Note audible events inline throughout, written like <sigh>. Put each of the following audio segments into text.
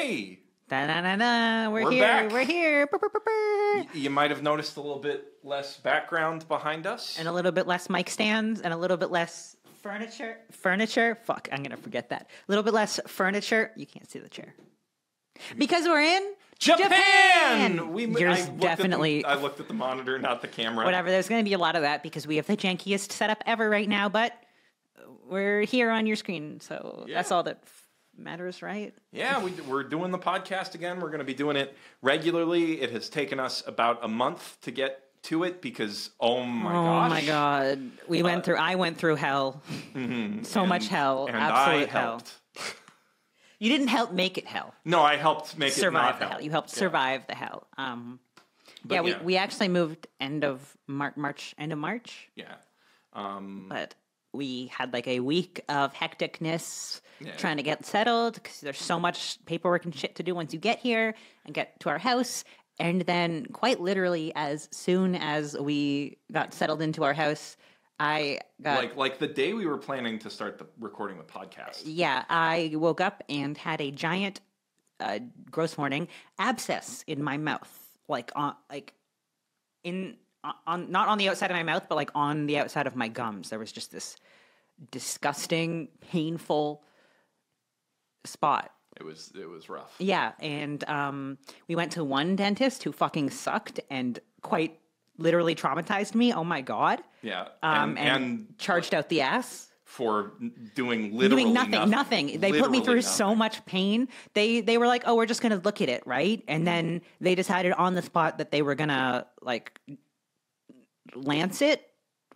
Hey, Da-na-na-na, we're, We're here. back. We're here. Brr, brr, brr, brr. you might have noticed a little bit less background behind us. And a little bit less mic stands and a little bit less furniture. Furniture? Fuck, I'm going to forget that. A little bit less furniture. You can't see the chair. Because we're in Japan. We You're I looked at the- definitely I looked at the monitor, not the camera. whatever. There's going to be a lot of that because we have the jankiest setup ever right now, but we're here on your screen. So that's Yeah. all that matters, right? Yeah, we, we're doing the podcast again. We're going to be doing it regularly. It has taken us about a month to get to it because oh my oh gosh, my god. We went through I went through hell. So much hell. and Absolute I hell. You didn't help make it hell. No, I helped make it survive the hell. hell. You helped Yeah. survive the hell. Um, But yeah, we, yeah. we actually moved end of Mar- March, end of March, Yeah. Um, but we had like a week of hecticness Yeah. trying to get settled because there's so much paperwork and shit to do once you get here and get to our house. And then, quite literally, as soon as we got settled into our house, I got like like the day we were planning to start the recording the podcast. Yeah, I woke up and had a giant, uh, gross morning abscess in my mouth, like on, like in on not on the outside of my mouth, but like on the outside of my gums. There was just this disgusting, painful spot. It was it was rough. Yeah, and um, we went to one dentist who fucking sucked and quite literally traumatized me. Oh my god! Yeah. Um, and, and, and charged out the ass. for doing literally doing nothing, nothing. They put me Literally through so much pain. They they were like, "Oh, we're just gonna look at it, right?" And then they decided on the spot that they were gonna like lance it,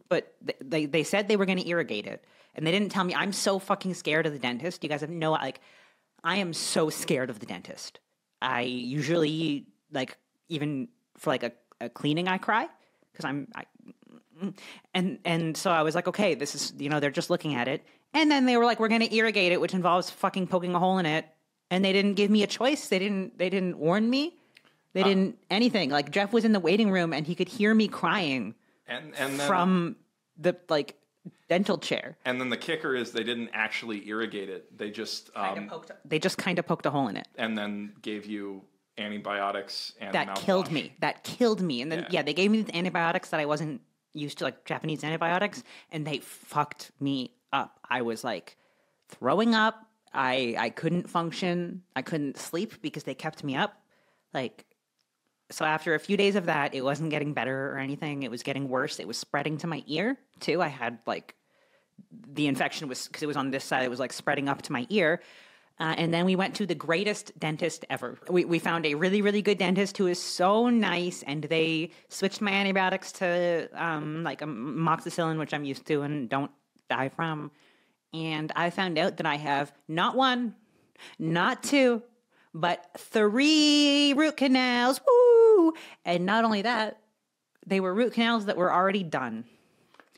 but they they said they were gonna irrigate it, and they didn't tell me. I'm so fucking scared of the dentist. You guys have no like. I am so scared of the dentist. I usually like even for like a, a cleaning, I cry because I'm I, and and so I was like, okay, this is you know they're just looking at it, and then they were like, we're gonna irrigate it, which involves fucking poking a hole in it, and they didn't give me a choice. They didn't they didn't warn me. They uh, didn't anything. Like Geoff was in the waiting room and he could hear me crying And and then from the like dental chair. and then the kicker is they didn't actually irrigate it. They just um, they just kind of poked a hole in it. and then gave you antibiotics and that killed mouthwash. me. That killed me. And then Yeah. yeah. they gave me the antibiotics that I wasn't used to, like Japanese antibiotics, and they fucked me up. I was like throwing up. I I couldn't function. I couldn't sleep because they kept me up. Like so after a few days of that, it wasn't getting better or anything. It was getting worse. It was spreading to my ear too. I had like the infection was because it was on this side. It was like spreading up to my ear. Uh, and then we went to the greatest dentist ever. We, we found a really, really good dentist who is so nice, and they switched my antibiotics to um, like amoxicillin, which I'm used to and don't die from. And I found out that I have not one, not two, but three root canals. Woo! And not only that, they were root canals that were already done.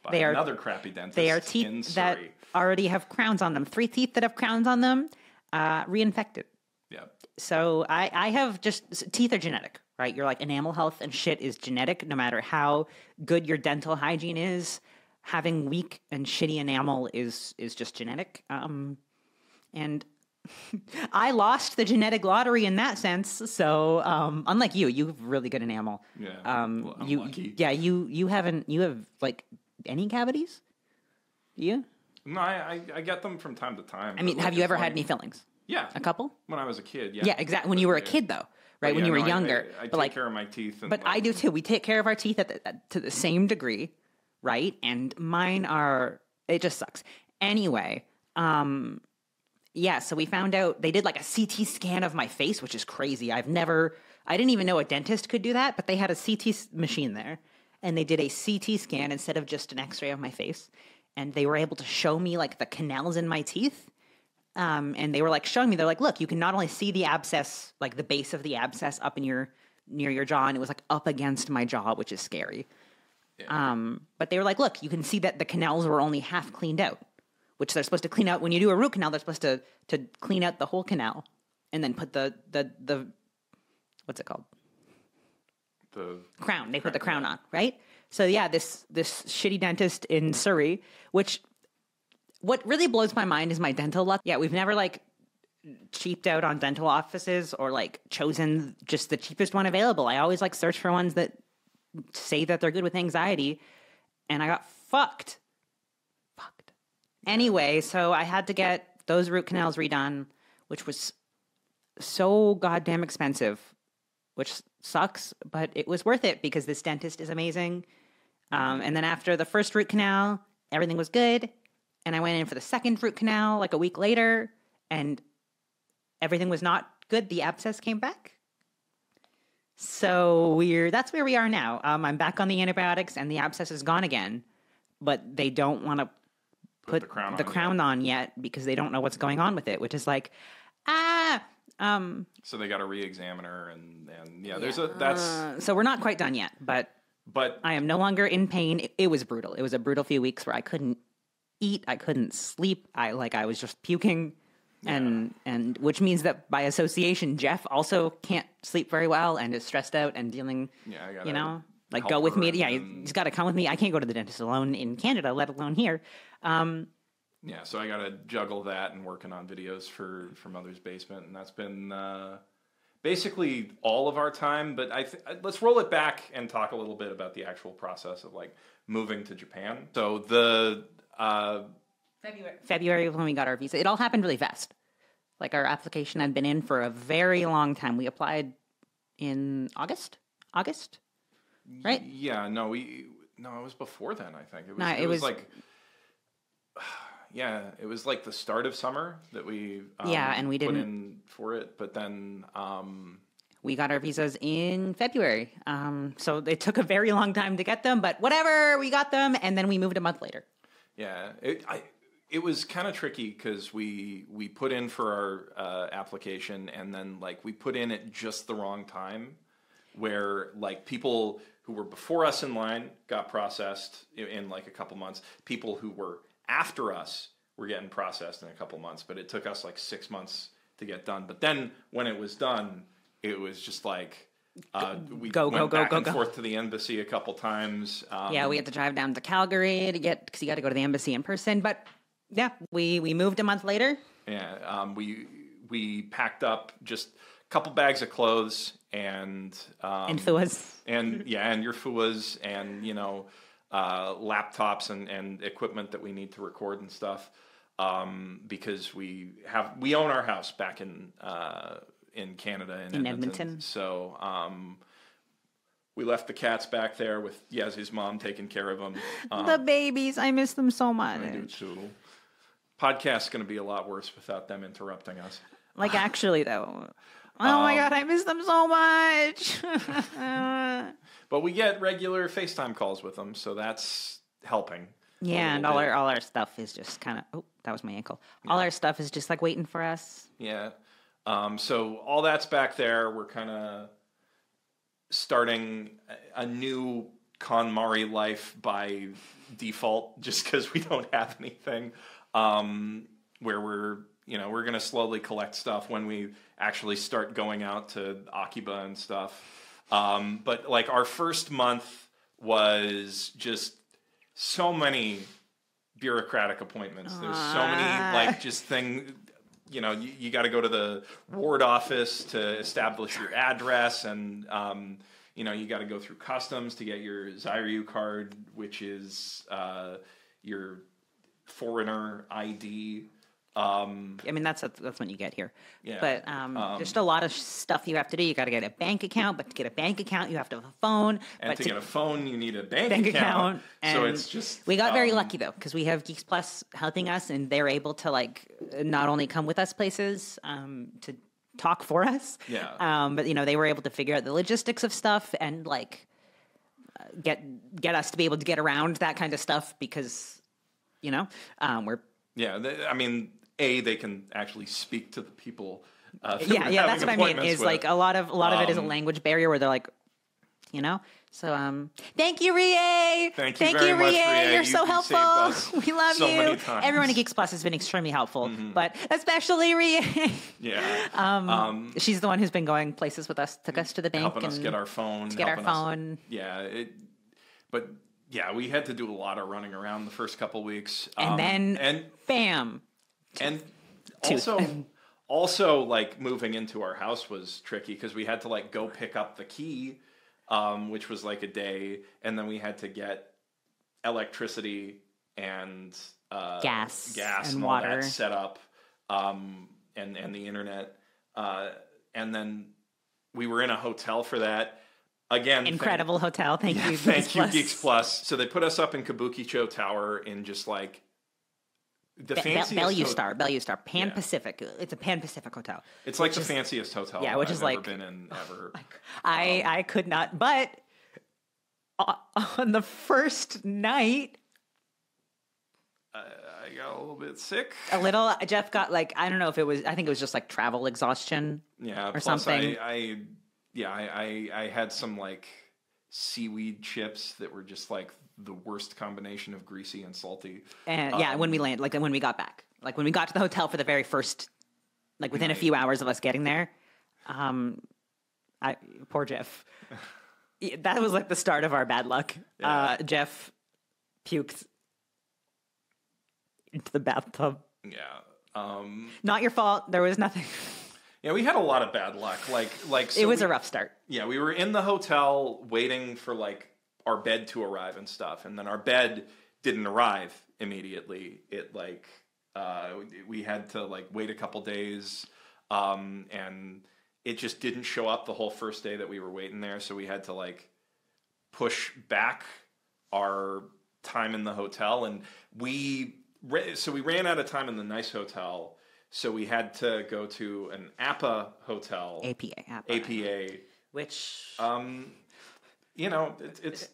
By they are- another crappy dentist. They are teeth that already have crowns on them. Three teeth that have crowns on them, uh, reinfected. Yeah. So I, I have just teeth are genetic, right? You're like enamel health and shit is genetic. No matter how good your dental hygiene is, having weak and shitty enamel is is just genetic. Um, and <laughs> I lost the genetic lottery in that sense. So um, unlike you, you have really good enamel. Yeah, Um, well, you lucky. yeah you you haven't you have like any cavities? You? No, I, I I get them from time to time. I mean, have you ever had any fillings? Yeah. A couple? When I was a kid, yeah. Yeah, exactly. When you were a kid, though, right? when you were no, younger, I, I, but take like, care of my teeth. And but I do too. We take care of our teeth at the, at- to the same degree, right? And mine are. It just sucks. Anyway, um, yeah. So we found out they did like a CT scan of my face, which is crazy. I've never. I didn't even know a dentist could do that, but they had a CT machine there, and they did a CT scan instead of just an X-ray of my face, and they were able to show me like the canals in my teeth. Um, and they were like showing me, they're like, look, you can not only see the abscess, like the base of the abscess up in your near your jaw, and it was like up against my jaw, which is scary. Um, but they were like, look, you can see that the canals were only half cleaned out, which they're supposed to clean out when you do a root canal. They're supposed to to clean out the whole canal and then put the the the what's it called the crown. They put the crown on, right? So yeah, this this shitty dentist in Surrey, which what really blows my mind is my dental luck. Yeah, we've never like cheaped out on dental offices or like chosen just the cheapest one available. I always like search for ones that say that they're good with anxiety, and I got fucked. Fucked. Anyway, so I had to get those root canals redone, which was so goddamn expensive, which sucks, but it was worth it because this dentist is amazing. Um, and then after the first root canal, everything was good. And I went in for the second root canal like a week later, and everything was not good. The abscess came back. So we're that's where we are now. Um, I'm back on the antibiotics, and the abscess is gone again. But they don't want to put, the crown the on crown on yet because they don't know what's going on with it, which is like, ah, um, So they got a re-examine her, and and yeah, there's a that's uh, so we're not quite done yet, but but I am no longer in pain. It, it was brutal. It was a brutal few weeks where I couldn't eat, I couldn't sleep. I like I was just puking, and and which means that by association, Geoff also can't sleep very well and is stressed out and dealing. Yeah, you know, like go with me. Yeah, he's got to come with me. I can't go to the dentist alone in Canada, let alone here. Um, yeah, so I got to juggle that and working on videos for for Mother's Basement, and that's been uh, basically all of our time. But I th- let's roll it back and talk a little bit about the actual process of like moving to Japan. So the uh, February. February when we got our visa. It all happened really fast. Like our application had been in for a very long time. We applied in August. August, right? yeah, no, we no, it was before then. I think it was. No, it, it was, was- like. <sighs> Yeah, it was like the start of summer that we um, Yeah, and we didn't- in for it, but then um, We got our visas in February. Um, so it took a very long time to get them, but whatever, we got them, and then we moved a month later. Yeah, it I it was kind of tricky because we we put in for our uh, application and then like we put in at just the wrong time, where like people who were before us in line got processed in, in like a couple months. People who were after us were getting processed in a couple months, but it took us like six months to get done. But then when it was done, it was just like. Uh, we Go, went go, go, back go, and go. forth to the embassy a couple times. Um, Yeah, we had to drive down to Calgary to get because you got to go to the embassy in person. But yeah, we we moved a month later. Yeah, um, we we packed up just a couple bags of clothes and um, And Fuas. and yeah, and your fuas and you know uh, laptops and, and equipment that we need to record and stuff um, because we have we own our house back in uh, in Canada in, In Edmonton. Edmonton. So um, we left the cats back there with Yazy's mom taking care of them. <laughs> Um, the babies, I miss them so much. I do too. Podcast's going to be a lot worse without them interrupting us. Like actually though. <laughs> Oh my god, I miss them so much. <laughs> But we get regular FaceTime calls with them, so that's helping. yeah, and all bit. our all our stuff is just kind of oh, that was my ankle. All our stuff is just like waiting for us. Yeah. Um, so all that's back there. We're kind of starting a- a new KonMari life by default, <laughs> just because we don't have anything. Um, where we're you know we're gonna slowly collect stuff when we actually start going out to Akiba and stuff. Um, but like our first month was just so many bureaucratic appointments. There's so many Ah. like just thing. You know, you, you got to go to the ward office to establish your address, and um, you know you got to go through customs to get your Zairyu card, which is uh, your foreigner ID. Um, I mean, that's that's what you get here. Yeah. But um, just a lot of stuff you have to do. You got to get a bank account, but to get a bank account, you have to have a phone. and but to, get a phone, you need a bank, bank account. account. so it's just we got very um, lucky though because we have Geeks Plus helping us, and they're able to like not only come with us places um, to talk for us, Yeah. um, but you know they were able to figure out the logistics of stuff and like get get us to be able to get around that kind of stuff because you know um, we're Yeah, I mean, a they can actually speak to the people. Uh, that <laughs> yeah yeah that's what I mean is with. like a lot of a lot of it is a Um, language barrier where they're like you know so um thank you Rie Thank you very much, Rie. you're You- so helpful <laughs> we love so you. Mm-hmm. everyone at Geeks Plus has been extremely helpful but especially Rie yeah, <laughs> um, she's the one who's been going places with us took us to the bank helping and us get our phone. get our helping us- phone yeah, it, but yeah, we had to do a lot of running around the first couple weeks, and Um, then and bam and also <laughs> Also, like moving into our house was tricky because we had to like go pick up the key, um, which was like a day, and then we had to get electricity and uh, Gas gas, and all that water. set up, um, and and the internet, uh, and then we were in a hotel for that. Again, thank- Incredible hotel. Thank yeah, you. thank Geeks you, Plus. Geeks Plus. So they put us up in Kabukicho Tower in just like the Be- fanciest. Bellevue ho- Star, Bellustar, Pan Yeah. Pacific. It's a Pan Pacific hotel. It's like the fanciest hotel. Yeah, which I've is ever like- been in <laughs> ever. I Um, I could not, but on the first night, I, I got a little bit sick. a little Geoff got like I don't know if it was. I think it was just like travel exhaustion. Yeah, or plus something. I, I yeah, I, I I had some like seaweed chips that were just like the worst combination of greasy and salty. And yeah, when we land, like when we got back, like when we got to the hotel for the very first, like within a few hours of us getting there, um, I poor Geoff. That was like the start of our bad luck. Uh, Geoff puked into the bathtub. Yeah. Um, Not your fault. There was nothing. yeah, we had a lot of bad luck. Like like so it was we- a rough start. Yeah, we were in the hotel waiting for like our bed to arrive and stuff, and then our bed didn't arrive immediately. It like uh, we had to like wait a couple days, um, and it just didn't show up the whole first day that we were waiting there. So we had to like push back our time in the hotel, and we so we ran out of time in the nice hotel. So we had to go to an APA hotel. APA. app. APA. Which Um, you know, it, it's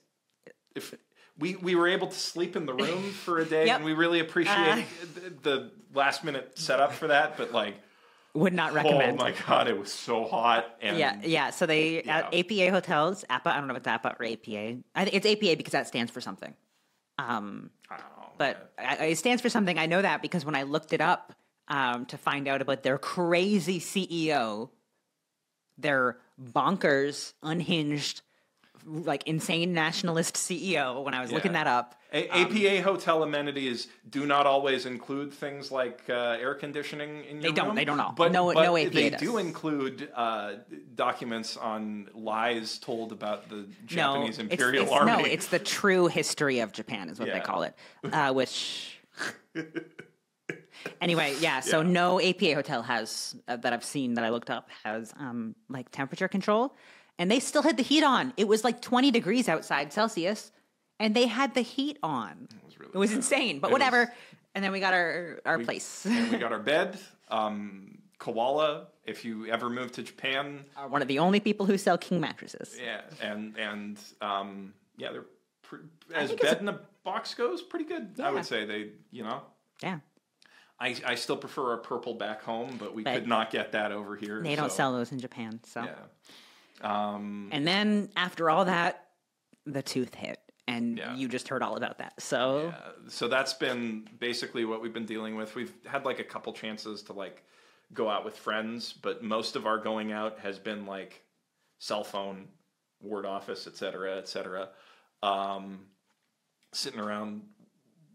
if we we were able to sleep in the room for a day, <laughs> Yep. and we really appreciate Uh. <laughs> the, the last minute setup for that. But like, would not recommend. oh my god, it was so hot. And Yeah, yeah. So they Yeah. at APA hotels, APA. I don't know if it's APA or APA. I think it's APA because that stands for something. Um, I don't know, but I, it stands for something. I know that because when I looked it up um, to find out about their crazy CEO, their bonkers, unhinged, like insane nationalist CEO. When I was looking that up, A- APA hotel amenities do not always include things like uh, air conditioning in your don't- they don't all. But, No- but no APA they does. do include uh, documents on lies told about the Japanese no, Imperial it's, it's, Army. No, it's the true history of Japan, is what they call it. <laughs> Uh, which, anyway, yeah. So Yeah. no APA hotel has uh, that I've seen that I looked up has um, like temperature control, and they still had the heat on. It was like twenty degrees outside Celsius, and they had the heat on. It was really it was insane, but It whatever. was- and then we got our our place. <laughs> we got <laughs> our bed. Um, Koala, if you ever move to Japan, Are One of the only people who sell king mattresses. yeah, and and um, yeah, they're pre- as bed a- in a box goes, pretty good. I would say they, you know, Yeah, I I still prefer a purple back home, but we But could not get that over here. they don't so, sell those in Japan. So. Yeah. Um, And then after all that, the tooth hit, and Yeah. you just heard all about that. So Uh, so that's been basically what we've been dealing with. We've had like a couple chances to like go out with friends, but most of our going out has been like cell phone, word office, etc., cetera, et cetera. Um, sitting around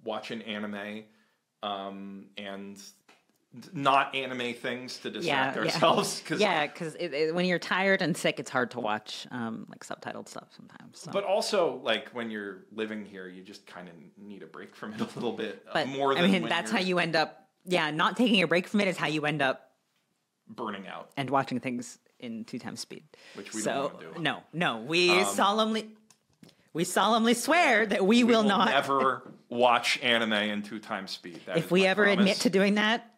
watching anime um, and not anime things to distract Yeah, yeah. ourselves. Cause, yeah, because it- when you're tired and sick, it's hard to watch um, like subtitled stuff sometimes. So. But also, like when you're living here, you just kind of need a break from it <laughs> a little bit uh, But, more than I mean, that's how you end up. Yeah, not taking a break from it is how you end up burning out. and watching things in two times speed. Which we so, don't do. Um, No, no, we solemnly, we solemnly swear that we, will, will not. ever watch anime in two times speed. That if we ever admit to doing that,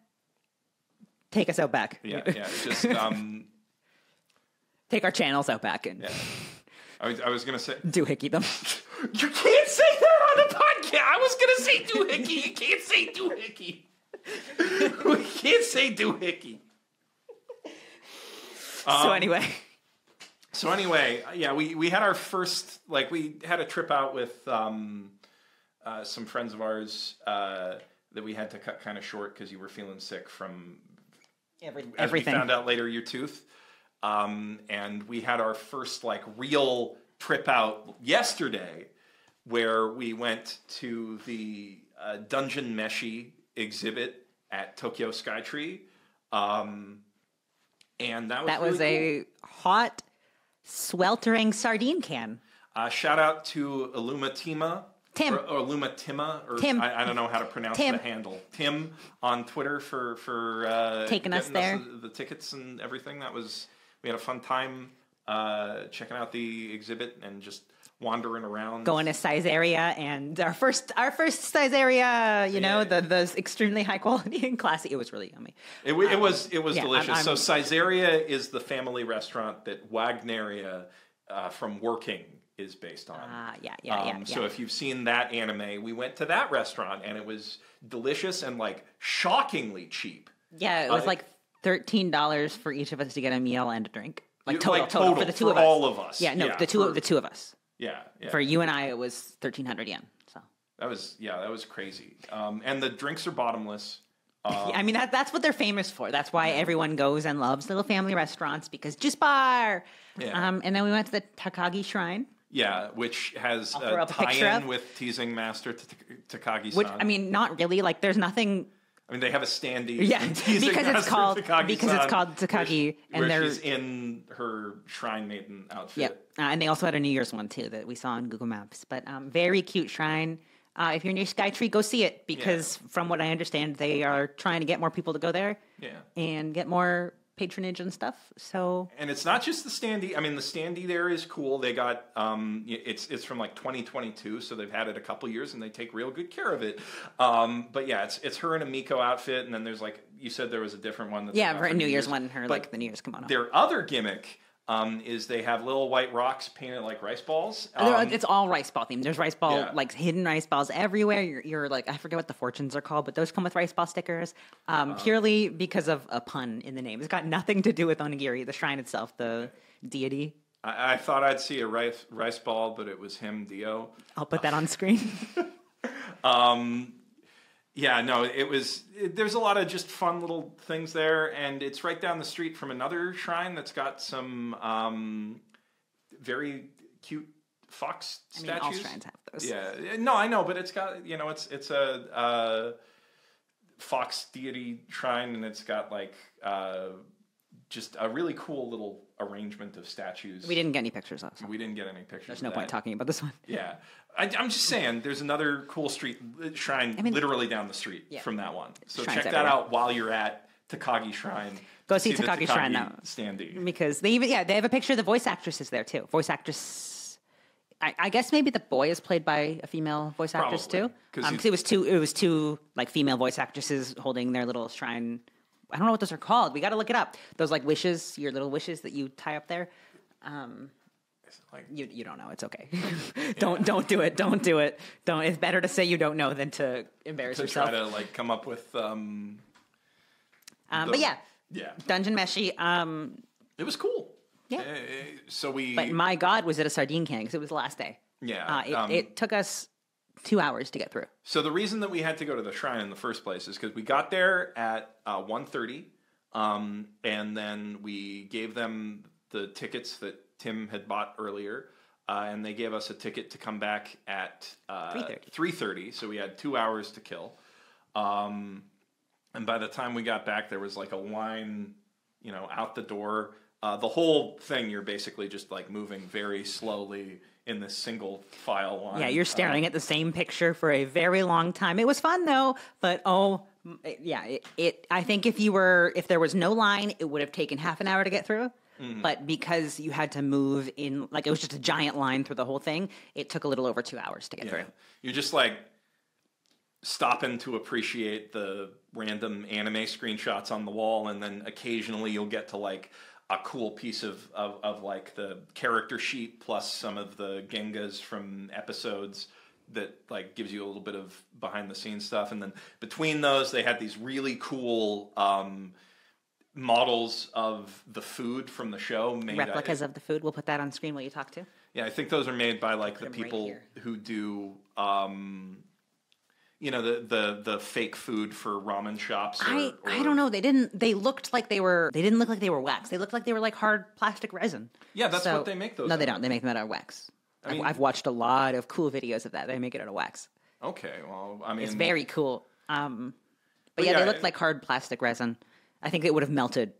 take us out back. yeah, yeah, just <laughs> um, take our channels out back and yeah. I was, I was gonna say <laughs> do hickey them. <laughs> you can't say that on the podcast. I was gonna say doohickey. You can't say doohickey. we can't say doohickey. Um, so anyway. So anyway, yeah, we, we had our first like we had a trip out with um, uh, some friends of ours uh, that we had to cut kind of short because you were feeling sick from Every, as everything. we found out later your tooth. Um, and we had our first like real trip out yesterday, where we went to the uh, Dungeon Meshi exhibit at Tokyo Skytree. Um, and that was That was really a hot, sweltering sardine can. uh, shout out to Illumatima. Tim. or, or Illumatima, or Tim. I, I don't know how to pronounce Tim. the handle. Tim on Twitter for for uh, Taking us there. the, the tickets and everything. That was we had a fun time uh, checking out the exhibit and just wandering around. Going to size area and our first our first Saizeriya, you know, Yeah. the the extremely high quality and classy. It was really yummy. It, it was it was yeah, I'm- delicious. so I'm- Saizeriya is the family restaurant that Wagnaria uh, from Working is based on. Ah, yeah, yeah, yeah, Um, So yeah. if you've seen that anime, we went to that restaurant and it was delicious and like shockingly cheap. Yeah, it was Uh, like thirteen dollars for each of us to get a meal and a drink. Like You- total, like total, for the two for of us. all of us. Yeah, no, Yeah, the two for- of the two of us. Yeah, yeah. For you and I, it was thirteen hundred yen. So that was yeah, that was crazy. Um, and the drinks are bottomless. <laughs> yeah, I mean that that's what they're famous for. That's why everyone goes and loves little family restaurants because juice bar. Yeah. Um, and then we went to the Takagi Shrine, Yeah, which has I'll throw a up a picture tie-in of- with teasing master Takagi-san. which I mean, not really. Like, there's nothing. I mean, they have a standee. Yeah, <laughs> teasing because it's Master called- Takagi-san, because it's called Takagi, and where they're- she's in her shrine maiden outfit. Yep. Uh, and they also had a New Year's one too that we saw on Google Maps. But um, very cute shrine. Uh, if you're near Skytree, go see it because, from what I understand, they are trying to get more people to go there Yeah. and get more patronage and stuff. So And it's not just the standee. I mean, the standee there is cool. They got um, it's it's from like 2022, so they've had it a couple years, and they take real good care of it. Um, but yeah, it's it's her in a Miko outfit, and then there's like you said there was a different one. That's yeah, for New Year's one, her But like the New Year's kimono. Their other gimmick um, is they have little white rocks painted like rice balls. Um, it's all rice ball themed. There's rice ball, Yeah. like hidden rice balls everywhere. You're, you're like, I forget what the fortunes are called, but those come with rice ball stickers um, Uh-huh. purely because of a pun in the name. It's got nothing to do with onigiri, the shrine itself, the deity. I, I thought I'd see a rice rice ball, but it was him, Dio. I'll put that on screen. <laughs> Yeah, no, it was. It, there's a lot of just fun little things there, and it's right down the street from another shrine that's got some um, very cute fox I mean, all statues. shrines have those. Yeah, no, I know, but it's got you know, it's it's a uh, fox deity shrine, and it's got like uh, just a really cool little arrangement of statues. We didn't get any pictures of. So We didn't get any pictures. there's no that. point talking about this one. Yeah, I, I'm just saying. There's another cool street uh, shrine mean- literally down the street Yeah. from that one. So Shrines check that everywhere. out while you're at Takagi Shrine. Go to see the Takagi Shrine now. Standee. Because they even yeah they have a picture of the voice actresses there too. Voice actress. I, I guess maybe the boy is played by a female voice actress Probably, too. 'cause Um, it was two. It was two like female voice actresses holding their little shrine. I don't know what those are called. We got to look it up. Those like wishes, your little wishes that you tie up there. Um, Like, you you don't know. It's okay. <laughs> don't don't do it. Don't do it. Don't. It's better to say you don't know than to embarrass to yourself. try to like come up with. Um, um, the- but yeah, yeah, Dungeon Meshi. Um, it was cool. Yeah. Uh, so we. but my God, was it a sardine can? Because it was the last day. yeah. Uh, it, um, it took us two hours to get through. So the reason that we had to go to the shrine in the first place is because we got there at uh, 1.30, um, and then we gave them the tickets that Tim had bought earlier, uh, and they gave us a ticket to come back at uh, 3:30. 3.30, so we had two hours to kill. Um, and by the time we got back, there was like a line, you know, out the door. Uh, the whole thing, you're basically just like moving very slowly in this single file line. Yeah, you're staring at the same picture for a very long time. It was fun though, but oh, yeah, it, it. I think if you were, if there was no line, it would have taken half an hour to get through. Mm-hmm. But because you had to move in, like it was just a giant line through the whole thing, it took a little over two hours to get Yeah. through. You're just like stopping to appreciate the random anime screenshots on the wall, and then occasionally you'll get to like a cool piece of, of, of like the character sheet plus some of the gengas from episodes that like gives you a little bit of behind the scenes stuff and then between those they had these really cool um, models of the food from the show made Replicas of the food. We'll put that on screen while you talk to. yeah, I think those are made by like the them right people who do, um, you know, the, the the fake food for ramen shops. Or, I I don't know. They didn't. They looked like they were. They didn't look like they were wax. They looked like they were like hard plastic resin. Yeah, that's So- what they make those. No, they out of. don't. They make them out of wax. I mean- I've watched a lot of cool videos of that. They make it out of wax. Okay, well, I mean, It's very cool. Um, but Well, yeah, yeah, they looked it- like hard plastic resin. I think it would have melted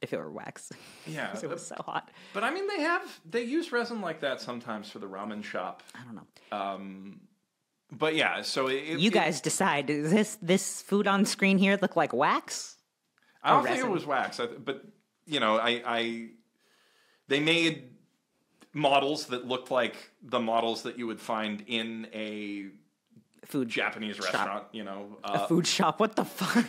if it were wax. Yeah, <laughs> it was so hot. but I mean they have they use resin like that sometimes for the ramen shop. I don't know. Um, but yeah, so it, You it- guys decide. Does this this food on screen here look like wax? I don't or think it was wax, I, th- but you know, I, I they made models that looked like the models that you would find in a Food Japanese Shop. restaurant. You know, a uh, food shop. What the fuck?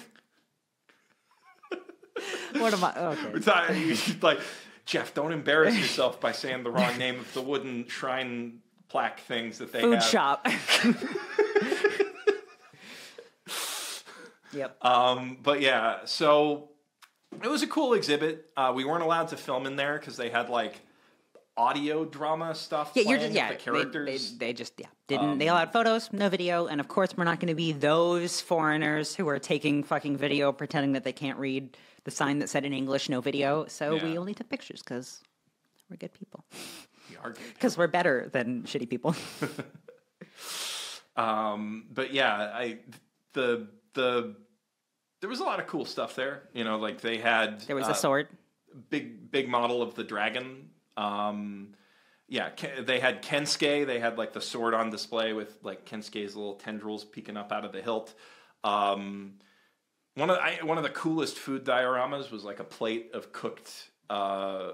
What am I? Okay. it's not- you like Geoff, don't embarrass yourself by saying the wrong name of the wooden shrine plaque things that they Food have. shop. <laughs> yep. Um, but yeah, so it was a cool exhibit. Uh, we weren't allowed to film in there because they had like audio drama stuff. Yeah, you're just yeah. the they- characters. They, they just yeah didn't. they allowed photos, no video, and of course we're not going to be those foreigners who are taking fucking video, pretending that they can't read the sign that said in English no video. So we only took pictures because we're good people. We are good. <laughs> Because we're better than shitty people. <laughs> <laughs> Um, but yeah, I the the there was a lot of cool stuff there. You know, like they had There was uh, a sword. big big model of the dragon. Um, yeah, they had Kensuke. They had like the sword on display with like Kensuke's little tendrils peeking up out of the hilt. Um, one of I, one of the coolest food dioramas was like a plate of cooked uh,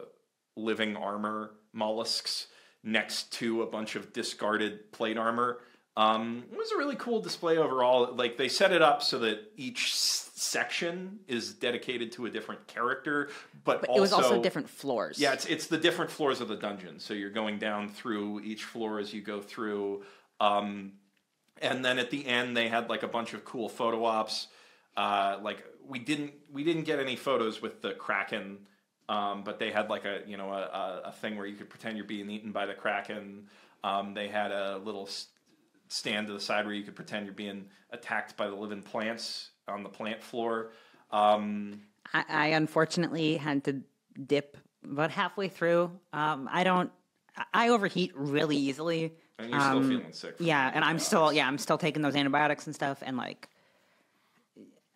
living armor mollusks next to a bunch of discarded plate armor. Um, it was a really cool display overall. Like they set it up so that each s- section is dedicated to a different character, but, But also, it was also different floors. Yeah, it's it's the different floors of the dungeon. So you're going down through each floor as you go through. Um, and then at the end they had like a bunch of cool photo ops. Uh, like we didn't we didn't get any photos with the kraken, um, but they had like a you know a, a, a thing where you could pretend you're being eaten by the kraken. Um, they had a little s- stand to the side where you could pretend you're being attacked by the living plants on the plant floor. Um, I, I unfortunately had to dip about halfway through. Um, I don't. I- overheat really easily. and you're still Um, feeling sick. Yeah, and I'm still yeah I'm still taking those antibiotics and stuff, and like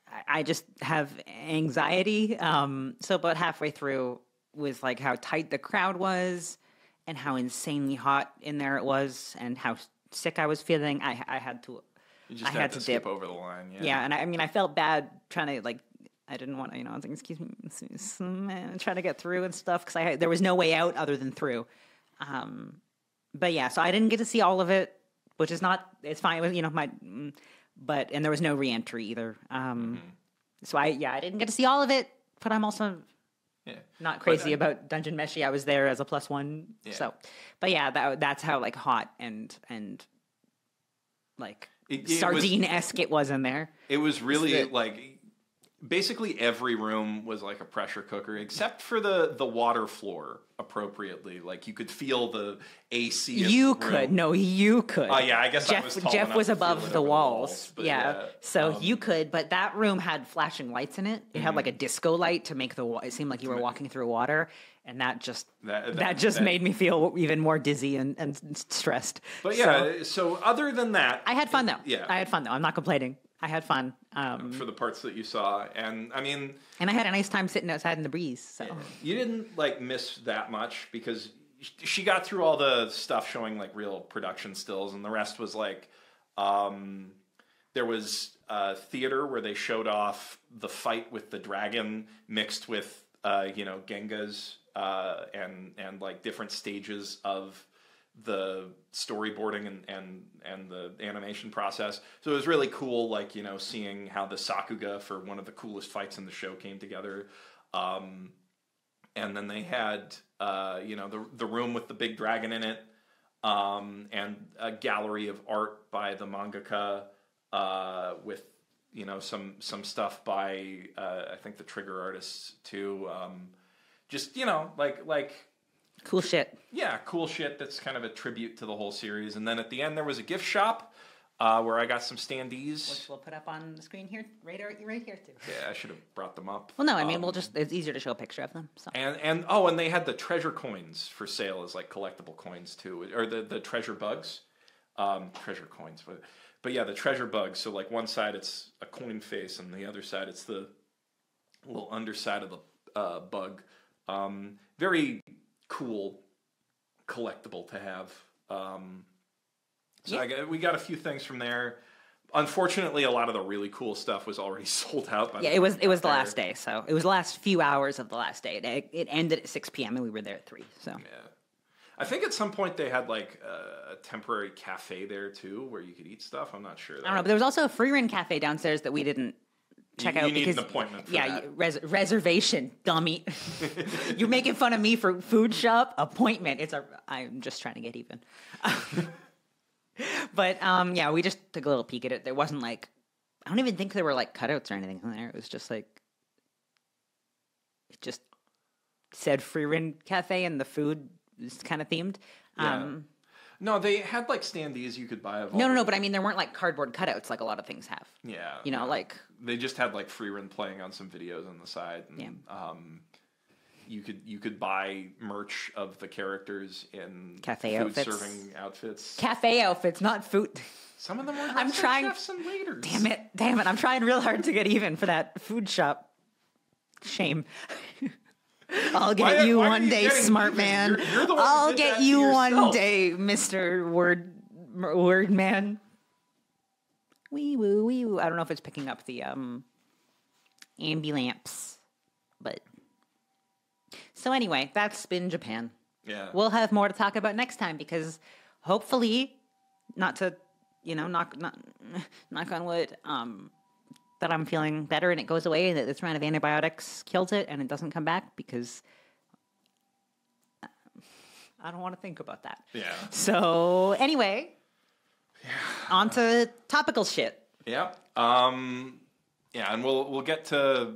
I- I just have anxiety. Um, so about halfway through was like how tight the crowd was, and how insanely hot in there it was, and how sick I was feeling. I I had to You just I had, had to, to skip dip. over the line. Yeah. yeah, and I, I mean, I felt bad trying to like. I didn't want to, you know, I was like, excuse me, excuse me, trying to get through and stuff because I had, there was no way out other than through. Um, but yeah, so I didn't get to see all of it, which is not. It's fine. It was, you know, my, mm, but and there was no reentry either. Um, Mm-hmm. so I yeah, I didn't get to see all of it, but I'm also Yeah. not crazy about Dungeon Meshi. I was there as a plus one. Yeah. So, but yeah, that that's how like hot and and like It- it was- sardine esque it was in there. It was really like basically every room was like a pressure cooker except for the the water floor appropriately. Like you could feel the AC. You the could no, you could. Oh, yeah, I guess I Geoff. was tall Geoff was above the over the walls. walls, yeah, yeah, so um, you could, but that room had flashing lights in it. It had Mm-hmm. like a disco light to make the it seem like you were walking through water, and that just That- that, that- just that- made me feel even more dizzy and, and stressed. But So, yeah, so, other than that, I had fun though. Yeah. I had fun though. I'm not complaining. I had fun, um, for the parts that you saw, and I mean, and I had a nice time sitting outside in the breeze. So you didn't like miss that much because she got through all the stuff showing like real production stills, and the rest was like um, there was a theater where they showed off the fight with the dragon mixed with uh, you know Gengas uh, and and like different stages of the storyboarding and, and and the animation process. So it was really cool, like you know, seeing how the Sakuga for one of the coolest fights in the show came together. Um, and then they had uh, you know the the room with the big dragon in it, um, and a gallery of art by the mangaka uh, with you know some some stuff by uh, I think the Trigger artists too. Um, just you know like like cool shit. yeah, cool shit that's kind of a tribute to the whole series. And then at the end, there was a gift shop uh, where I got some standees. Which we'll put up on the screen here, right, right here too. Yeah, I should have brought them up. Well, no, I mean Um, we'll just it's easier to show a picture of them. So and and oh, and they had the treasure coins for sale as like collectible coins too, or the the treasure bugs, um, treasure coins. But but yeah, the treasure bugs. So like one side it's a coin face, and the other side it's the little underside of the uh, bug. Um, very cool collectible to have. Um, so Yeah. I got, we got a few things from there. Unfortunately, a lot of the really cool stuff was already <laughs> sold out. By Yeah, the it was it was the last day, so it was the last few hours of the last day. It, it ended at six p.m. and we were there at three. So Yeah. I think at some point they had like a, a temporary cafe there too, where you could eat stuff. I'm not sure. I don't know, but there was also a Frieren cafe downstairs that we didn't check You- out you need an because appointment for yeah, res- reservation, dummy. <laughs> You're making fun of me for food shop appointment. It's a. I'm just trying to get even. <laughs> but um, yeah, we just took a little peek at it. There wasn't like, I don't even think there were like cutouts or anything in there. It was just like, it just said Frieren cafe and the food is kind of themed. Yeah. Um, No, they had like standees you could buy. Of no, no, no. But I mean, there weren't like cardboard cutouts like a lot of things have. yeah, You know, no. like they just had like Frieren playing on some videos on the side. And, Yeah. Um, you could you could buy merch of the characters in Cafe food outfits. serving outfits. cafe outfits, not food. Some of them were <laughs> I'm trying- chefs and waiters. Damn it, damn it. I'm trying real hard to get even for that food shop. Shame. <laughs> I'll get Why- you why one you day, smart man. You're- you're I'll get you one day, Mister Word Word Man. Wee woo wee woo. I don't know if it's picking up the um ambulance, but so anyway, that's been Japan. Yeah. We'll have more to talk about next time because hopefully, not to, you know, knock knock, <laughs> knock on wood, um, that I'm feeling better and it goes away and that this round of antibiotics kills it and it doesn't come back because uh, I don't want to think about that. yeah. So anyway, on to topical shit. Yeah. Um, yeah, and we'll we'll get to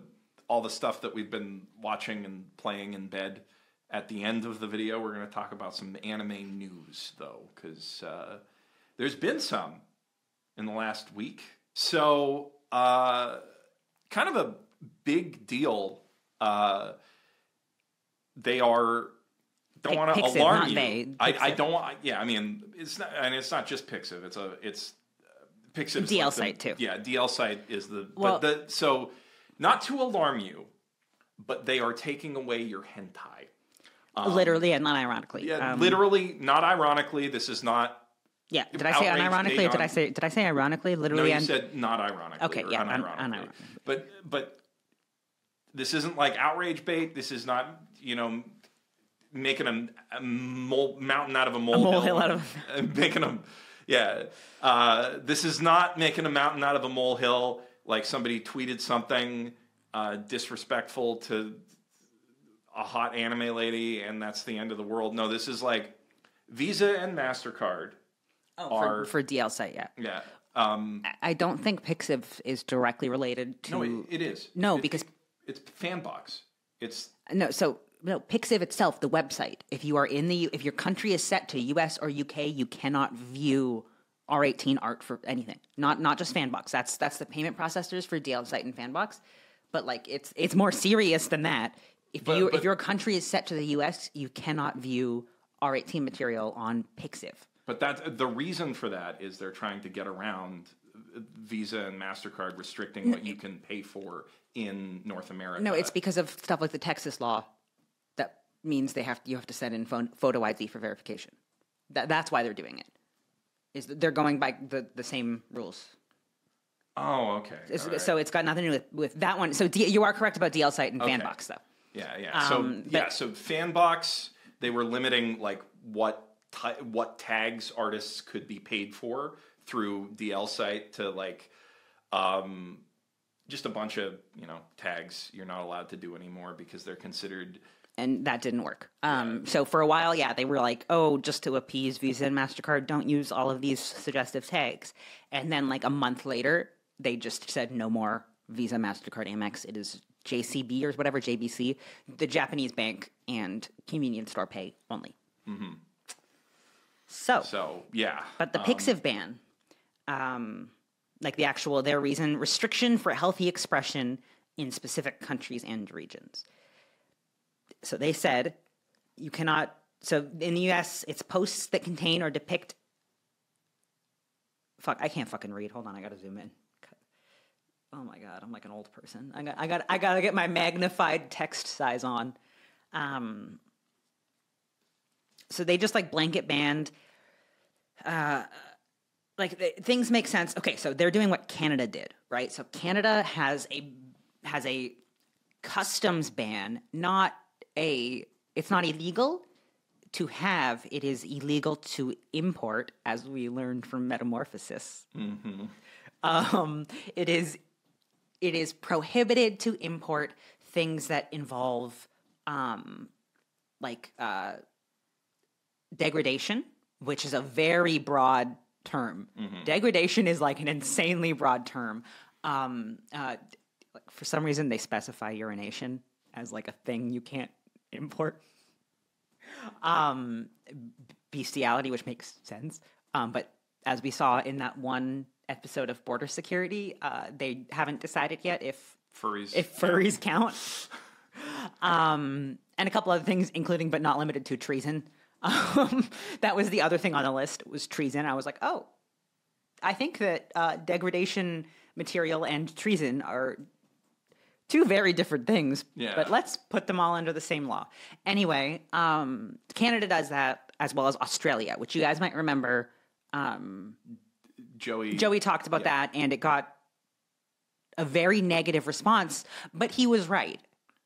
all the stuff that we've been watching and playing in bed at the end of the video. We're going to talk about some anime news though, because uh, there's been some in the last week. So, uh, kind of a big deal. Uh, they are don't want to alarm not you. they. I, I don't want. Yeah, I mean, it's not, and it's not just Pixiv. It's a it's uh, Pixiv. DLsite, too. Yeah, DLsite is the Well- but the so not to alarm you, but they are taking away your hentai. Literally and not ironically. Um, Yeah, Um, literally, not ironically. This is not. Yeah. Did I say unironically? Or did I say did I say ironically? No, Literally you and said not ironically. Okay, yeah, un- unironically. unironically. But but this isn't like outrage bait. This is not you know making a, a mole, mountain out of a molehill. molehill out of- <laughs> making a yeah. Uh, this is not making a mountain out of a molehill. Like somebody tweeted something uh, disrespectful to a hot anime lady, and that's the end of the world. No, this is like Visa and Mastercard. Oh, are- for, for DLsite, yeah. Yeah. Um, I don't think Pixiv is directly related to no, it, it is. No, It- because- it- it's Fanbox. It's No, so no, Pixiv itself, the website. If you are in the, if your country is set to U.S. or U.K., you cannot view R18 art for anything. Not not just Fanbox. That's that's the payment processors for DLsite and Fanbox. But like it's it's more serious than that. If But- you but- if your country is set to the U.S., you cannot view R18 material on Pixiv. But that the reason for that is they're trying to get around Visa and Mastercard restricting what you can pay for in North America. No, it's because of stuff like the Texas law. That means they have you have to send in phone, photo ID for verification. That that's why they're doing it. Is that they're going by the, the same rules. oh okay. It's- right. So it's got nothing to do with, with that one. So D, you are correct about DLsite and Okay. Fanbox though. Yeah, yeah. So Um, yeah, so Fanbox they were limiting like what ty- what tags artists could be paid for through DLsite to like um just a bunch of, you know, tags you're not allowed to do anymore because they're considered And that didn't work. Um, so for a while, yeah, they were like, "Oh, just to appease Visa and Mastercard, don't use all of these suggestive tags." And then, like a month later, they just said, "No more Visa, Mastercard, Amex. It is JCB or whatever JBC, the Japanese bank and convenience store pay only." Mm-hmm. So, so yeah. but the Pixiv ban, um, like the actual their reason, restriction for healthy expression in specific countries and regions. So they said you cannot. So in the U.S., it's posts that contain or depict. Fuck, I can't fucking read. Hold on, I gotta zoom in. oh my god, I'm like an old person. I got I got I got to get my magnified text size on. Um so they just like blanket banned uh like th- things make sense. Okay, so they're doing what Canada did, right? So Canada has a has a customs ban, not a it's not illegal to have, it is illegal to import, as we learned from Metamorphosis. Um, it is it is prohibited to import things that involve um, like uh, degradation, which is a very broad term. Degradation is like an insanely broad term. Um, uh, for some reason, they specify urination as like a thing you can't import. Um, bestiality, which makes sense. Um, but as we saw in that one episode of Border Security, uh, they haven't decided yet if Furries. if furries count. <laughs> Um, and a couple other things, including but not limited to treason. Um, <laughs> that was the other thing on the list was treason. I was like, oh, I think that uh, degradation material and treason are two very different things. Yeah. But let's put them all under the same law. Anyway, um, Canada does that as well as Australia, which you guys might remember. Um, Joey. Joey talked about Yeah. that, and it got a very negative response. But he was right.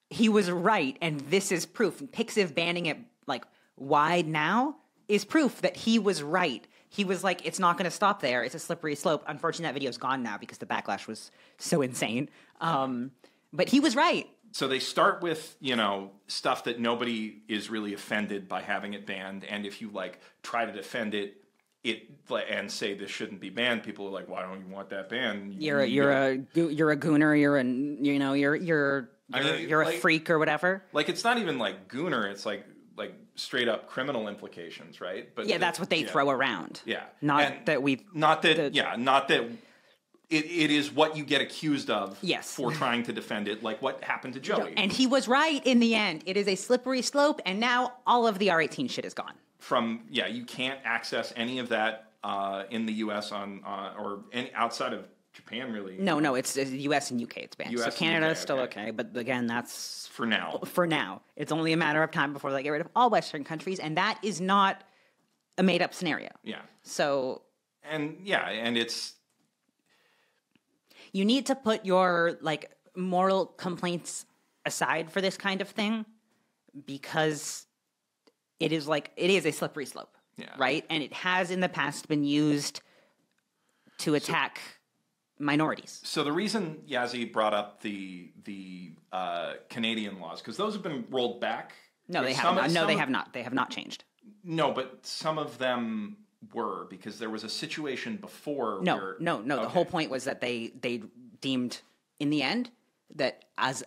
He was right, and this is proof. Pixiv banning it like wide now is proof that he was right. He was like, "It's not going to stop there. It's a slippery slope." Unfortunately, that video's gone now because the backlash was so insane. Um, but he was right. So they start with, you know, stuff that nobody is really offended by having it banned. And if you like try to defend it, it and say this shouldn't be banned, people are like, why don't you want that banned? You're a, you're a you're a gooner. You're a you know you're you're you're, mean, you're a freak or whatever. like it's not even like gooner, it's like like straight up criminal implications, right? But Yeah, that's what they yeah. throw around. Yeah. Not And that we not that the- yeah, not that it, it is what you get accused of Yes. for trying to defend it, like what happened to Joey. And he was right in the end. It is a slippery slope, and now all of the R18 shit is gone. from yeah, you can't access any of that uh, in the U.S. on uh, or any outside of Japan, really. No, no, it's, it's US and UK it's banned. US so Canada is still okay. okay. but again, that's for now. for now. It's only a matter of time before they get rid of all Western countries, and that is not a made up scenario. Yeah, So and yeah, and it's you need to put your like moral complaints aside for this kind of thing because it is like it is a slippery slope Yeah. right and it has in the past been used to attack minorities. So the reason Yazy brought up the the uh, Canadian laws because those have been rolled back. no they have not. No they have not. They have not changed. No, but some of them were because there was a situation before. no where, no no. The whole point was that they they deemed in the end that as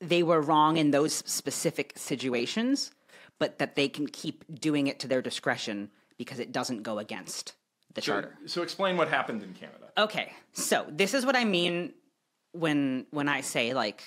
they were wrong in those specific situations but that they can keep doing it to their discretion because it doesn't go against the So, charter so explain what happened in Canada. Okay, so this is what I mean when when I say like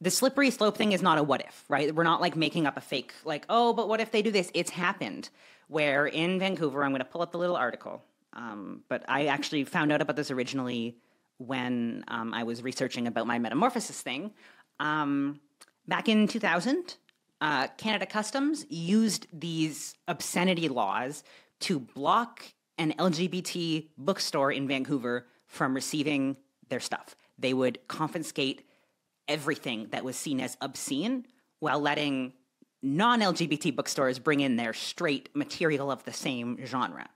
the slippery slope thing is not a what if, right? We're not like making up a fake like oh, but what if they do this? It's happened where in Vancouver. I'm going to pull up the little article, um, but I actually found out about this originally when um, I was researching about my metamorphosis thing. Um, back in 2000, uh, Canada Customs used these obscenity laws to block an LGBT bookstore in Vancouver from receiving their stuff. They would confiscate everything that was seen as obscene while letting non LGBT bookstores bring in their straight material of the same genre.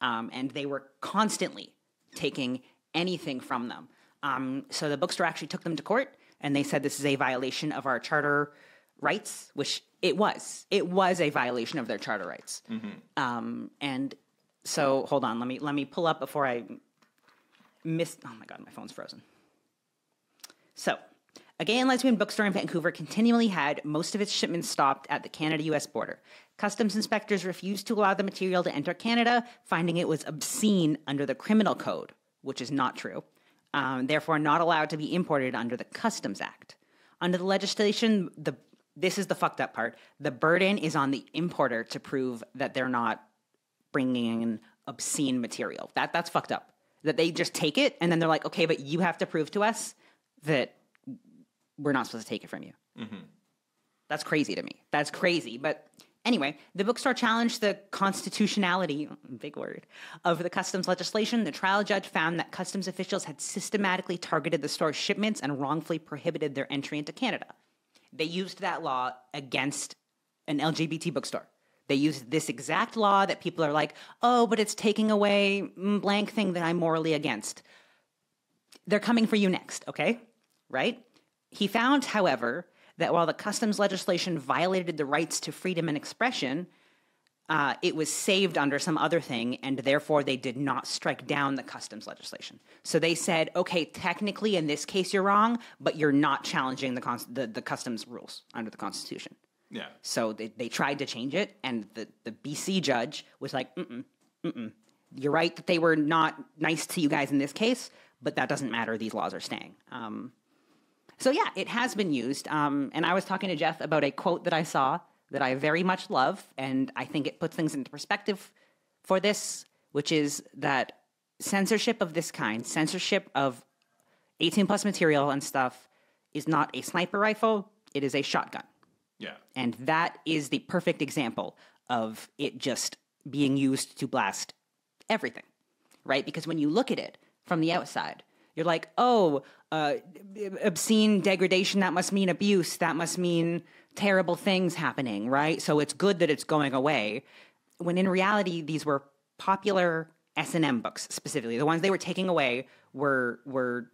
Um, and they were constantly taking anything from them. Um, so the bookstore actually took them to court and they said this is a violation of our charter rights, which it was. It was a violation of their charter rights. Um, and so hold on, let me let me pull up before I miss. Oh my god, my phone's frozen. So, a gay and lesbian bookstore in Vancouver continually had most of its shipments stopped at the Canada US border. Customs inspectors refused to allow the material to enter Canada, finding it was obscene under the criminal code, which is not true, um, therefore, not allowed to be imported under the Customs Act. Under the legislation, the this is the fucked up part. The burden is on the importer to prove that they're not bringing in obscene material. That that's fucked up. that they just take it and then they're like, okay, but you have to prove to us that we're not supposed to take it from you. Mm-hmm. That's crazy to me. That's crazy. But anyway, the bookstore challenged the constitutionality, big word, of the customs legislation. The trial judge found that customs officials had systematically targeted the store's shipments and wrongfully prohibited their entry into Canada. They used that law against an LGBT bookstore. They used this exact law that people are like, oh, but it's taking away blank thing that I'm morally against. They're coming for you next, okay? Right? He found, however, that while the customs legislation violated the rights to freedom and expression, uh, it was saved under some other thing, and therefore they did not strike down the customs legislation. So they said, okay, technically in this case you're wrong, but you're not challenging the, cons- the, the customs rules under the Constitution. Yeah. So they, they tried to change it, and the, the BC judge was like, mm-mm, mm-mm. You're right that they were not nice to you guys in this case, but that doesn't matter. These laws are staying. Um, so yeah, it has been used. Um, and I was talking to Geoff about a quote that I saw that I very much love, and I think it puts things into perspective for this, which is that censorship of this kind, censorship of 18 plus material and stuff, is not a sniper rifle, it is a shotgun. Yeah. And that is the perfect example of it just being used to blast everything, right? Because when you look at it from the outside, you're like, oh, uh, obscene degradation, that must mean abuse, that must mean terrible things happening, right? So it's good that it's going away. When in reality, these were popular S&M books specifically. The ones they were taking away were were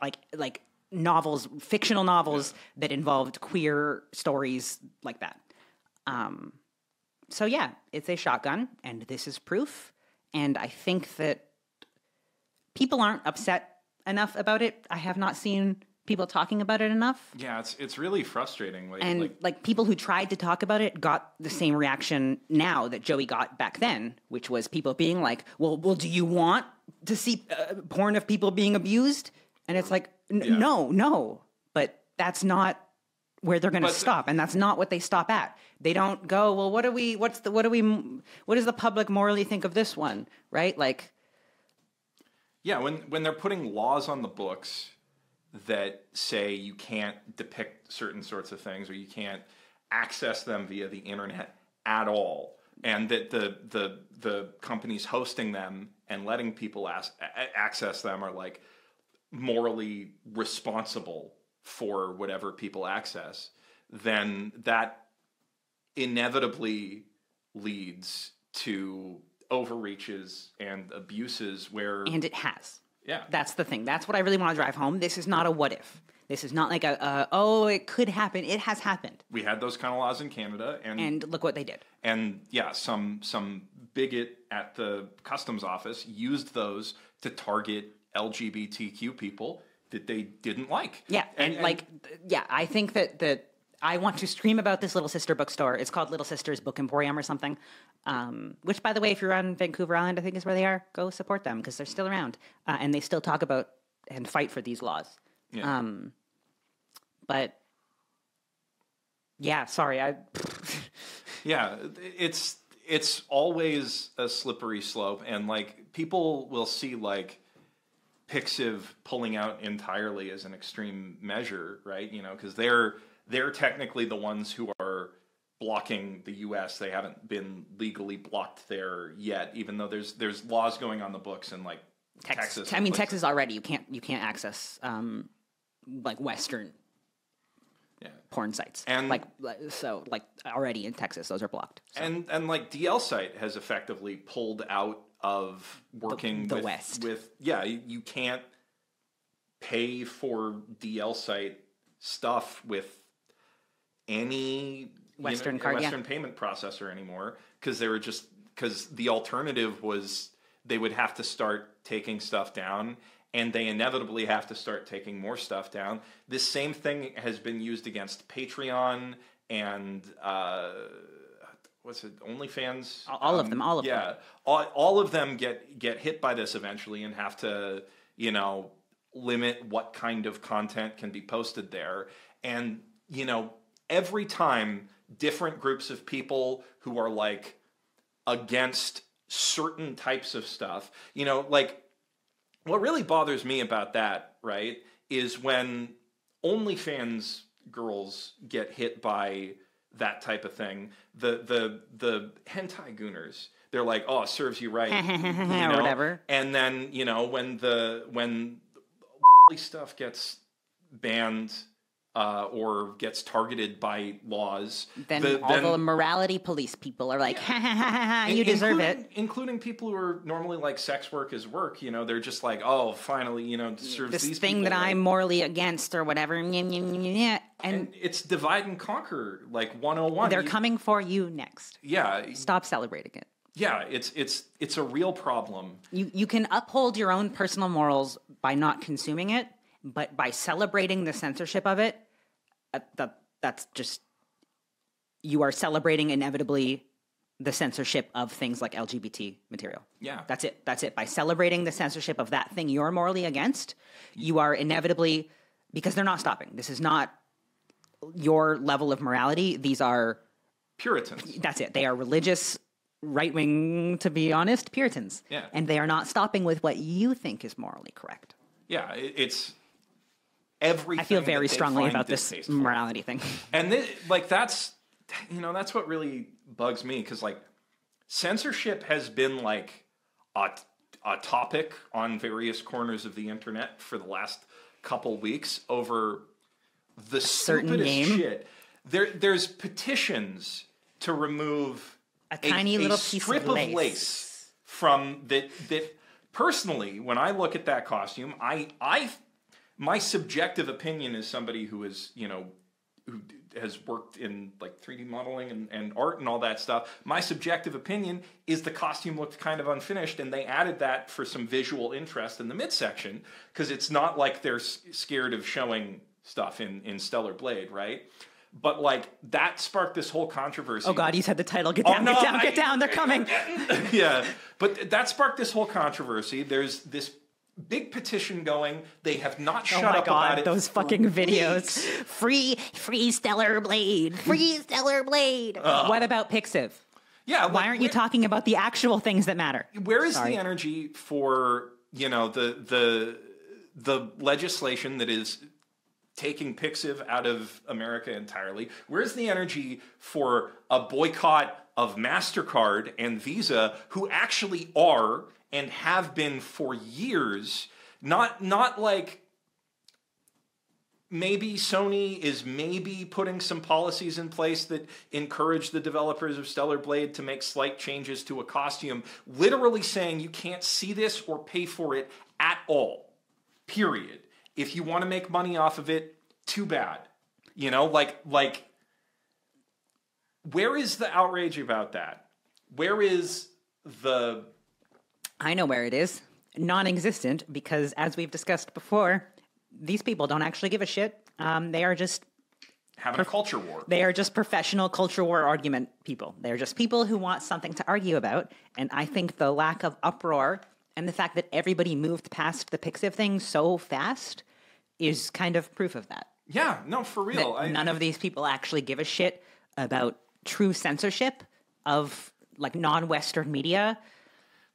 like like novels, fictional novels that involved queer stories like that. Um, so yeah, it's a shotgun, and this is proof. And I think that people aren't upset enough about it. I have not seen people talking about it enough. Yeah, it's it's really frustrating. Like, And like like, people who tried to talk about it got the same reaction now that Joey got back then, which was people being like, "Well, well, do you want to see uh, porn of people being abused?" And it's like, n- Yeah. no, no, but that's not where they're going to stop, and that's not what they stop at. They don't go, "Well, what do we? What's the? What do we? What does the public morally think of this one?" Right? Like, Yeah, when when they're putting laws on the books that say you can't depict certain sorts of things or you can't access them via the internet at all, and that the the the companies hosting them and letting people access them are like morally responsible for whatever people access, then that inevitably leads to overreaches and abuses where and it has. Yeah That's the thing. That's what I really want to drive home. This is not a what if. This is not like a, oh, it could happen. It has happened. we had those kind of laws in Canada, and and, And look what they did. And yeah, some some bigot at the customs office used those to target LGBTQ people that they didn't like. Yeah, and, like, yeah, I think that that I want to stream about this Little Sister bookstore. It's called Little Sisters Book Emporium or something. Um, which, by the way, if you're on Vancouver Island, I think is where they are. Go support them because they're still around uh, and they still talk about and fight for these laws. Yeah. Um, but yeah, sorry, I. <laughs> Yeah, it's it's always a slippery slope, and like people will see like Pixiv pulling out entirely as an extreme measure, right? You know, because they're they're technically the ones who are blocking the U.S. They haven't been legally blocked there yet, even though there's there's laws going on the books in like Texas. Texas. I mean, places. Texas already you can't you can't access um, like Western Yeah. porn sites And- like so like already in Texas those are blocked. So, and and like DLsite has effectively pulled out of working the with, West. with yeah you, you can't pay for DLsite stuff with any you know, Western yeah. Western payment processor anymore because they were just because the alternative was they would have to start taking stuff down and they inevitably have to start taking more stuff down. This same thing has been used against Patreon and uh, what's it, OnlyFans? All- all of them, all of yeah, them. all, all of them get get hit by this eventually and have to you know limit what kind of content can be posted there and you know every time different groups of people who are like against certain types of stuff you know like what really bothers me about that, right, is when OnlyFans girls get hit by that type of thing. The the the hentai gooners, they're like, oh, it serves you right, <laughs> you Or whatever. And then you know when the when <laughs> stuff gets banned uh, or gets targeted by laws, Then the- all the morality police people are like, <laughs> ha ha ha ha, you deserve it. Including people who are normally like sex work is work. You know, they're just like, oh, finally, you know, serves This these thing people that right. I'm morally against or whatever. And And it's divide and conquer, like 101. they're You- coming for you next. Yeah, Stop celebrating it. yeah. It's it's it's a real problem. You you can uphold your own personal morals by not consuming it, but by celebrating the censorship of it, uh, that that's just you are celebrating inevitably the censorship of things like LGBT material. Yeah. That's it. That's it. By celebrating the censorship of that thing you're morally against, you are inevitably because they're not stopping. This is not your level of morality. These are Puritans. that's it. They are religious, right wing, to be honest, Puritans. Yeah. And they are not stopping with what you think is morally correct. Yeah, it's everything. I feel very strongly about this distasteful. morality thing. <laughs> and thi- like that's you know that's what really bugs me because like censorship has been like a, a topic on various corners of the internet for the last couple weeks over the certain stupidest shit there there's petitions to remove A tiny little piece of strip lace. from that that personally when i look at that costume i i my subjective opinion is somebody who is you know who has worked in like 3d modeling and, and art and all that stuff my subjective opinion is the costume looked kind of unfinished and they added that for some visual interest in the midsection because it's not like they're scared of showing stuff in in stellar blade right but like that sparked this whole controversy Oh God, you said the title. Get Oh, down, no, get down, I- get down. They're coming. <laughs> yeah, but th- that sparked this whole controversy. There's this big petition going. They have not Oh shut my up about it. those fucking videos. weeks. Free, free Stellar Blade. Free <laughs> Stellar Blade. what about Pixiv? Yeah, Why like, aren't you talking about the actual things that matter? Where is Sorry. the energy for you know the the the legislation that is taking Pixiv out of America entirely? Where's the energy for a boycott of MasterCard and Visa, who actually are and have been for years, not not like maybe Sony is maybe putting some policies in place that encourage the developers of Stellar Blade to make slight changes to a costume, literally saying you can't see this or pay for it at all. Period. If you want to make money off of it, too bad. You know, like like where is the outrage about that? Where is the I know where it is. Non existent, because as we've discussed before, these people don't actually give a shit. Um, they are just having a culture war? they are just professional culture war argument people. They're just people who want something to argue about. And I think the lack of uproar and the fact that everybody moved past the Pixiv thing so fast is kind of proof of that. Yeah, no, for real. I, None of these people actually give a shit about true censorship of like non-Western media.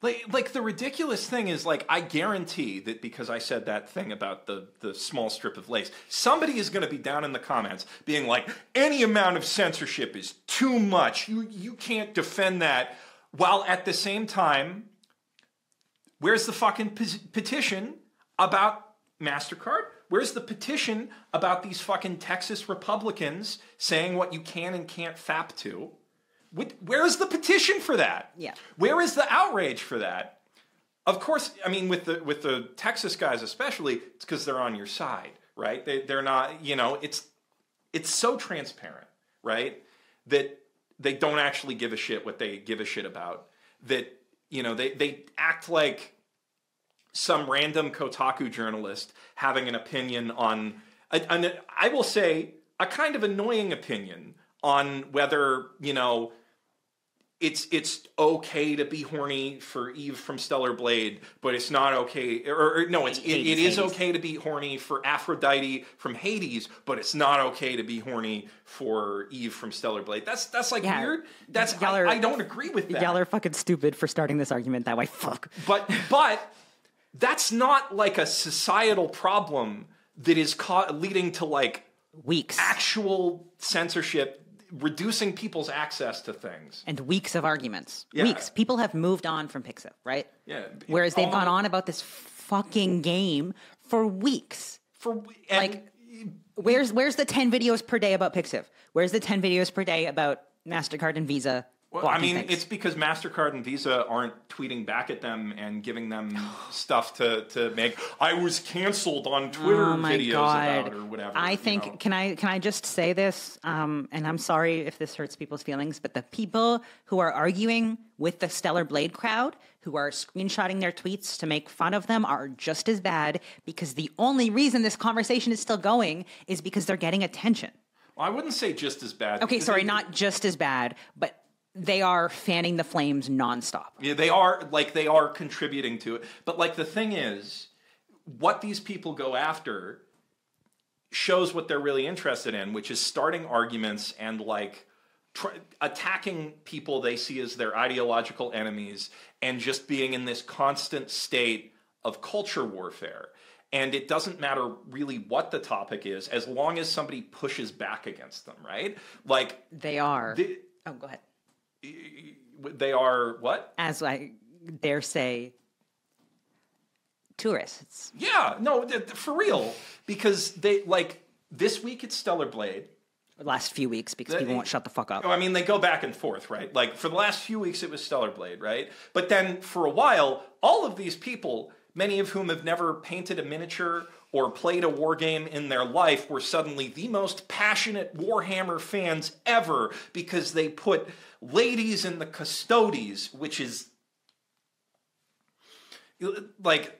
Like, like the ridiculous thing is, like, I guarantee that because I said that thing about the the small strip of lace, somebody is going to be down in the comments being like, any amount of censorship is too much. You you can't defend that. While at the same time, where's the fucking petition about Mastercard? Where's the petition about these fucking Texas Republicans saying what you can and can't fap to? What- Where's the petition for that? Yeah. Where is the outrage for that? Of course, I mean with the with the Texas guys especially, it's because they're on your side, right? They they're not, you know, it's it's so transparent, right? That they don't actually give a shit what they give a shit about. That you know they they act like some random Kotaku journalist having an opinion on, an, I will say, a kind of annoying opinion on whether you know it's it's okay to be horny for Eve from Stellar Blade, but it's not okay. Or, or no, it's it, it Hades. okay to be horny for Aphrodite from Hades, but it's not okay to be horny for Eve from Stellar Blade. That's that's like Yeah. weird. That's Y'all I, are- I don't agree with that. Y'all are fucking stupid for starting this argument that way. Fuck. But but that's not like a societal problem that is ca- leading to like Weeks actual censorship, reducing people's access to things. and weeks of arguments. Yeah. Weeks. People have moved on from Pixiv, right? Yeah. Whereas they've gone on about this fucking game for weeks. for Like, Where's where's the ten videos per day about Pixiv? Where's the ten videos per day about Mastercard and Visa? Well, I mean, things? it's because Mastercard and Visa aren't tweeting back at them and giving them <sighs> stuff to, to make. I was canceled on Twitter oh my videos god about or whatever. i think know. can i can i just say this um, and i'm sorry if this hurts people's feelings but the people who are arguing with the stellar blade crowd who are screenshotting their tweets to make fun of them are just as bad because the only reason this conversation is still going is because they're getting attention Well, I wouldn't say just as bad. okay sorry they- not just as bad but they are fanning the flames nonstop Yeah, they are like they are contributing to it. But like the thing is, what these people go after shows what they're really interested in, which is starting arguments and like tr- attacking people they see as their ideological enemies and just being in this constant state of culture warfare. And it doesn't matter really what the topic is, as long as somebody pushes back against them, right? Like they are the, oh go ahead they are what? as i dare say tourists Yeah, no, for real. Because they like this week it's Stellar Blade. last few weeks because people won't shut the fuck up. I mean, they go back and forth, right? Like for the last few weeks it was Stellar Blade, right? But then for a while, all of these people, many of whom have never painted a miniature or played a war game in their life, were suddenly the most passionate Warhammer fans ever because they put ladies in the Custodes, which is like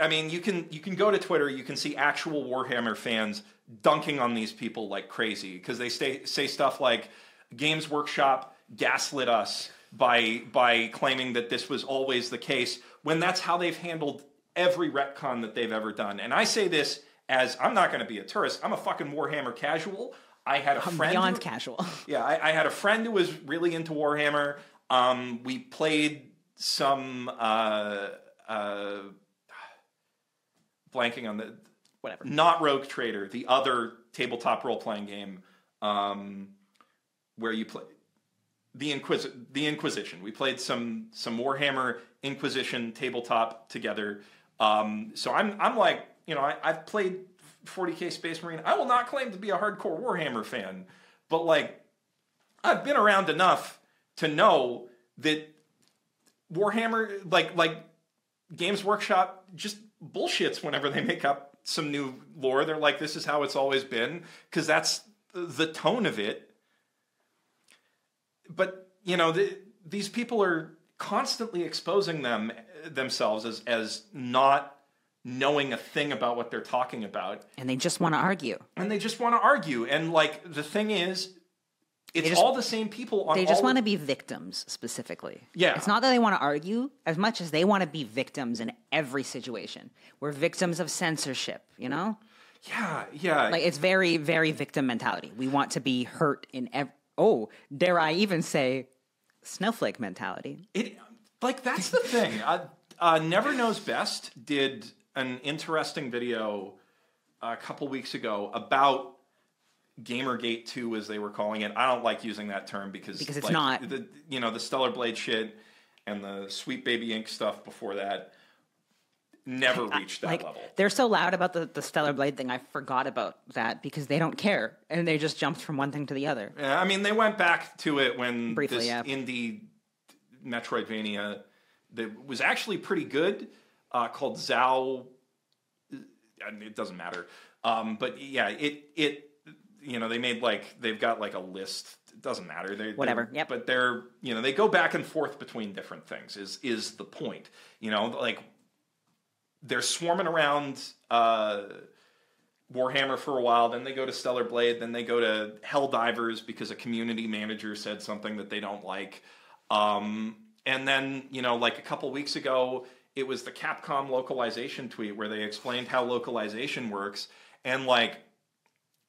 I mean, you can you can go to Twitter, you can see actual Warhammer fans dunking on these people like crazy because they say say stuff like Games Workshop gaslit us by by claiming that this was always the case when that's how they've handled every retcon that they've ever done. And I say this as I'm not going to be a tourist. I'm a fucking Warhammer casual. I had a friend Beyond who- casual. <laughs> yeah, I, I had a friend who was really into Warhammer. Um, we played some uh, uh, blanking on the Whatever. not Rogue Trader, the other tabletop role playing game um, where you play the Inquis- the Inquisition. We played some some Warhammer Inquisition tabletop together. Um, so I'm I'm like you know I, I've played 40k Space Marine. I will not claim to be a hardcore Warhammer fan, but like I've been around enough to know that Warhammer like like Games Workshop just bullshits whenever they make up some new lore. They're like, this is how it's always been, because that's the tone of it. But, you know, the, these people are constantly exposing them themselves as, as not knowing a thing about what they're talking about. And they just want to argue. And they just want to argue. And, like, the thing is, it's just- all the same people on They just want to be victims specifically. Yeah. It's not that they want to argue as much as they want to be victims in every situation. We're victims of censorship, you know? Yeah, yeah. Like it's very, very victim mentality. We want to be hurt in every oh, dare I even say snowflake mentality. It like that's the thing. <laughs> Uh, uh, Never Knows Best did an interesting video a couple weeks ago about Gamergate 2 as they were calling it. I don't like using that term because Because it's like, not. the you know the Stellar Blade shit and the Sweet Baby Inc stuff before that never reached that like level. they're so loud about the, the stellar blade thing i forgot about that because they don't care and they just jumped from one thing to the other Yeah, I mean, they went back to it when Briefly, this yeah. indie Metroidvania that was actually pretty good uh, called Zau. It doesn't matter, um, but yeah, it it you know they made like they've got like a list. It doesn't matter. They, Whatever, yep. But they're you know they go back and forth between different things. Is is the point? You know, like they're swarming around. Uh, Warhammer for a while, then they go to Stellar Blade, then they go to Helldivers because a community manager said something that they don't like. Um, and then, you know, like a couple weeks ago, it was the Capcom localization tweet where they explained how localization works. And like,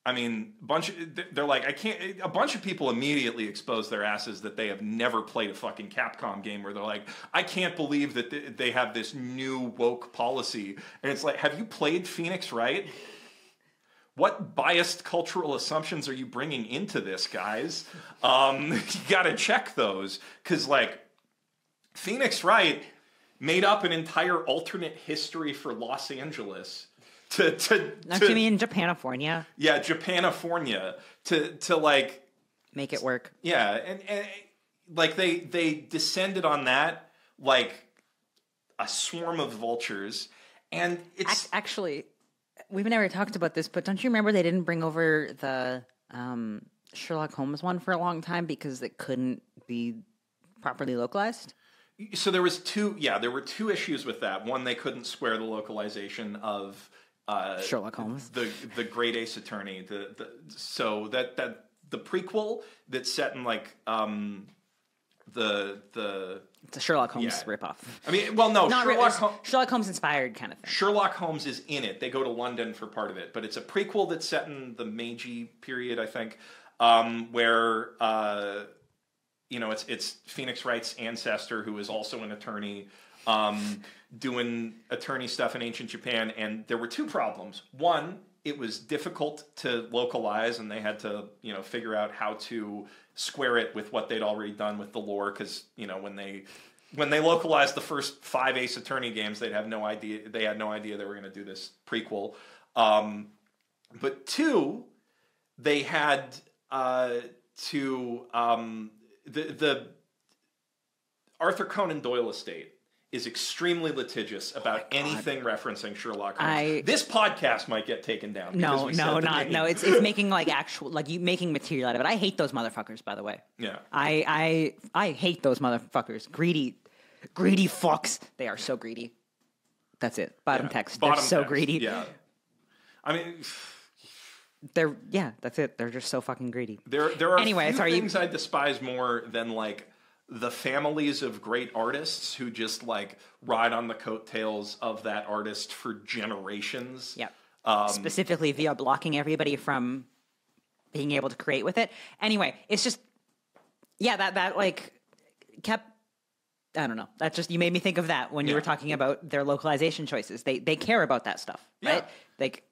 I mean, bunch. They're like, I can't. A bunch of people immediately expose their asses that they have never played a fucking Capcom game. Where they're like, I can't believe that they have this new woke policy, and it's like, have you played Phoenix Wright? What biased cultural assumptions are you bringing into this, guys? Um, <laughs> you got to check those because, like, Phoenix Wright made up an entire alternate history for Los Angeles to to, Don't to you mean Japanifornia? yeah Japanifornia to to like Make it work. yeah and, and like they they descended on that like a swarm of vultures and it's Ac- Actually, we've never talked about this, but don't you remember they didn't bring over the um, Sherlock Holmes one for a long time because it couldn't be properly localized? so there was two yeah there were two issues with that one they couldn't square the localization of uh, Sherlock Holmes. the the Great Ace Attorney. The, the so that that the prequel that's set in like um the the It's a Sherlock Holmes Yeah. ripoff. I mean well no Not Sherlock, really. Hol- Sherlock Holmes inspired kind of thing. Sherlock Holmes is in it. They go to London for part of it, but it's a prequel that's set in the Meiji period, I think, um, where uh, you know it's it's Phoenix Wright's ancestor who is also an attorney. Um, doing attorney stuff in ancient Japan, and there were two problems. One, it was difficult to localize, and they had to, you know, figure out how to square it with what they'd already done with the lore. Because you know, when they when they localized the first five Ace Attorney games, they'd have no idea. They had no idea they were going to do this prequel. Um, but two, they had uh, to um, the the Arthur Conan Doyle estate is extremely litigious oh about anything referencing Sherlock Holmes. I- this podcast might get taken down. No, we no, not name. no. It's it's making like actual like you making material out of it. I hate those motherfuckers. By the way, yeah. I I I hate those motherfuckers. Greedy, greedy fucks. They are so greedy. That's it. Bottom Yeah. text. Bottom They're so text, greedy. Yeah. I mean, They're yeah. That's it. They're just so fucking greedy. There, there are Anyway, sorry, you- things I despise more than like the families of great artists who just like ride on the coattails of that artist for generations. Yep. Um, Specifically via blocking everybody from being able to create with it. Anyway, it's just yeah, that that like kept I don't know. That just you made me think of that when you Yeah. were talking about their localization choices. They they care about that stuff, right? Yeah. Like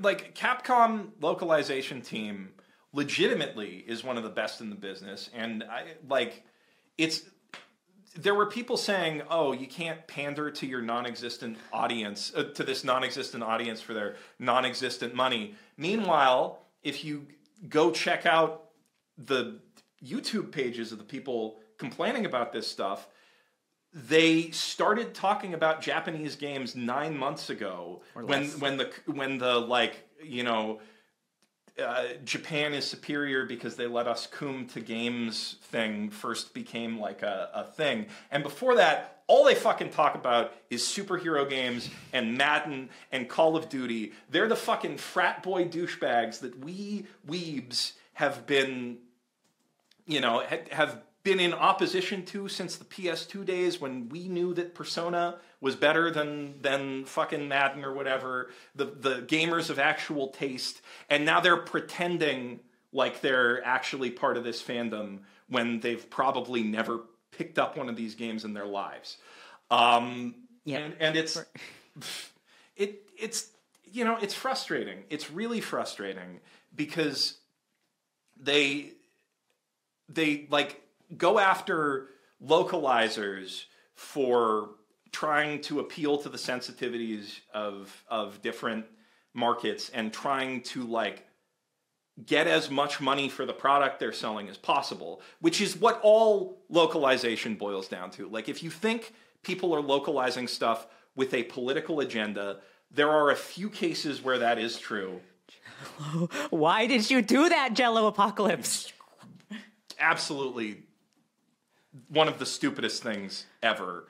like Capcom localization team legitimately is one of the best in the business and I like it's there were people saying, "Oh, you can't pander to your non-existent audience, uh, to this non-existent audience for their non-existent money." Meanwhile, if you go check out the YouTube pages of the people complaining about this stuff, they started talking about Japanese games nine months ago when when the when the like you know uh, Japan is superior because they let us cum to games thing first became like a, a thing. And before that, all they fucking talk about is superhero games and Madden and Call of Duty. They're the fucking frat boy douchebags that we weebs have been, you know, ha- have been in opposition to since the PS2 days when we knew that Persona was better than than fucking Madden or whatever. The the gamers of actual taste, and now they're pretending like they're actually part of this fandom when they've probably never picked up one of these games in their lives. Um, Yeah. and, and it's <laughs> it it's you know it's frustrating. It's really frustrating because they they like go after localizers for trying to appeal to the sensitivities of of different markets and trying to like get as much money for the product they're selling as possible, which is what all localization boils down to. Like if you think people are localizing stuff with a political agenda, there are a few cases where that is true. why did you do that, Jello Apocalypse? Absolutely one of the stupidest things ever.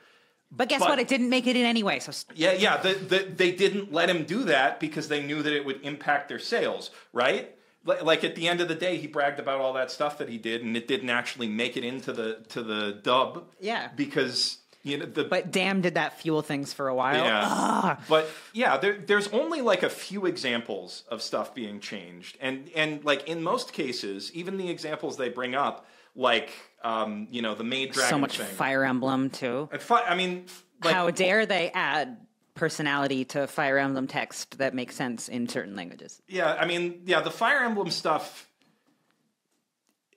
But guess But- what? It didn't make it in anyway. So Yeah, yeah. The, the, they didn't let him do that because they knew that it would impact their sales, right? Li- Like at the end of the day, he bragged about all that stuff that he did, and it didn't actually make it into the to the dub. Yeah. because You know, the But damn, did that fuel things for a while. Yeah. But yeah, there, there's only like a few examples of stuff being changed, and and like in most cases, even the examples they bring up, like um, you know the maid dragon so much thing. Fire Emblem too. Fi- I mean, like, How dare they add personality to Fire Emblem text that makes sense in certain languages? yeah, I mean, yeah, the Fire Emblem stuff.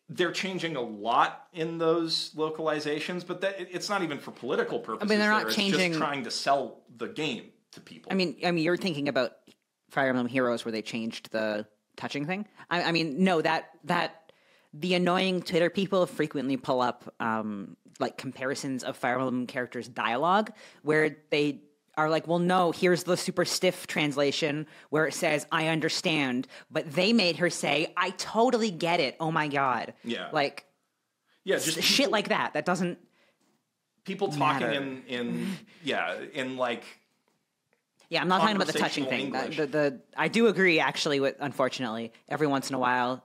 They're changing a lot in those localizations, but that, it's not even for political purposes. I mean, they're not there. It's changing- just trying to sell the game to people. I mean, I mean, you're thinking about Fire Emblem Heroes where they changed the touching thing. I, I mean, no, that that the annoying Twitter people frequently pull up um, like comparisons of Fire Emblem characters' dialogue where they are like, well, no, here's the super stiff translation where it says, I understand, but they made her say, I totally get it. Oh my God. Yeah. Like, yeah, just shit people- like that. That doesn't. people talking matter. in in <laughs> yeah in like Yeah, I'm not talking about the touching thing. The, the, the I do agree, actually. With unfortunately, every once in a while,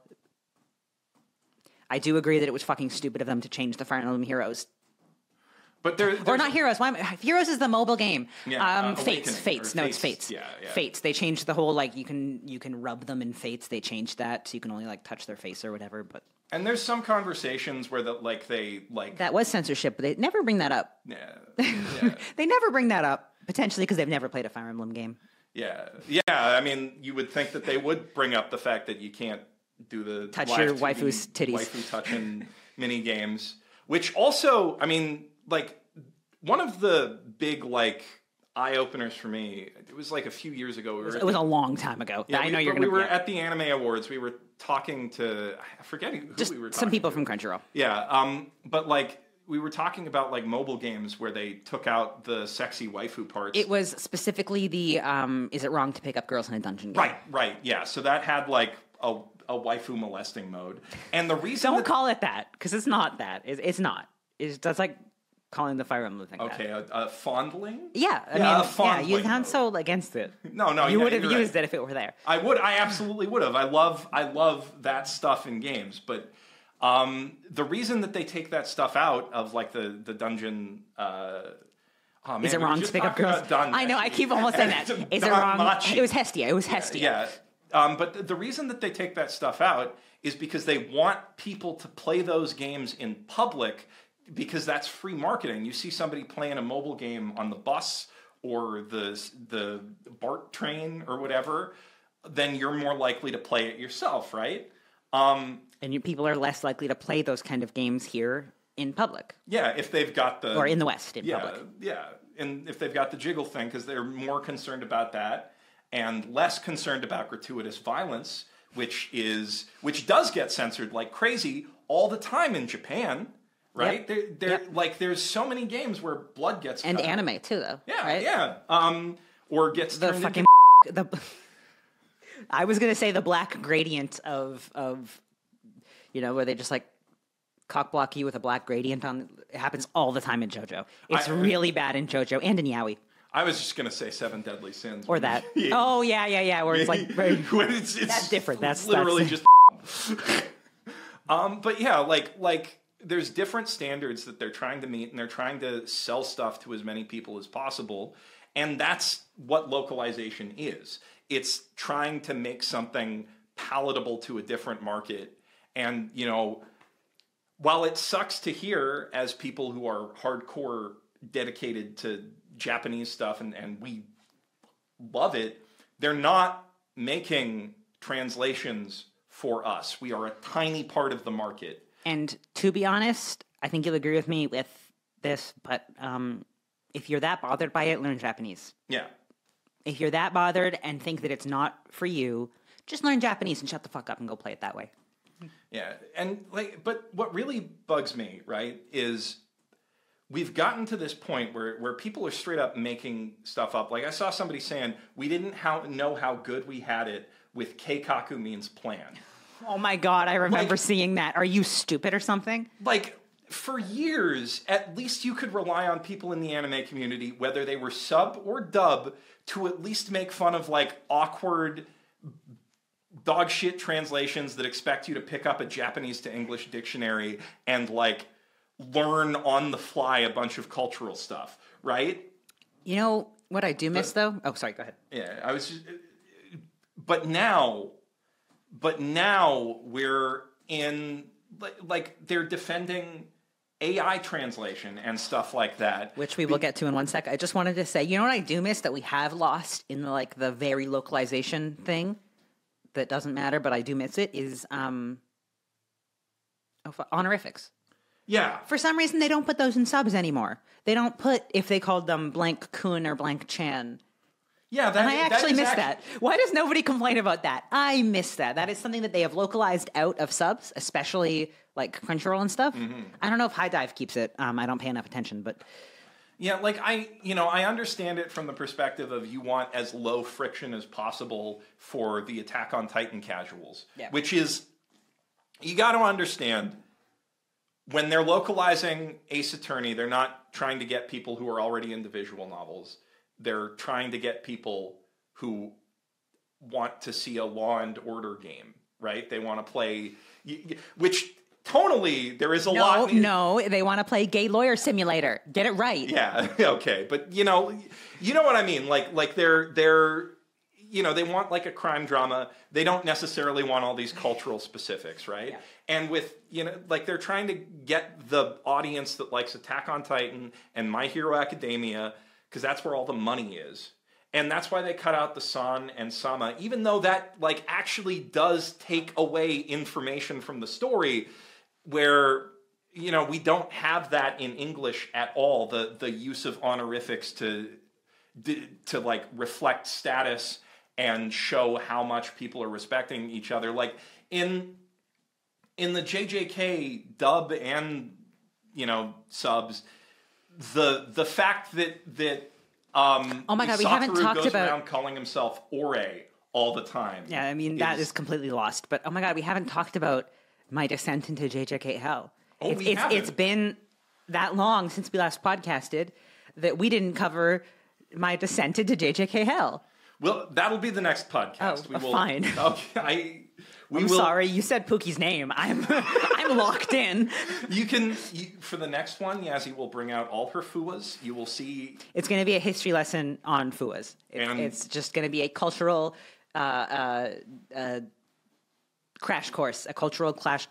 I do agree that it was fucking stupid of them to change the Fire Emblem Heroes, but there or not Heroes. Why? am I- Heroes is the mobile game. Yeah, um, uh, Fates, Fates. No, it's Fates. Fates. Yeah, yeah. Fates. They changed the whole like you can you can rub them in Fates. They changed that so you can only like touch their face or whatever. But and there's some conversations where that like they like that was censorship. But they never bring that up. yeah, <laughs> yeah They never bring that up. Potentially because they've never played a Fire Emblem game. yeah yeah I mean you would think that they would bring up the fact that you can't do the Touch live your TV waifu's titties. waifu touching <laughs> mini games which also I mean like one of the big like eye openers for me it was like a few years ago we were at It was a long time ago. Yeah, I we, know you're gonna. We were yeah. at the Anime Awards. We were talking to I forget who just we were. some people to. from Crunchyroll. Yeah, um, but like we were talking about like mobile games where they took out the sexy waifu parts. It was specifically the um, is it wrong to pick up girls in a dungeon game? right, right, yeah. So that had like a a waifu molesting mode, and the reason Don't that, call it that because it's not that. It's, it's not. It's that's like calling the Fire Emblem thing. okay a, a fondling. Yeah, I Yeah, mean, yeah, you sound mode. so against it. <laughs> No, no, you yeah, would have you're right. used it if it were there. I would. I absolutely would have. I love. I love that stuff in games, but um, the reason that they take that stuff out of like the the dungeon. Uh, oh, man, Is it wrong to pick up girls? I know. I keep almost saying that. <laughs> Is it wrong? machi. It was Hestia. It was Hestia. Yeah. Um, but the, reason that they take that stuff out is because they want people to play those games in public because that's free marketing. You see somebody playing a mobile game on the bus or the the BART train or whatever, then you're more likely to play it yourself, right? Um, And you, people are less likely to play those kind of games here in public yeah, if they've got the or in the West in yeah, public. yeah, and if they've got the jiggle thing, because they're more concerned about that and less concerned about gratuitous violence, which is which does get censored like crazy all the time in Japan, right? Yep. There, there, Yep. like there's so many games where blood gets And cut anime too, though. yeah, right? yeah, um, or gets The fucking into <laughs> the. <laughs> I was gonna say the black gradient of of, you know, where they just like cock block you with a black gradient on. It happens all the time in JoJo. It's I- really bad in JoJo and in Yaoi. I was just gonna say Seven Deadly Sins Or that. <laughs> Yeah. Oh yeah, yeah, yeah. Where it's like <laughs> very. It's, it's That's different. That's- literally that's- just. <laughs> um, but yeah, like like there's different standards that they're trying to meet, and they're trying to sell stuff to as many people as possible, and that's what localization is. It's trying to make something palatable to a different market, and you know, while it sucks to hear as people who are hardcore dedicated to Japanese stuff and, and we love it, they're not making translations for us. We are a tiny part of the market. And to be honest, I think you'll agree with me with this. But um, if you're that bothered by it, learn Japanese. Yeah. If you're that bothered and think that it's not for you, just learn Japanese and shut the fuck up and go play it that way. Yeah. And like but what really bugs me, right, is we've gotten to this point where, where people are straight up making stuff up. Like I saw somebody saying we didn't how, know how good we had it with Keikaku means plan. Oh my god, I remember Like- seeing that. Are you stupid or something? like for years, at least you could rely on people in the anime community, whether they were sub or dub, to at least make fun of like awkward dog shit translations that expect you to pick up a Japanese to English dictionary and like learn on the fly a bunch of cultural stuff, right? You know what I do miss though? Oh, sorry. Go ahead. Yeah, I was just, but now, but now we're in like, like they're defending AI translation and stuff like that. Which we will get to in one sec. I just wanted to say, you know what I do miss that we have lost in the, like the very localization thing that doesn't matter, but I do miss it is um oh, honorifics. Yeah, For some reason, they don't put those in subs anymore. They don't put if they called them blank Kun or blank Chan. yeah. That, And I actually is miss act- that. Why does nobody complain about that? I miss that. That is something that they have localized out of subs, especially like Crunchyroll and stuff. Mm-hmm. I don't know if HIDIVE keeps it. Um, I don't pay enough attention, but Yeah, like I, you know, I understand it from the perspective of you want as low friction as possible for the Attack on Titan casuals, Yeah. which is you got to understand when they're localizing Ace Attorney, they're not trying to get people who are already into visual novels. They're trying to get people who want to see a Law and Order game, right? They want to play, which tonally there is a no, lot. no, they want to play Gay Lawyer Simulator. Get it right. Yeah, <laughs> okay, but you know, you know what I mean. Like, like they're they're, you know, they want like a crime drama. They don't necessarily want all these cultural specifics, right? And with you know, like they're trying to get the audience that likes Attack on Titan and My Hero Academia because that's where all the money is. And that's why they cut out the San and Sama, even though that like actually does take away information from the story, where you know we don't have that in English at all. The the use of honorifics to to like reflect status and show how much people are respecting each other. Like in in the JJK dub and you know subs, the the fact that that um, Oh my God, we haven't talked goes about- around calling himself Ore all the time. Yeah, I mean that is- is completely lost. But oh my god, we haven't talked about my descent into JJK hell. Oh, it's, we it's, it's been that long since we last podcasted that we didn't cover my descent into JJK hell. Well, that'll be the next podcast. Oh, uh, fine. <laughs> Okay, I. We I'm will, sorry, you said Pookie's name. I'm <laughs> I'm locked in. You can you, for the next one. Yazy will bring out all her fuas. You will see. It's going to be a history lesson on fuas. It's, And- it's just going to be a cultural uh, uh, uh, crash course, a cultural clash,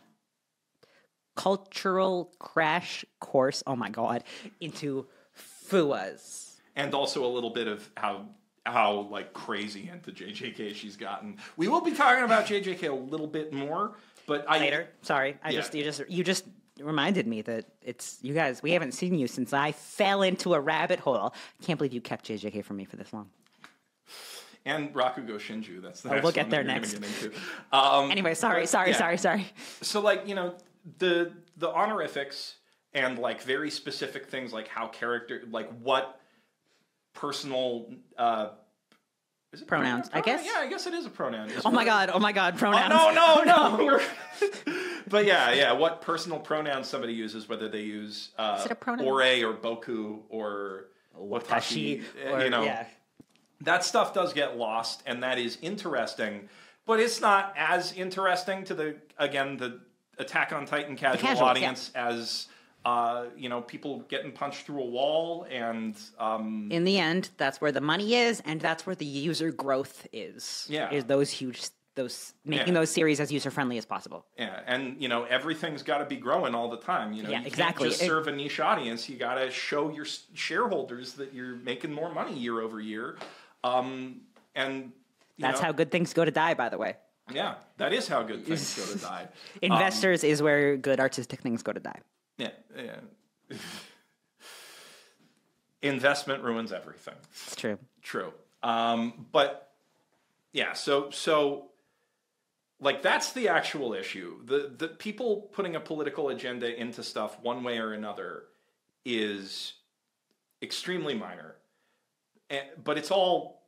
cultural crash course. Oh my god, into fuas. and also a little bit of how how like crazy into JJK she's gotten. We will be talking about JJK a little bit more, but I Later, sorry, I Yeah. just you just you just reminded me that it's you guys. We haven't seen you since I fell into a rabbit hole. I can't believe you kept JJK from me for this long. and Rakugo Shinju. That's the Oh, next we'll get there next. Get into. Um, Anyway, sorry, sorry, yeah. sorry, sorry. so like you know the the honorifics and like very specific things like how character like what personal uh is it Pronouns, I guess. yeah i guess it is a pronoun It's Oh my god! Oh my god! Oh, Pronouns. no no no We're- <laughs> but yeah yeah what personal pronouns somebody uses whether they use uh Is it a pronoun? ore or boku or Watashi, uh, or, you know yeah. that stuff does get lost and that is interesting but it's not as interesting to the again the attack on titan casual casuals, yeah. audience as uh, you know people getting punched through a wall and um, In the end, that's where the money is, and that's where the user growth is. Yeah. is those huge, those making Yeah. those series as user friendly as possible. yeah and you know everything's got to be growing all the time you know Yeah, you exactly. can't just serve a niche audience you got to show your shareholders that you're making more money year over year um, and That's know, how good things go to die. By the way, yeah that is how good things go to <laughs> die investors is where good artistic things go to die. Yeah, yeah. <laughs> Investment ruins everything. It's true. True. Um, but yeah, so so like that's the actual issue. The the people putting a political agenda into stuff one way or another is extremely minor. And, but it's all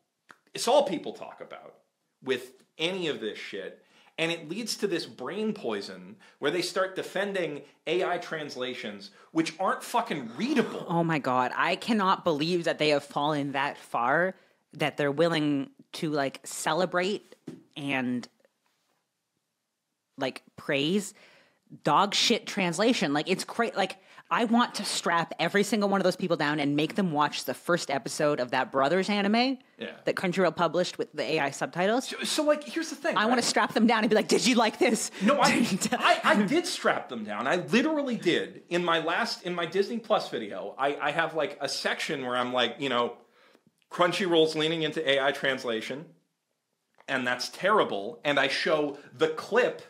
it's all people talk about with any of this shit. And it leads to this brain poison where they start defending AI translations, which aren't fucking readable. Oh my god, I cannot believe that they have fallen that far that they're willing to like celebrate and like praise dog shit translation. Like it's great. Like I want to strap every single one of those people down and make them watch the first episode of that Brothers anime Yeah. that Crunchyroll published with the AI subtitles. So, so, like, here's the thing. I want to strap them down and be like, "Did you like this?" No, I, <laughs> I, I did strap them down. I literally did. In my last, in my Disney Plus video, I, I have like a section where I'm like, you know, Crunchyroll's leaning into AI translation, and that's terrible. And I show the clip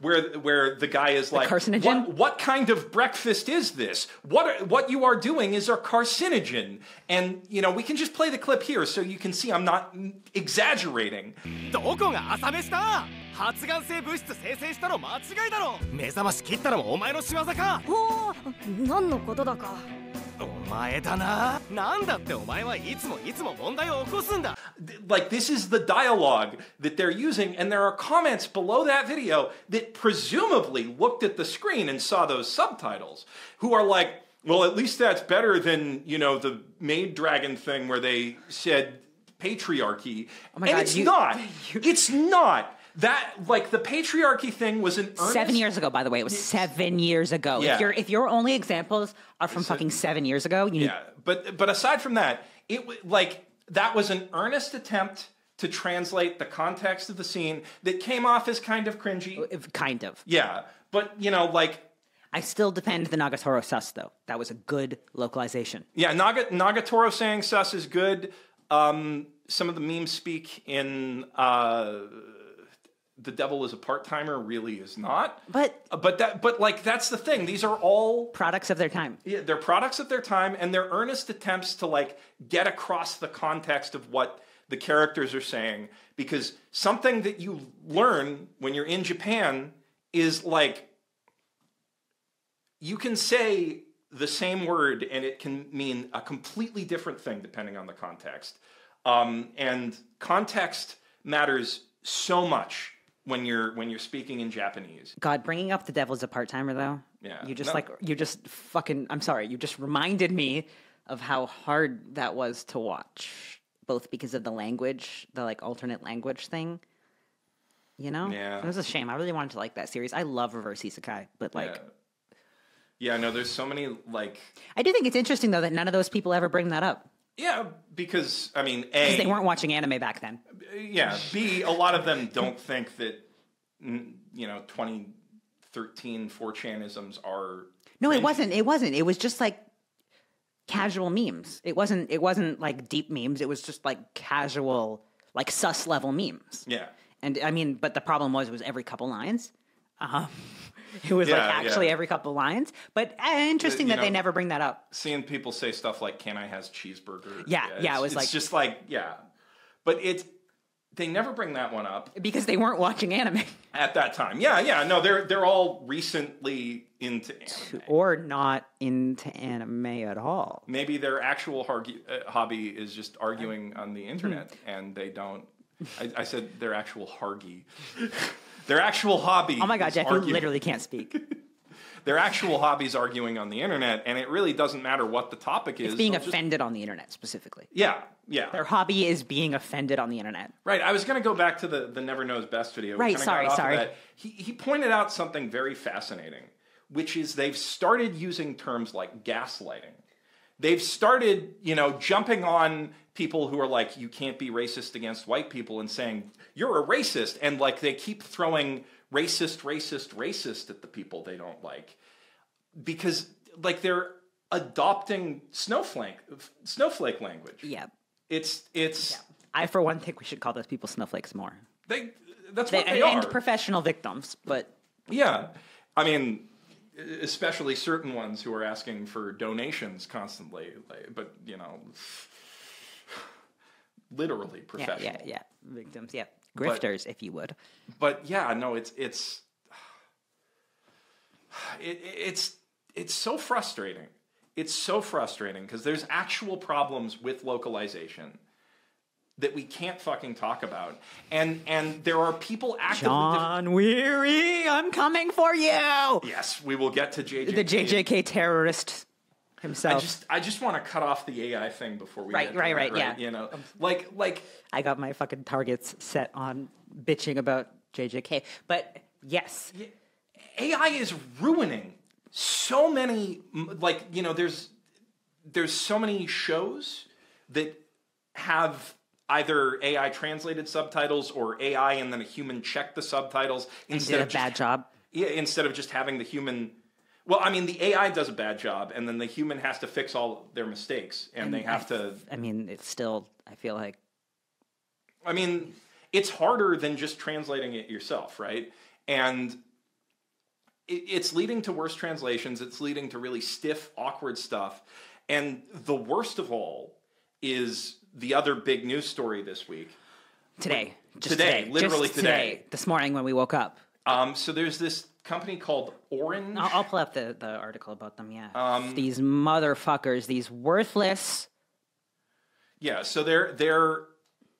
where where the guy is like, carcinogen? what, what kind of breakfast is this? What are, what you are doing is a carcinogen. And you know, we can just play the clip here so you can see I'm not exaggerating. どこが朝飯だ発がん性物質生成したの間違いだろ目覚まし切ったのもお前の仕業かおお何のことだかお前だななんだってお前はいつもいつも問題を起こすんだ like this is the dialogue that they're using and there are comments below that video that presumably looked at the screen and saw those subtitles who are like well at least that's better than you know the maid dragon thing where they said patriarchy Oh my and God, it's you- not <laughs> it's not that like the patriarchy thing was an earnest, Seven years ago, by the way, it was seven years ago. Yeah. If your if your only examples are from fucking seven years ago, you need Yeah, but but aside from that, it like that was an earnest attempt to translate the context of the scene that came off as kind of cringy. kind of. Yeah, but you know, like I still defend the Nagatoro sus though. That was a good localization. yeah, Naga, Nagatoro saying sus is good. Um, some of the memes speak in uh, the devil is a part timer really is not. But Uh, But that but like that's the thing. These are all products of their time. Yeah, they're products of their time and they're earnest attempts to like get across the context of what the characters are saying because something that you learn when you're in Japan is like you can say the same word and it can mean a completely different thing depending on the context. Um, and context matters so much when you're when you're speaking in Japanese. God, bringing up the devil as a part timer though. Yeah. You just No. like you just fucking. I'm sorry. You just reminded me of how hard that was to watch, both because of the language, the like alternate language thing. You know, Yeah. it was a shame. I really wanted to like that series. I love Reverse Isekai, but like, Yeah. Yeah, no, there's so many like I do think it's interesting though that none of those people ever bring that up yeah, because I mean, a they weren't watching anime back then. yeah, b a lot of them don't think that you know 2013 4chanisms are No, it wasn't. It wasn't. It was just like casual memes. It wasn't. It wasn't like deep memes. It was just like casual, like sus level memes. Yeah, And I mean, but the problem was it was every couple lines. Um, it was Yeah, like actually yeah. every couple lines. But uh, interesting you that they never bring that up seeing people say stuff like "Can I has cheeseburger?" Yeah, yeah, it's, it was it's like- just like yeah, but it's they never bring that one up because they weren't watching anime <laughs> at that time. Yeah, yeah, no, they're they're all recently into anime. or not into anime at all. maybe their actual hargu- uh, hobby is just arguing on the internet Hmm. and they don't I, I said their actual hargy <laughs> their actual hobby Oh my god, Jeff, you literally can't speak. <laughs> their actual hobbies arguing on the internet and it really doesn't matter what the topic is It's being they'll just- offended on the internet specifically. yeah yeah Their hobby is being offended on the internet. right i was going to go back to the the never knows best video We Right, sorry, of sorry. that. he, he pointed out something very fascinating which is they've started using terms like gaslighting they've started, you know, jumping on people who are like, you can't be racist against white people and saying, you're a racist. And like they keep throwing racist, racist, racist at the people they don't like. Because like they're adopting snowflake snowflake language. Yeah. It's it's I for one think we should call those people snowflakes more. they that's They, what they and are. professional victims, but Yeah. I mean, especially certain ones who are asking for donations constantly, like, but you know, literally yeah, professional. yeah, yeah, victims, yeah, grifters, if you would. But yeah, no, it's it's it, it's it's so frustrating. It's so frustrating because there's actual problems with localization that we can't fucking talk about, and and there are people actively. John Werry, I'm coming for you. yes, we will get to JJ. The JJK terrorist himself. I just I just want to cut off the AI thing before we Right, to right, right, yeah. You know, like like I got my fucking targets set on bitching about JJK. But yes, AI is ruining so many like you know there's there's so many shows that have either AI translated subtitles or AI and then a human check the subtitles instead did a of just bad job. yeah, instead of just having the human. Well, I mean, the AI does a bad job, and then the human has to fix all their mistakes, and, they have to. I mean, it's still. I feel like I mean, it's harder than just translating it yourself, right? And it, it's leading to worse translations. It's leading to really stiff, awkward stuff. And the worst of all is the other big news story this week. today, just today, today, literally just today. this morning when we woke up. Um, so there's this company called Orange. I'll, I'll pull up the, the article about them. Yeah, Um, these motherfuckers, these worthless. Yeah, so they're they're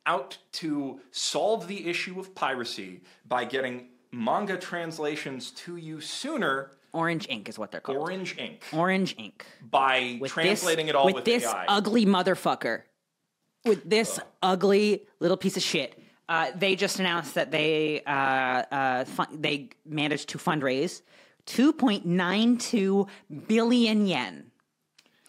out to solve the issue of piracy by getting manga translations to you sooner. Orange Inc. is what they're called. Orange Inc. Orange Ink. by With translating this, it all with, with, this AI. ugly motherfucker. With this ugly little piece of shit. Uh, they just announced that they uh, uh, fun- they managed to fundraise 2.92 billion yen,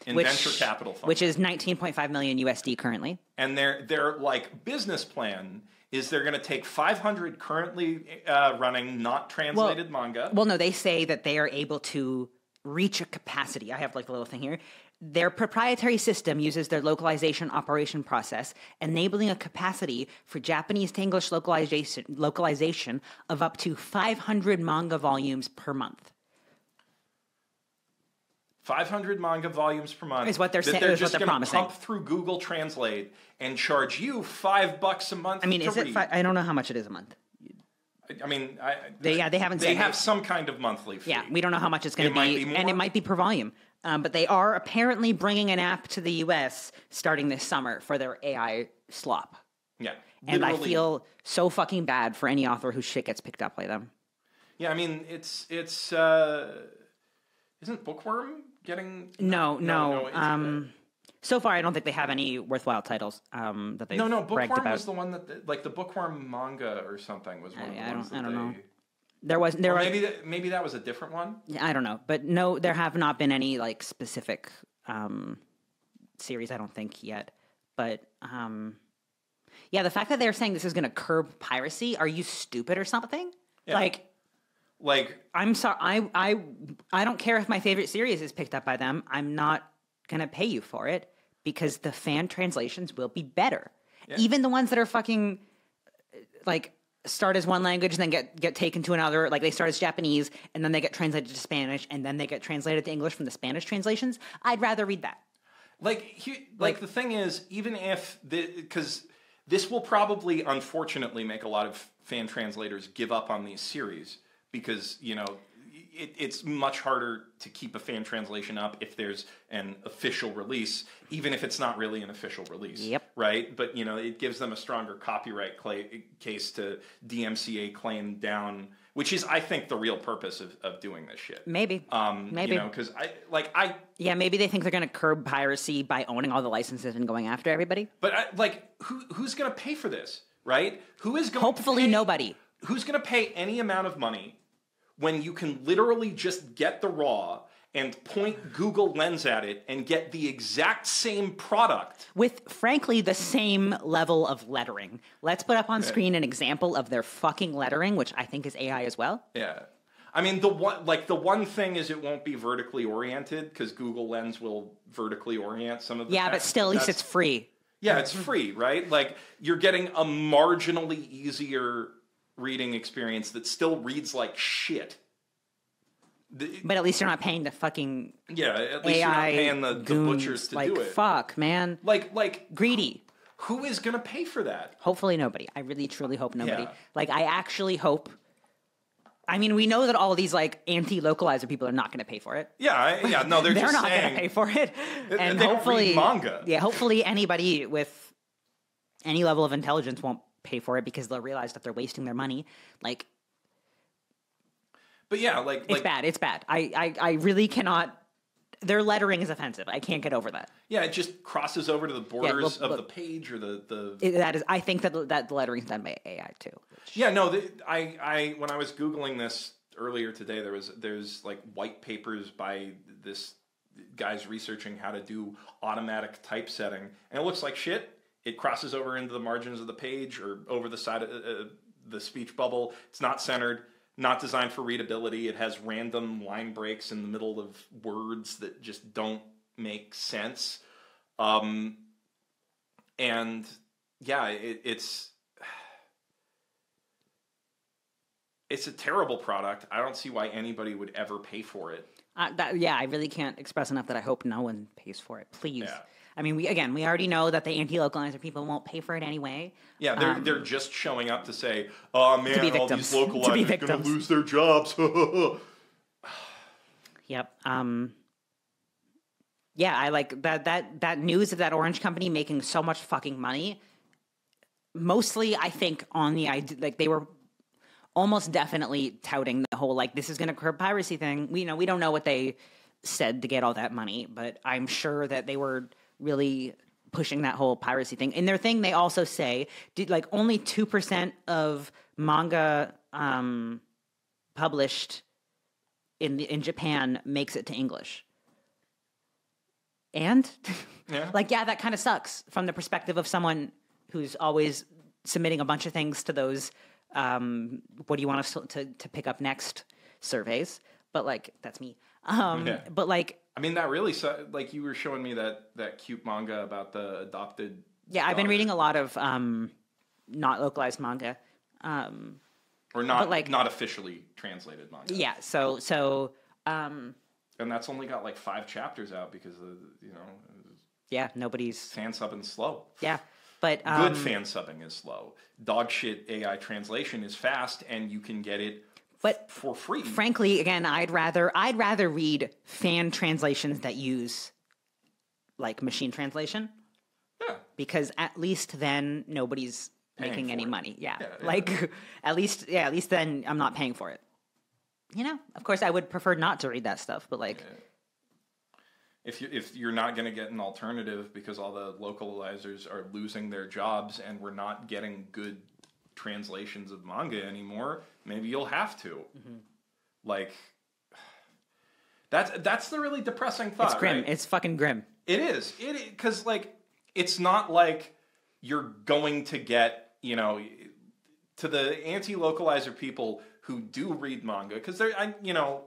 in which, venture capital funds. which is 19.5 million USD currently. and their their like business plan is they're going to take 500 currently uh, running not translated manga. Well, no, they say that they are able to reach a capacity. I have like a little thing here. Their proprietary system uses their localization operation process, enabling a capacity for Japanese to English localization, localization of up to 500 manga volumes per month. 500 manga volumes per month Is what they're saying- They're is what just they're gonna promising. Pump through Google Translate and charge you five bucks a month. I mean, to is it? read. Fi- I don't know how much it is a month. I mean, I, They- yeah, they haven't They have it. some kind of monthly fee. Yeah, we don't know how much it's going It to be, be and it might be per volume. Um, but they are apparently bringing an app to the U.S. starting this summer for their AI slop. yeah. And I feel so fucking bad for any author whose shit gets picked up by them. Yeah, I mean, it's it's. uh Isn't Bookworm getting? No, no. it's- um, so far, I don't think they have any worthwhile titles um, that they no, no. Bookworm was the one that, like, the Bookworm manga or something was one of the I ones don't- I don't they. know. There was there Or was maybe that, maybe that was a different one. Yeah, I don't know, but no, there have not been any like specific um, series. I don't think yet, but um, yeah, the fact that they're saying this is going to curb piracy. Are you stupid or something? Like, Like, I'm sorry. I I I don't care if my favorite series is picked up by them. I'm not going to pay you for it because the fan translations will be better. Even the ones that are fucking like start as one language and then get get taken to another. Like they start as japanese and then they get translated to spanish and then they get translated to english from the spanish translations. I'd rather read that. Like, he, like, the thing is, even if the because this will probably, unfortunately, make a lot of fan translators give up on these series because you know it, it's much harder to keep a fan translation up if there's an official release, even if it's not really an official release. Yep. Right, but you know it gives them a stronger copyright case to DMCA claim down, which is, I think, the real purpose of, of doing this shit. maybe Um, maybe you know, because I like I yeah maybe they think they're going to curb piracy by owning all the licenses and going after everybody But I, like, who who's going to pay for this, right? Who is going? hopefully nobody Who's going to pay any amount of money when you can literally just get the raw and point Google Lens at it and get the exact same product? with frankly the same level of lettering let's put up on screen an example of their fucking lettering which i think is ai as well Yeah. I mean the one like the one thing is it won't be vertically oriented because Google Lens will vertically orient some of the yeah but text. still at least That's- it's free Yeah, it's free, right? Like you're getting a marginally easier reading experience that still reads like shit. The- but at least you're not paying the fucking yeah, at least ai you're not paying the, the goons. butchers to like do it. fuck man Like, like greedy who is gonna pay for that? Hopefully nobody. I really truly hope nobody. Yeah. Like I actually hope I mean, we know that all these like anti-localizer people are not going to pay for it. Yeah, I, yeah, no, they're, <laughs> They're just not going to pay for it. <laughs> And hopefully read manga. Yeah, hopefully anybody with any level of intelligence won't pay for it because they'll realize that they're wasting their money. Like But yeah, like, it's like bad. It's bad. I, I I really cannot their lettering is offensive. I can't get over that. yeah, it just crosses over to the borders look- of look. the page or the the. It- that is I think that that the lettering's done by AI too. yeah, no, the, I I when I was googling this earlier today. There was there's like white papers by this guys researching how to do automatic typesetting, and it looks like shit. It crosses over into the margins of the page or over the side of uh, the speech bubble. It's not centered, not designed for readability. It has random line breaks in the middle of words that just don't make sense. Um, and yeah, it, it's <sighs> it's a terrible product. I don't see why anybody would ever pay for it. Uh, that, yeah, I really can't express enough that I hope no one pays for it. Please. Yeah. I mean, we again, we already know that the anti-localizer people won't pay for it anyway. Yeah, they're they're just showing up to say, "Oh man, all these. <laughs> Localizers are going to lose their jobs." <laughs> Yep. Um. Yeah, I like that. That that news of that orange company making so much fucking money. Mostly, I think on the idea, like they were almost definitely touting the whole like this is going to curb piracy thing. We you know we don't know what they said to get all that money, but I'm sure that they were really pushing that whole piracy thing. In their thing, they also say did like only two percent of manga um, published in the, in Japan makes it to English. And <laughs> Yeah. like yeah, that kind of sucks from the perspective of someone who's always submitting a bunch of things to those um, what do you want us to, to, to pick up next surveys. But like that's me. Um, Yeah. but like I mean, that really su- like you were showing me that that cute manga about the adopted. yeah, I've been reading a lot of um, not localized manga. Um, or not like- not officially translated manga. yeah, so so um, and that's only got like five chapters out because of you know yeah, nobody's fan subbing slow. yeah, but um, Good fan subbing is slow. Dog shit AI translation is fast, and you can get it But for free. frankly, again, I'd rather I'd rather read fan translations that use like machine translation yeah, because at least then nobody's Paying making any it. money. Yeah. Yeah, yeah. Like <laughs> at least yeah, at least then I'm not paying for it. You know, of course I would prefer not to read that stuff, but like if you if you're not going to get an alternative because all the localizers are losing their jobs and we're not getting good translations of manga anymore, maybe you'll have to. Mm-hmm. Like that's that's the really depressing thought. it's grim. right? It's fucking grim. It is. It because like it's not like you're going to get you know to the anti-localizer people who do read manga because they're I, you know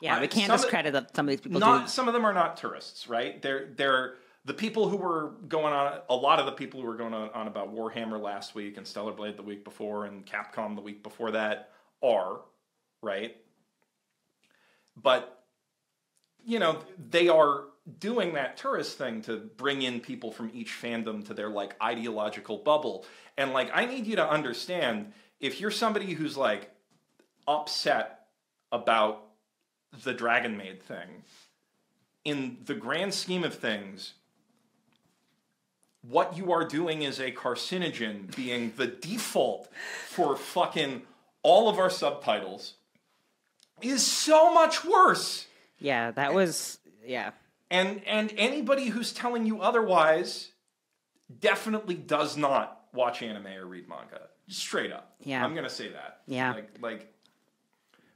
Yeah, I- we can't of- discredit that some of these people not do. some of them are not tourists, right? They're they're the people who were going on a lot of the people who were going on, on about Warhammer last week and Stellar Blade the week before and Capcom the week before that are right, but you know they are doing that tourist thing to bring in people from each fandom to their like ideological bubble. And like i need you to understand if you're somebody who's like upset about the dragon maid thing in the grand scheme of things what you are doing is a carcinogen being the default for fucking all of our subtitles is so much worse Yeah, that was yeah. and and anybody who's telling you otherwise definitely does not watch anime or read manga. Straight up. Yeah. I'm gonna say that. Yeah. Like like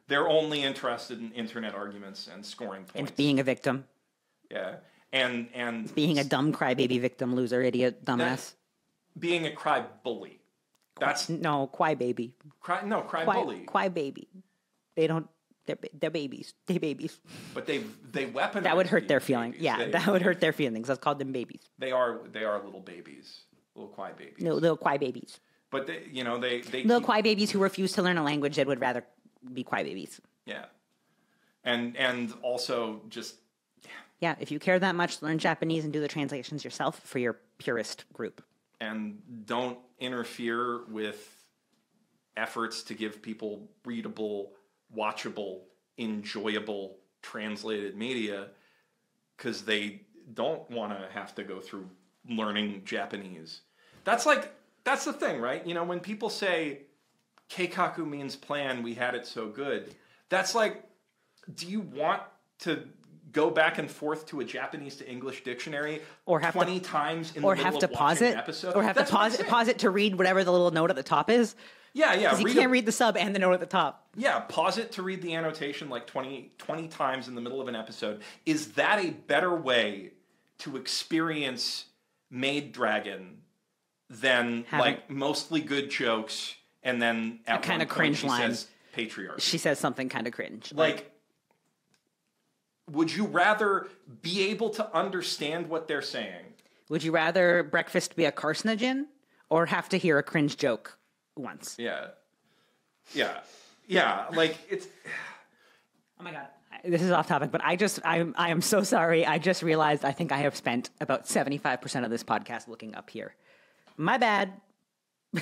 they're only interested in internet arguments and scoring points. And being a victim, yeah. And and being a dumb crybaby victim, loser, idiot, dumbass. being a cry bully. That's No, cry baby. cry no cry bully. cry baby. They don't. They're, they're babies. They babies. But they they weaponize That would hurt their feelings. Yeah, They, that would hurt their feelings. Let's call them babies. they are they are little babies. Little cry babies. No, little cry babies. But they you know they they Little cry babies who refuse to learn a language that would rather be cry babies. Yeah. And and also just Yeah, if you care that much, learn Japanese and do the translations yourself for your purist group. And don't interfere with efforts to give people readable, watchable, enjoyable translated media because they don't want to have to go through learning Japanese. That's like that's the thing, right? You know, when people say keikaku means plan, we had it so good. That's like do you want to go back and forth to a Japanese to English dictionary Or have to- twenty times in or the have middle to of pause it, an episode. or have That's to pause it, pause it to read whatever the little note at the top is. Yeah, yeah. Because you can't a- read the sub and the note at the top. Yeah, pause it to read the annotation like 20, 20 times in the middle of an episode. Is that a better way to experience Maid Dragon than like mostly good jokes and then at kinda one point cringe line. says patriarchy? She says something kind of cringe. like would you rather be able to understand what they're saying Would you rather breakfast be a carcinogen or have to hear a cringe joke once? yeah yeah yeah like it's <sighs> Oh my god. This is off topic, but I just I'm I am so sorry. I just realized I think I have spent about 75% of this podcast looking up here. My bad. <laughs>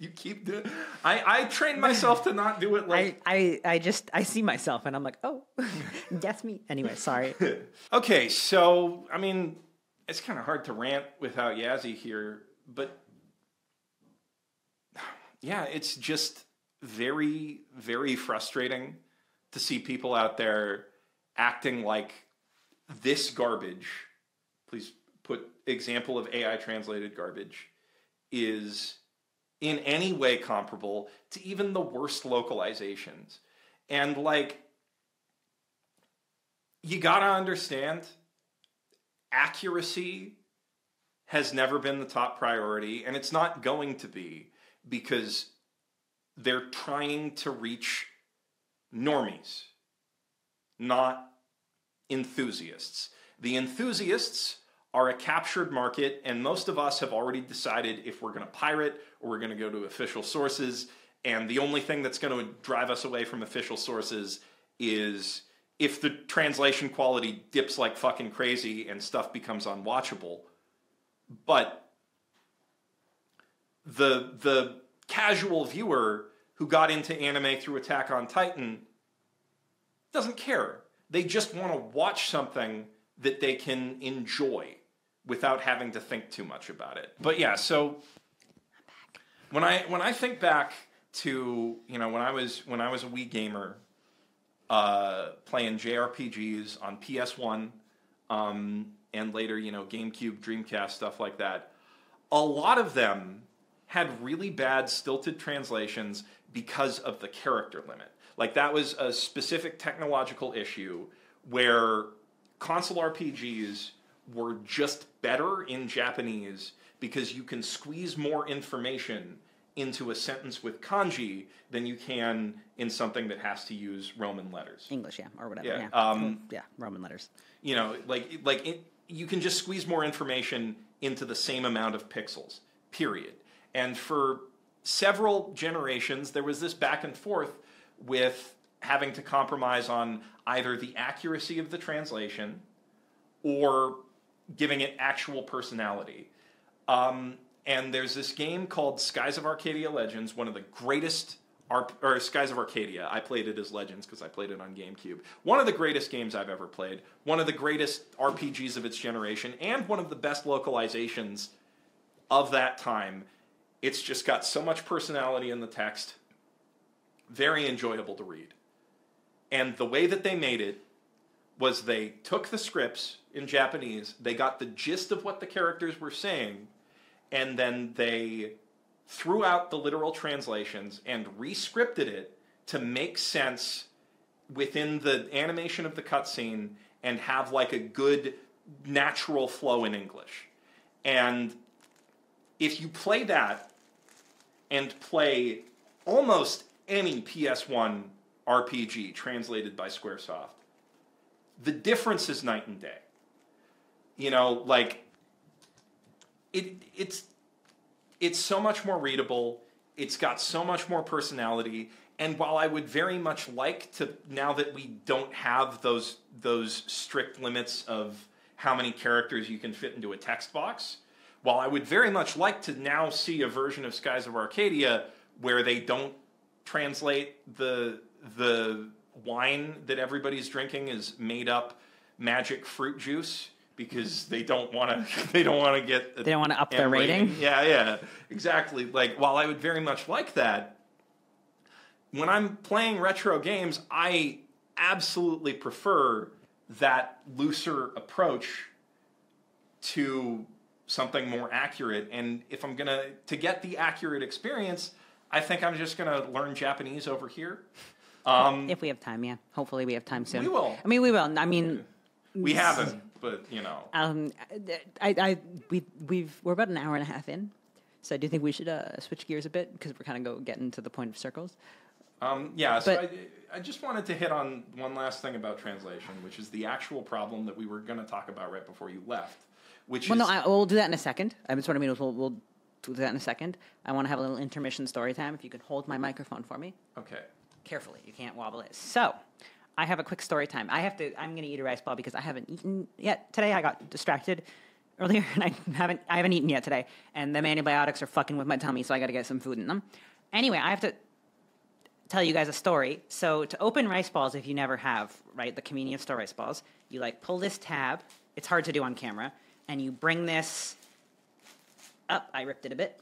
you keep doing i i trained myself to not do it <laughs> like I, I I just I see myself and I'm like, "Oh, <laughs> that's me." Anyway, sorry. <laughs> Okay, so I mean, it's kind of hard to rant without Yazy here, but yeah, it's just very, very frustrating to see people out there acting like this garbage. Please put example of AI translated garbage is in any way comparable to even the worst localizations. And like you gotta understand accuracy has never been the top priority and it's not going to be because they're trying to reach normies not enthusiasts the enthusiasts are a captured market and most of us have already decided if we're going to pirate or we're going to go to official sources and the only thing that's going to drive us away from official sources is if the translation quality dips like fucking crazy and stuff becomes unwatchable. But the the casual viewer who got into anime through Attack on Titan doesn't care. They just want to watch something that they can enjoy without having to think too much about it. But yeah, so when I when I think back to you know when I was when I was a Wii gamer, uh, playing JRPGs on PS One, um, and later you know GameCube, Dreamcast, stuff like that. A lot of them had really bad stilted translations because of the character limit. Like that was a specific technological issue where console RPGs were just better in Japanese because you can squeeze more information into a sentence with kanji than you can in something that has to use Roman letters. English, yeah, or whatever. Yeah, Yeah, um, yeah, Roman letters. You know, like like it, you can just squeeze more information into the same amount of pixels. Period. And for several generations, there was this back and forth with having to compromise on either the accuracy of the translation or giving it actual personality. Um, and there's this game called Skies of Arcadia Legends, one of the greatest, Ar- or Skies of Arcadia. I played it as Legends because I played it on GameCube. One of the greatest games I've ever played, one of the greatest RPGs of its generation, and one of the best localizations of that time. It's just got so much personality in the text, very enjoyable to read. And the way that they made it was they took the scripts in Japanese, they got the gist of what the characters were saying, and then they threw out the literal translations and rescripted it to make sense within the animation of the cutscene and have like a good natural flow in English. And if you play that and play almost any PS1 RPG translated by Squaresoft, the difference is night and day. You know, like it it's it's so much more readable. It's got so much more personality. And while I would very much like to now that we don't have those those strict limits of how many characters you can fit into a text box, while I would very much like to now see a version of Skies of Arcadia where they don't translate the the wine that everybody's drinking is made up magic fruit juice because they don't want to <laughs> they don't want to get They don't wanna up their M rating? Yeah, yeah, exactly. Like while I would very much like that, when I'm playing retro games, I absolutely prefer that looser approach to something more accurate. And if I'm gonna to get the accurate experience, I think I'm just gonna learn Japanese over here. Um, If we have time, yeah. Hopefully, we have time soon. We will. I mean, we will. I mean, we haven't, but you know. um, I, I, we, we've, we're about an hour and a half in, so I do think we should uh, switch gears a bit because we're kind of go getting to the point of circles. Um, yeah, so But- I, I just wanted to hit on one last thing about translation, which is the actual problem that we were going to talk about right before you left, which Well, is no, I, we'll do that in a second. I mean, what I mean is we'll, we'll do that in a second. I want to have a little intermission story time. If you could hold my microphone for me okay. Carefully, you can't wobble it. So, I have a quick story time. I have to. I'm going to eat a rice ball because I haven't eaten yet today. I got distracted earlier, <laughs> and I haven't. I haven't eaten yet today, and them antibiotics are fucking with my tummy, so I got to get some food in them. Anyway, I have to tell you guys a story. So to open rice balls, if you never have, right, the convenience store rice balls, you like pull this tab. It's hard to do on camera, and you bring this up. I ripped it a bit,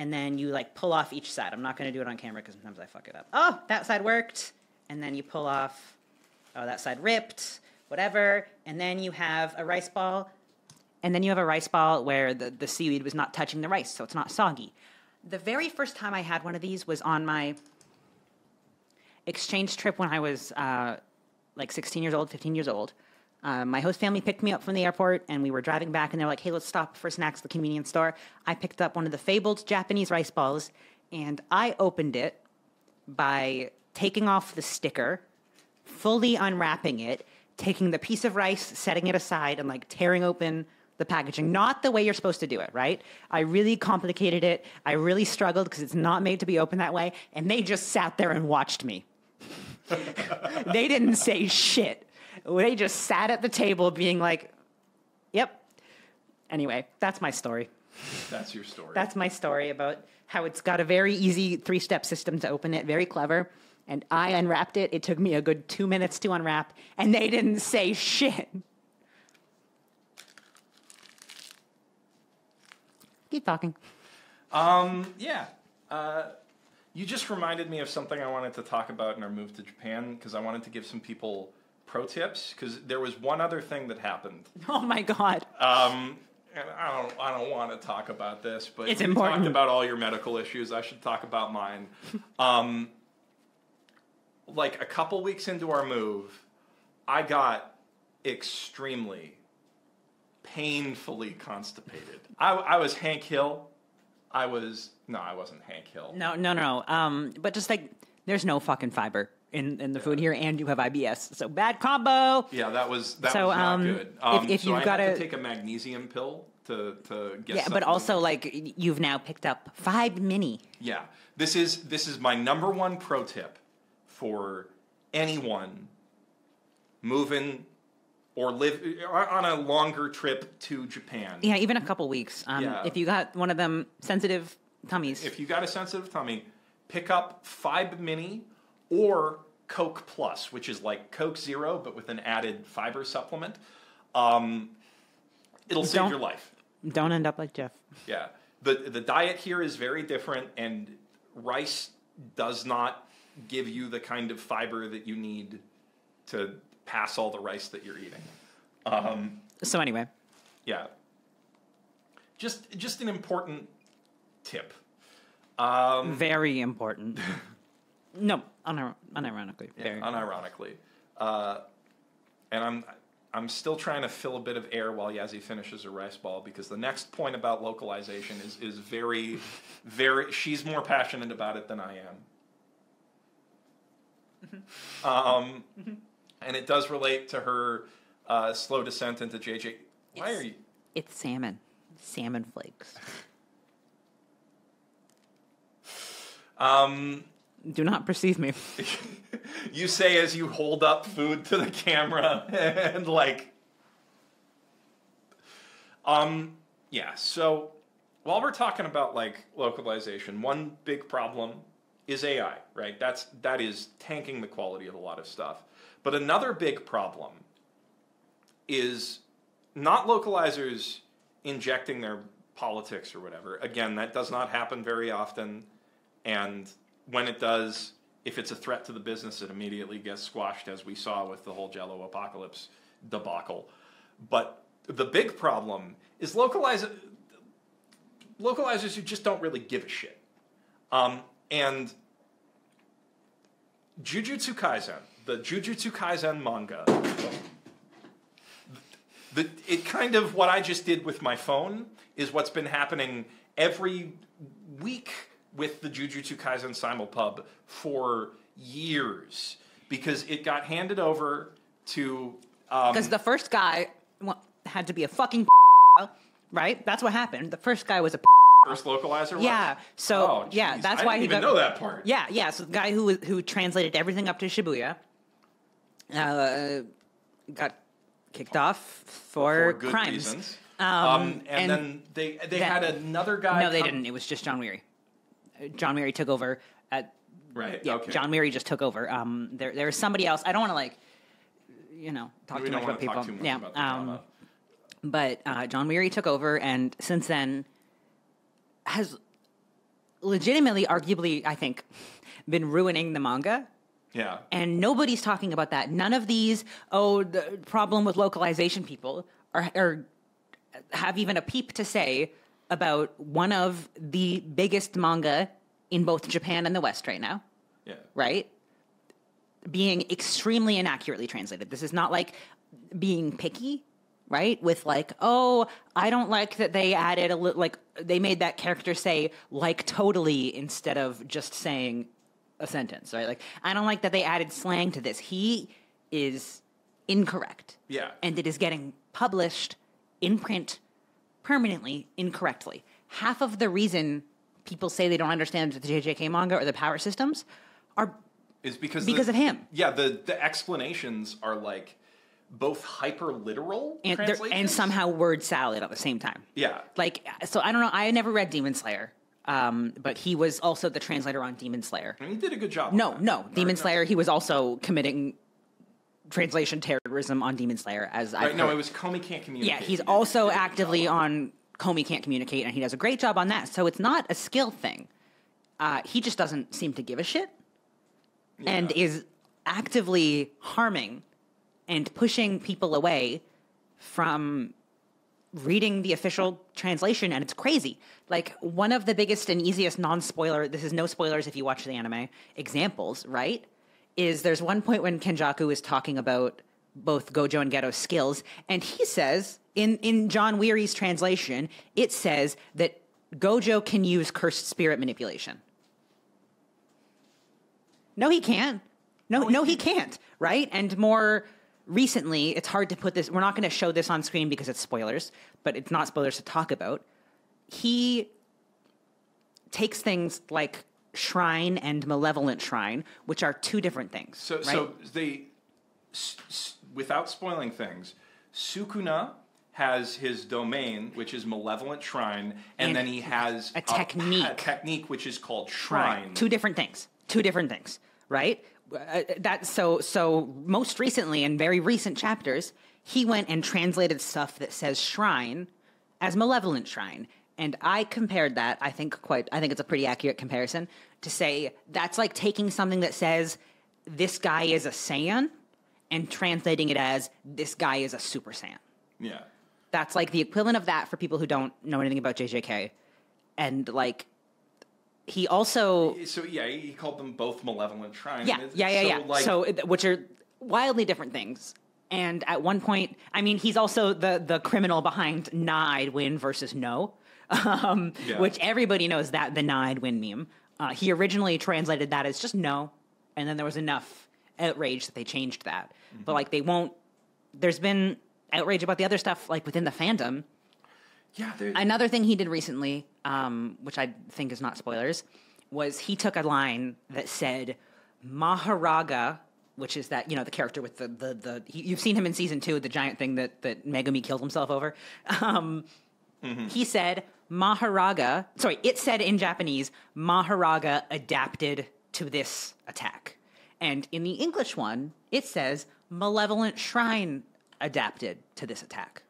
and then you like pull off each side. I'm not going to do it on camera because sometimes I fuck it up. Oh, that side worked, and then you pull off. Oh, that side ripped. Whatever, and then you have a rice ball and then you have a rice ball where the, the seaweed was not touching the rice, so it's not soggy. The very first time I had one of these was on my exchange trip when I was uh, like 16 years old, 15 years old. Uh, my host family picked me up from the airport, and we were driving back, and they're like, "Hey, let's stop for snacks at the convenience store." I picked up one of the fabled Japanese rice balls, and I opened it by taking off the sticker, fully unwrapping it, taking the piece of rice, setting it aside, and like tearing open the packaging. Not the way you're supposed to do it, right? I really complicated it. I really struggled because it's not made to be open that way. And they just sat there and watched me. <laughs> they didn't say shit. They just sat at the table being like, yep. Anyway, that's my story. That's your story. That's my story about how it's got a very easy three step system to open it, very clever. And I unwrapped it. It took me a good two minutes to unwrap, and they didn't say shit. Keep talking. Um, yeah. Uh, you just reminded me of something I wanted to talk about in our move to Japan because I wanted to give some people pro tips because there was one other thing that happened. <laughs> Oh my god. Um, and I don't, I don't want to talk about this, but It's you important. talked about all your medical issues. I should talk about mine. <laughs> um, like a couple weeks into our move, I got extremely, painfully constipated. I, I was Hank Hill. I was no, I wasn't Hank Hill. No, no, no. Um, but just like there's no fucking fiber in, in the food here, and you have IBS, so bad combo. Yeah, that was that So, was not um, good. if- Um, if so you've I had gotta- take a magnesium pill to to get. Yeah, but also like you've now picked up Fibe-Mini. Yeah, this is this is my number one pro tip for anyone moving or live on a longer trip to Japan. Yeah, even a couple weeks. Um, Yeah. If you got one of them sensitive tummies, If you got a sensitive tummy, pick up Fibe-Mini or Coke Plus, which is like Coke Zero but with an added fiber supplement. Um, it'll save Don't- your life. don't end up like Jeff. Yeah. The the diet here is very different and rice does not give you the kind of fiber that you need to pass all the rice that you're eating. Um, So anyway, yeah. Just just an important tip. Um, very important. <laughs> no, unir- unironically, yeah, very. unironically. Uh, and I'm I'm still trying to fill a bit of air while Yazy finishes her rice ball because the next point about localization is is very very she's more passionate about it than I am. Um, and it does relate to her uh, slow descent into JJ. Why are you? It's salmon, salmon flakes. <laughs> Um, Do not perceive me. <laughs> you say as you hold up food to the camera <laughs> and like um yeah so while we're talking about like localization one big problem is ai right? That's that is tanking the quality of a lot of stuff. But another big problem is not localizers injecting their politics or whatever. Again that does not happen very often and when it does if it's a threat to the business, it immediately gets squashed, as we saw with the whole Jello apocalypse debacle. But the big problem is localize localizers who just don't really give a shit. Um, and Jujutsu Kaisen, the Jujutsu Kaisen manga, the, it kind of what I just did with my phone is what's been happening every week with the Jujutsu Kaisen simulpub for years because it got handed over to um, Because the first guy had to be a fucking <laughs> right? That's what happened. The first guy was a <laughs> first localizer. was? Yeah, so- Oh, yeah, that's I why didn't he even got- know that part. Yeah, yeah. So the guy who who translated everything up to Shibuya uh, got kicked off for, for crimes. Um, Um, and, and then they they that- had another guy. No, they come- didn't. It was just John Werry. John Werry took over. At, Right. yeah, okay. John Werry just took over. Um, there there was somebody else. I don't want to like, you know, talk too much about people. talk too much yeah. about the um, drama. but uh, John Werry took over, and since then has legitimately, arguably, I think, been ruining the manga. Yeah. And nobody's talking about that. None of these, oh, the problem with localization people are, are have even a peep to say about one of the biggest manga in both Japan and the West right now Yeah. right? Being extremely inaccurately translated. This is not like being picky, right? With like, oh, I don't like that they added a little, like they made that character say like totally instead of just saying a sentence, right? Like I don't like that they added slang to this. He is incorrect. Yeah. And it is getting published in print permanently incorrectly. Half of the reason people say they don't understand the JJK manga or the power systems are Is because Because the- of him. Yeah. The the explanations are like both hyper literal and and somehow word salad at the same time. Yeah. Like so I don't know, I never read Demon Slayer. Um, but he was also the translator on Demon Slayer. And he did a good job. No, no, Demon Slayer. He was also committing translation terrorism on Demon Slayer. As I Right, no, it was Komi can't communicate. yeah, he's also did actively on Komi can't communicate, and he does a great job on that. So it's not a skill thing. Uh, he just doesn't seem to give a shit, and is actively harming and pushing people away from reading the official translation and it's crazy like one of the biggest and easiest non-spoiler this is no spoilers if you watch the anime examples right is there's one point when kenjaku is talking about both gojo and geto's skills and he says in in John Werry's translation it says that gojo can use cursed spirit manipulation no, he can't. No, no, he can't. Right? And more recently, it's hard to put this. We're not going to show this on screen because it's spoilers, but it's not spoilers to talk about. He takes things like shrine and malevolent shrine, which are two different things. So, right? so they, s- s- without spoiling things, Sukuna has his domain, which is Malevolent Shrine, and, And then he has a technique. a technique which is called Shrine. Shrine. Two different things. Two different things, right? Uh, that so so most recently in very recent chapters, he went and translated stuff that says shrine as malevolent shrine. And I compared that, I think quite I think it's a pretty accurate comparison to say that's like taking something that says this guy is a Saiyan and translating it as this guy is a Super Saiyan. yeah. That's like the equivalent of that for people who don't know anything about JJK. And like he also So yeah, he called them both Malevolent Shrine. yeah, yeah, yeah, so, yeah. Like, so, which are wildly different things. And at one point, I mean, he's also the the criminal behind I'd Win versus No, <laughs> um, Yeah. which everybody knows that the Nah Win meme. Uh, he originally translated that as just no, and then there was enough outrage that they changed that. Mm-hmm. But like, they won't. There's been outrage about the other stuff, like within the fandom. yeah, there- Another thing he did recently, um, which I think is not spoilers, was he took a line that said Mahoraga, which is that you know the character with the the the he, you've seen him in season two, the giant thing that that Megumi killed himself over. <laughs> Um, He said Mahoraga. Sorry, it said in Japanese Maharaga adapted to this attack, and in the English one, it says Malevolent Shrine adapted to this attack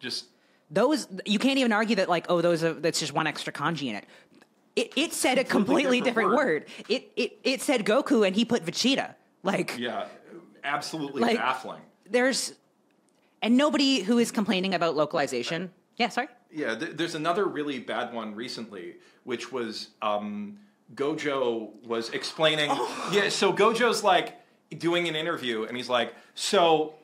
just those you can't even argue that like oh those are that's just one extra kanji in it it, it said a completely different, different word. It, it it said Goku and he put Vegeta. Like Yeah, absolutely Like- baffling. there's and nobody who is complaining about localization. Yeah, sorry. Yeah, th- there's another really bad one recently, which was um, Gojo was explaining. Oh. Yeah, so Gojo's like doing an interview, and he's like, so.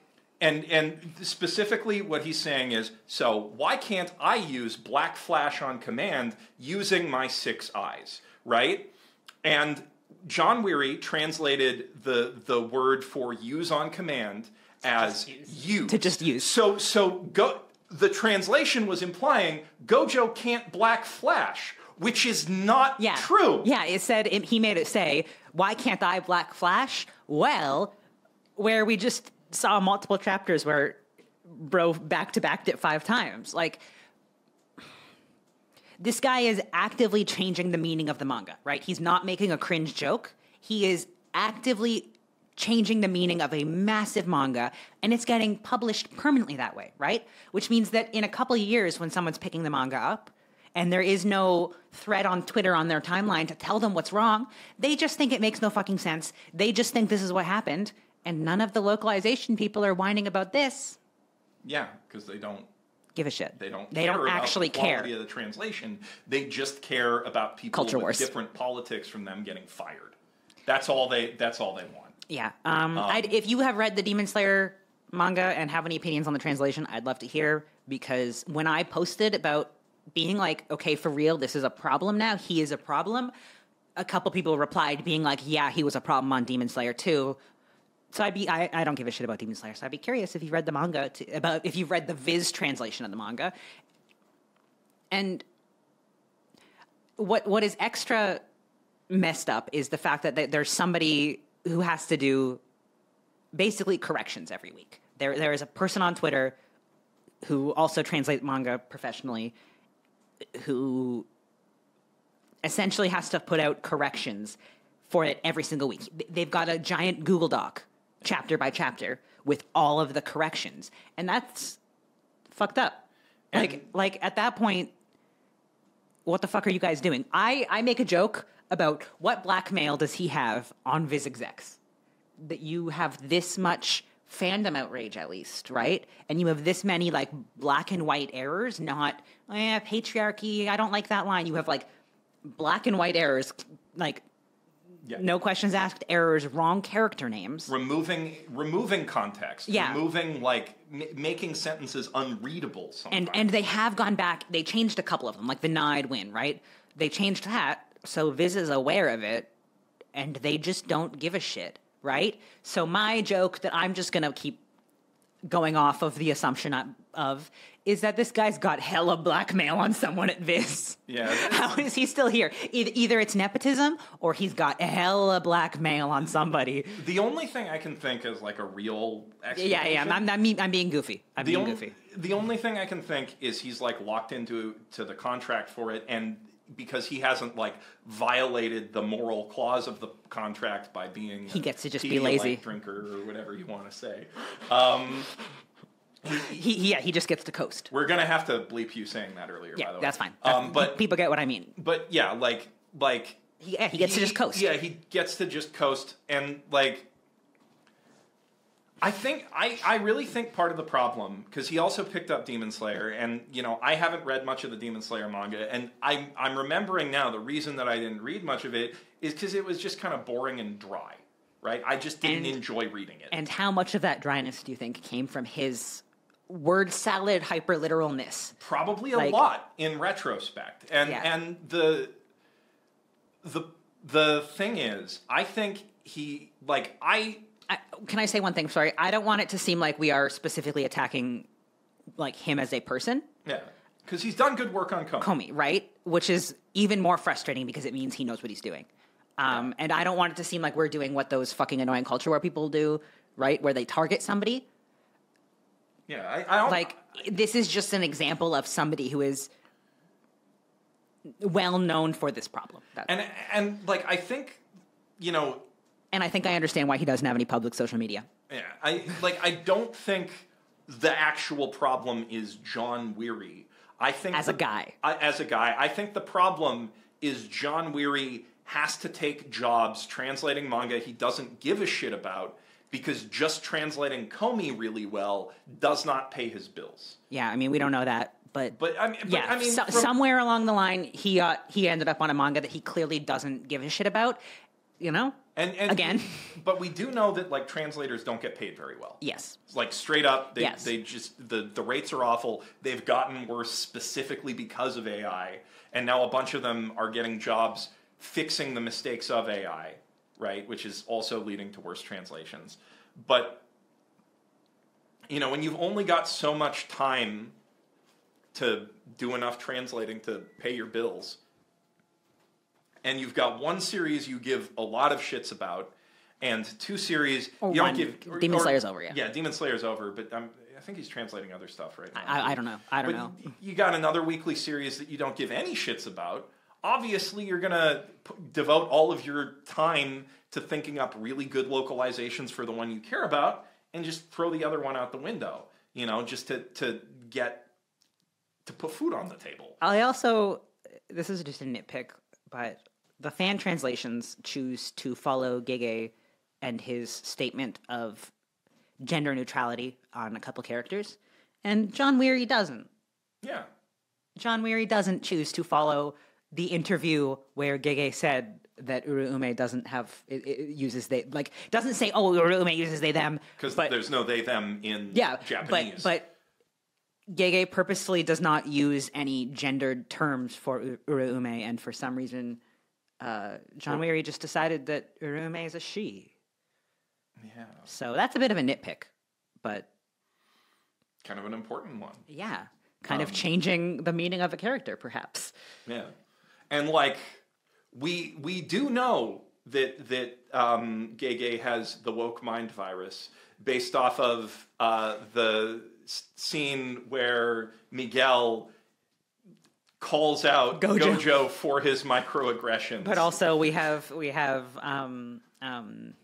And and specifically, what he's saying is, so why can't I use Black Flash on command using my six eyes, right? And John Werry translated the the word for use on command as use. To just use. So so go the translation was implying Gojo can't black flash, which is not Yeah. true. Yeah, it said it, he made it say, "Why can't I Black Flash?" Well, where we just saw multiple chapters where bro back to backed it five times. Like this guy is actively changing the meaning of the manga, right? He's not making a cringe joke. He is actively changing the meaning of a massive manga and it's getting published permanently that way, right? Which means that in a couple of years when someone's picking the manga up and there is no thread on Twitter on their timeline to tell them what's wrong, they just think it makes no fucking sense. They just think this is what happened and none of the localization people are whining about this. Yeah, because they don't Give a shit. they don't They don't actually the care. of the translation. They just care about people Culture with wars. different politics from them getting fired. That's all they that's all they want. Yeah. Um, I'd, if you have read the Demon Slayer manga and have any opinions on the translation, I'd love to hear because when I posted about being like, okay, for real, this is a problem now, he is a problem, a couple people replied being like, yeah, he was a problem on Demon Slayer too. So I'd be, I, I don't give a shit about Demon Slayer. So I'd be curious if you read the manga, to, about if you've read the Viz translation of the manga. And what what is extra messed up is the fact that th- there's somebody who has to do basically corrections every week. There there is a person on Twitter who also translates manga professionally who essentially has to put out corrections for it every single week. They've got a giant Google Doc chapter by chapter with all of the corrections. And that's fucked up. Like like at that point what the fuck are you guys doing? I, I make a joke about what blackmail does he have on Viz execs? That you have this much fandom outrage, at least, right? And you have this many like black and white errors, not eh, patriarchy. I don't like that line. You have like black and white errors, like Yeah. no questions asked errors, wrong character names. Removing removing context. Yeah. Removing like m- making sentences unreadable sometimes. and and they have gone back. They changed a couple of them, like the Nide win, right? They changed that, so Viz is aware of it, and they just don't give a shit, right? So my joke that I'm just gonna keep going off of the assumption of- is that this guy's got hella blackmail on someone at Viz. Yeah. <laughs> How is he still here? Either, either it's nepotism or he's got hella blackmail on somebody. the only thing I can think is like a real Yeah, yeah. I'm, I'm, I'm being goofy. I'm the being only, goofy. the only thing I can think is he's like locked into to the contract for it, and because he hasn't like violated the moral clause of the contract by being He a gets to just be lazy. drinker or whatever you want to say. Um, He, he- yeah, he just gets to coast. we're gonna have to bleep you saying that earlier. by Yeah, the way. that's fine. Um, but people get what I mean. but yeah, like like He, yeah, he gets to just coast. Yeah, he gets to just coast, and like, I think I I really think part of the problem because he also picked up Demon Slayer, and you know I haven't read much of the Demon Slayer manga, and I'm I'm remembering now the reason that I didn't read much of it is because it was just kind of boring and dry, right? I just didn't And- enjoy reading it. And how much of that dryness do you think came from his word salad hyper literalness? probably a Like- lot in retrospect and Yeah. and the the the thing is i think he like i I, can I say one thing? Sorry, I don't want it to seem like we are specifically attacking like him as a person, yeah because he's done good work on Komi. Comey, right? Which is even more frustrating because it means he knows what he's doing. Um, And I don't want it to seem like we're doing what those fucking annoying culture war people do, right? Where they target somebody. yeah i, I don't like this is just an example of somebody who is well known for this problem That- and, and and like i think you know i think i understand why he doesn't have any public social media yeah i like i don't think the actual problem is John Werry i think As a guy. I, as a guy i think the problem is John Werry has to take jobs translating manga he doesn't give a shit about because just translating Komi really well does not pay his bills. Yeah, I mean, we don't know that, but But I mean, but, yeah, I mean, so- from- somewhere along the line, he uh, he ended up on a manga that he clearly doesn't give a shit about. You know? And, and again. <laughs> but we do know that like translators don't get paid very well. Yes. like straight up they, Yes. they just the, the rates are awful they've gotten worse specifically because of ai and now a bunch of them are getting jobs fixing the mistakes of ai right which is also leading to worse translations but you know when you've only got so much time to do enough translating to pay your bills and you've got one series you give a lot of shits about and two series Or you one. don't give Demon Slayer's over, yeah. yeah demon slayer's over but um, i think he's translating other stuff right now I, I don't know. I don't but know. you got another weekly series that you don't give any shits about obviously you're gonna p- devote all of your time to thinking up really good localizations for the one you care about and just throw the other one out the window you know just to to get to put food on the table I also, this is just a nitpick, but the fan translations choose to follow Gege and his statement of gender neutrality on a couple characters, and John Werry doesn't. yeah John Werry doesn't choose to follow the interview where Gege said that Uraume doesn't have it, it uses they like doesn't say oh Uraume uses they them because there's no they them in yeah japanese but but Gege purposefully does not use any gendered terms for Uraume and for some reason uh, John Werry just decided that Uraume is a she. Yeah. So that's a bit of a nitpick but kind of an important one. Yeah kind Um, of changing the meaning of a character perhaps. Yeah, and like we we do know that that um, Gege has the woke mind virus based off of uh, the scene where Miguel calls out Gojo. Gojo, for his microaggressions. But also we have we have um um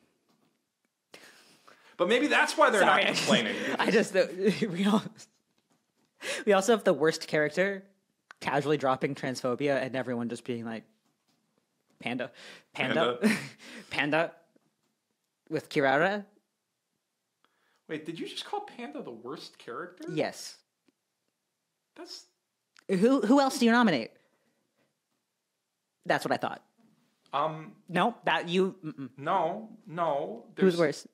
but maybe that's why they're sorry, not complaining. I just <laughs> we all we also have the worst character casually dropping transphobia and everyone just being like panda panda panda, <laughs> with Kirara. Wait, did you just call Panda the worst character? Yes. That's Who who else do you nominate? That's what I thought. um No, that you mm-mm. no no. who's worse?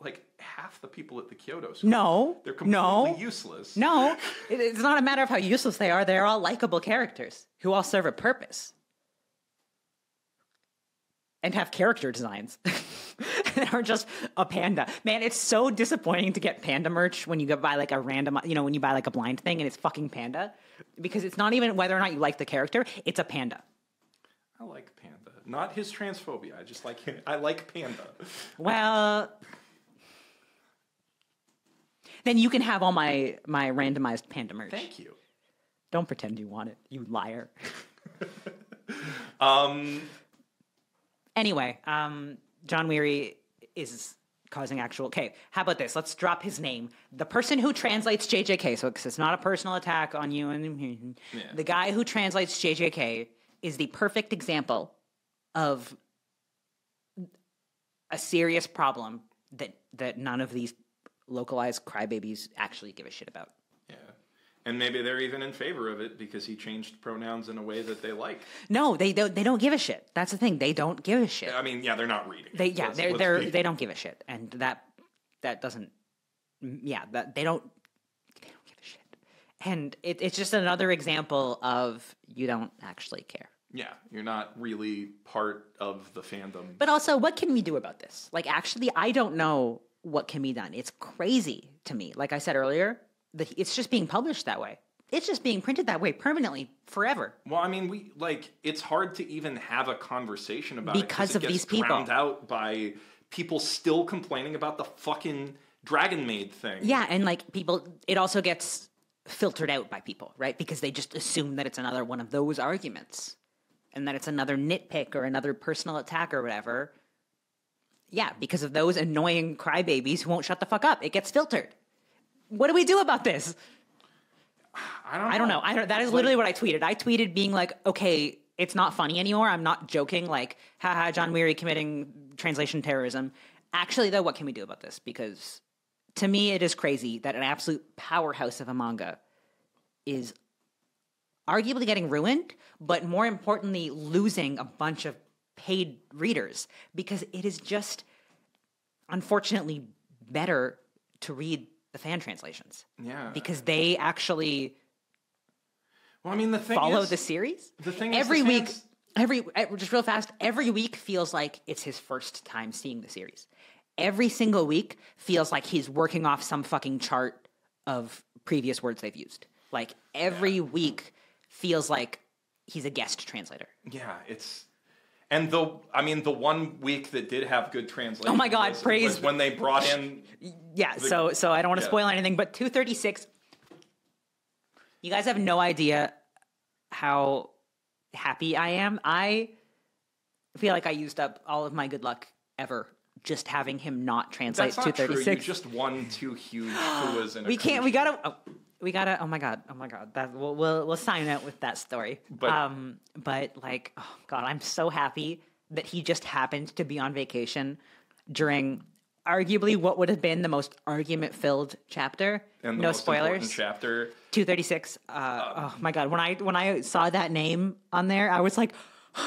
Like half the people at the Kyoto school. No, They're completely no, useless. No, <laughs> it- it's not a matter of how useless they are. They're all likable characters who all serve a purpose and have character designs. <laughs> <laughs> are just a panda. Man, it's so disappointing to get panda merch when you go buy like a random, you know, when you buy like a blind thing and it's fucking panda because it's not even whether or not you like the character, it's a panda. I like Panda. Not his transphobia. I just like him. I like Panda. Well, then you can have all my my randomized panda merch. Thank you. Don't pretend you want it, you liar. <laughs> Um, Anyway, um, John Werry is causing actual. Okay, how about this? Let's drop his name. The person who translates JJK, so 'cause it's not a personal attack on you, and the guy who translates JJK is the perfect example of a serious problem that that none of these localized crybabies actually give a shit about. And maybe they're even in favor of it because he changed pronouns in a way that they like. No, they don't. They don't give a shit. That's the thing. They don't give a shit. I mean, yeah, they're not reading. it. They yeah, Let's- they're let's they're be- they don't give a shit, and that that doesn't yeah that they don't they don't give a shit, and it, it's just another example of you don't actually care. Yeah, you're not really part of the fandom. But also, what can we do about this? Like, actually, I don't know what can be done. It's crazy to me. Like I said earlier, the, it's just being published that way. It's just being printed that way permanently, forever. Well, I mean, we like it's hard to even have a conversation about it Because it of gets these people. drowned out by people still complaining about the fucking Dragon Maid thing. Yeah, and like people, it also gets filtered out by people, right? Because they just assume that it's another one of those arguments and that it's another nitpick or another personal attack or whatever. Yeah, because of those annoying crybabies who won't shut the fuck up. It gets filtered. What do we do about this? I don't. I don't know. I don't, that is literally what I tweeted. I tweeted being like, okay, it's not funny anymore. I'm not joking like haha John Werry committing translation terrorism. Actually though, what can we do about this? Because to me it is crazy that an absolute powerhouse of a manga is arguably getting ruined, but more importantly losing a bunch of paid readers because it is just unfortunately better to read the fan translations Yeah. because they actually well, I mean, the thing follow is, the series. the thing is every the week, fans- every just real fast, every week feels like it's his first time seeing the series. Every single week feels like he's working off some fucking chart of previous words they've used. Like every week feels like he's a guest translator. Yeah, it's and the I mean the one week that did have good translation. Oh my God, was, praise- was when they brought in. Yeah, so so I don't want to yeah. spoil anything, but 236 You guys have no idea how happy I am. I feel like I used up all of my good luck ever just having him not translate That's not true. You 236. just won two huge fuas <gasps> in a we can't we gotta oh, we gotta oh my god oh my god that we'll we'll, we'll sign out with that story But- um but like oh god i'm so happy that he just happened to be on vacation during arguably what would have been the most argument filled chapter And no spoilers chapter. 236 uh, oh my god when i when i saw that name on there i was like <gasps>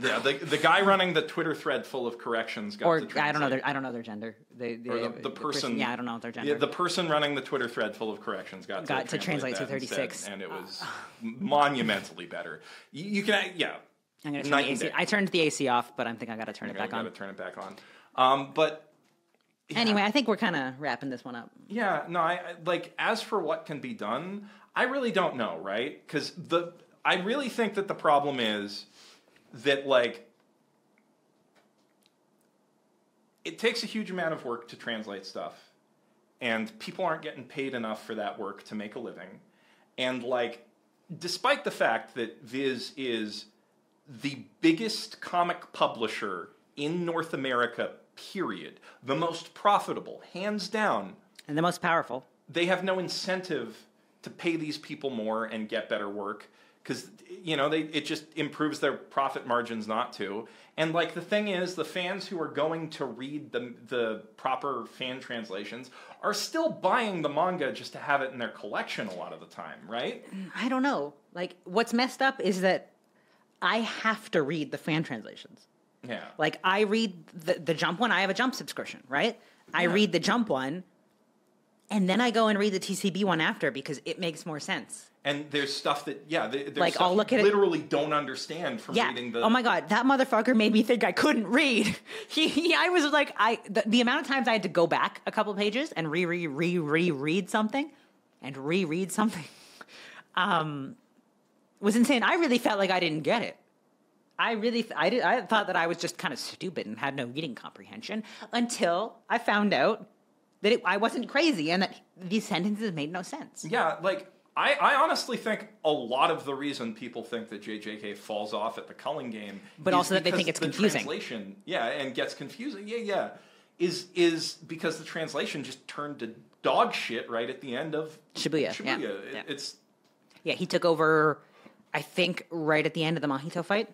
Yeah, the the guy running the Twitter thread full of corrections got or to i don't know their i don't know their gender they, they Or the, the person, yeah i don't know their gender Yeah, the person running the Twitter thread full of corrections got, Got to translate to 36. and it was monumentally better. You, you can, yeah. i'm gonna turn the AC. day. i turned the ac off but i think i gotta turn it back on gotta turn it back on. Um, but Anyway, I think we're kind of wrapping this one up. Yeah, no, I I- like as for what can be done, I really don't know, right? Because the I really think that the problem is that like it takes a huge amount of work to translate stuff, and people aren't getting paid enough for that work to make a living, and like despite the fact that Viz is the biggest comic publisher in North America, period, the most profitable, hands down, And the most powerful. they have no incentive to pay these people more and get better work because you know they it just improves their profit margins not to and like the thing is the fans who are going to read the the proper fan translations are still buying the manga just to have it in their collection a lot of the time right I don't know. Like, what's messed up is that I have to read the fan translations. yeah Like, I read the, the Jump one. I have a Jump subscription, right? I read the Jump one, and then I go and read the TCB one after because it makes more sense. and there's stuff that yeah there's Like, stuff I'll look at it- literally don't understand from Yeah. reading the oh my god, that motherfucker made me think I couldn't read. <laughs> He, he I was like, I the, the amount of times I had to go back a couple pages and re re re reread something, and reread something, <laughs> um, was insane. I really felt like I didn't get it. I really, I did, I thought that I was just kind of stupid and had no reading comprehension until I found out that it, I wasn't crazy and that these sentences made no sense. Yeah, like I, I honestly think a lot of the reason people think that JJK falls off at the culling game, But also that they think it's the confusing. Translation, yeah, and gets confusing. Yeah, yeah, is is because the translation just turned to dog shit right at the end of Shibuya, Shibuya. yeah, It- yeah. It's Yeah, he took over, I think, right at the end of the Mahito fight,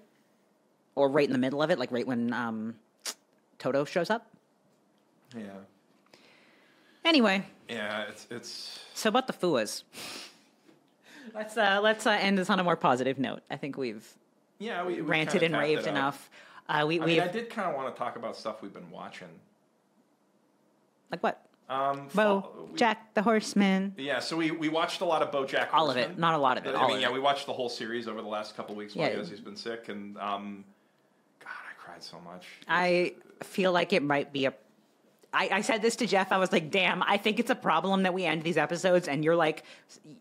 or right in the middle of it, like right when um, Todo shows up. yeah, Anyway, yeah. It's it's so about the Fuas. <laughs> Let's uh, let's uh, end this on a more positive note. I think we've yeah. We, we ranted and raved enough. Uh, we I we mean, I did kind of want to talk about stuff we've been watching. like what? Um, Bo, fall- we- Jack the Horseman. Yeah, so we, we watched a lot of BoJack. All of it, not a lot of it, I all mean, yeah, it. we watched the whole series over the last couple weeks Yeah. while he's been sick, and um, God, I cried so much. I feel like it might be a. I, I said this to Jeff. I was like, "Damn, I think it's a problem that we end these episodes." And you're like,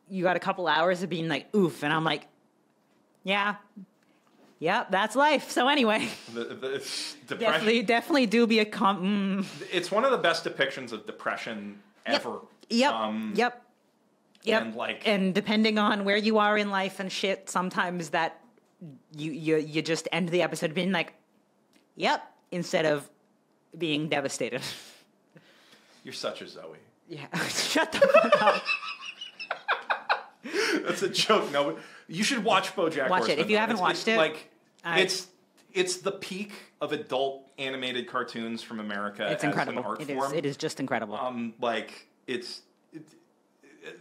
"You got a couple hours of being like, oof," and I'm like, "Yeah, yeah, that's life." So anyway, The, the, definitely, definitely do be a com. Mm, It's one of the best depictions of depression ever. yep, Um, yep, yep. and, like- and depending on where you are in life and shit, sometimes that you you you just end the episode being like, "Yep," instead of being devastated. <laughs> You're such a Zoe. Yeah, <laughs> shut the fuck up. <laughs> That's a joke. No, you should watch BoJack. Watch it. If you though. haven't It's- watched it's it- like I- it's it's the peak of adult animated cartoons from America. it's as incredible. An art It is. form. It is just incredible. Um, like it's it,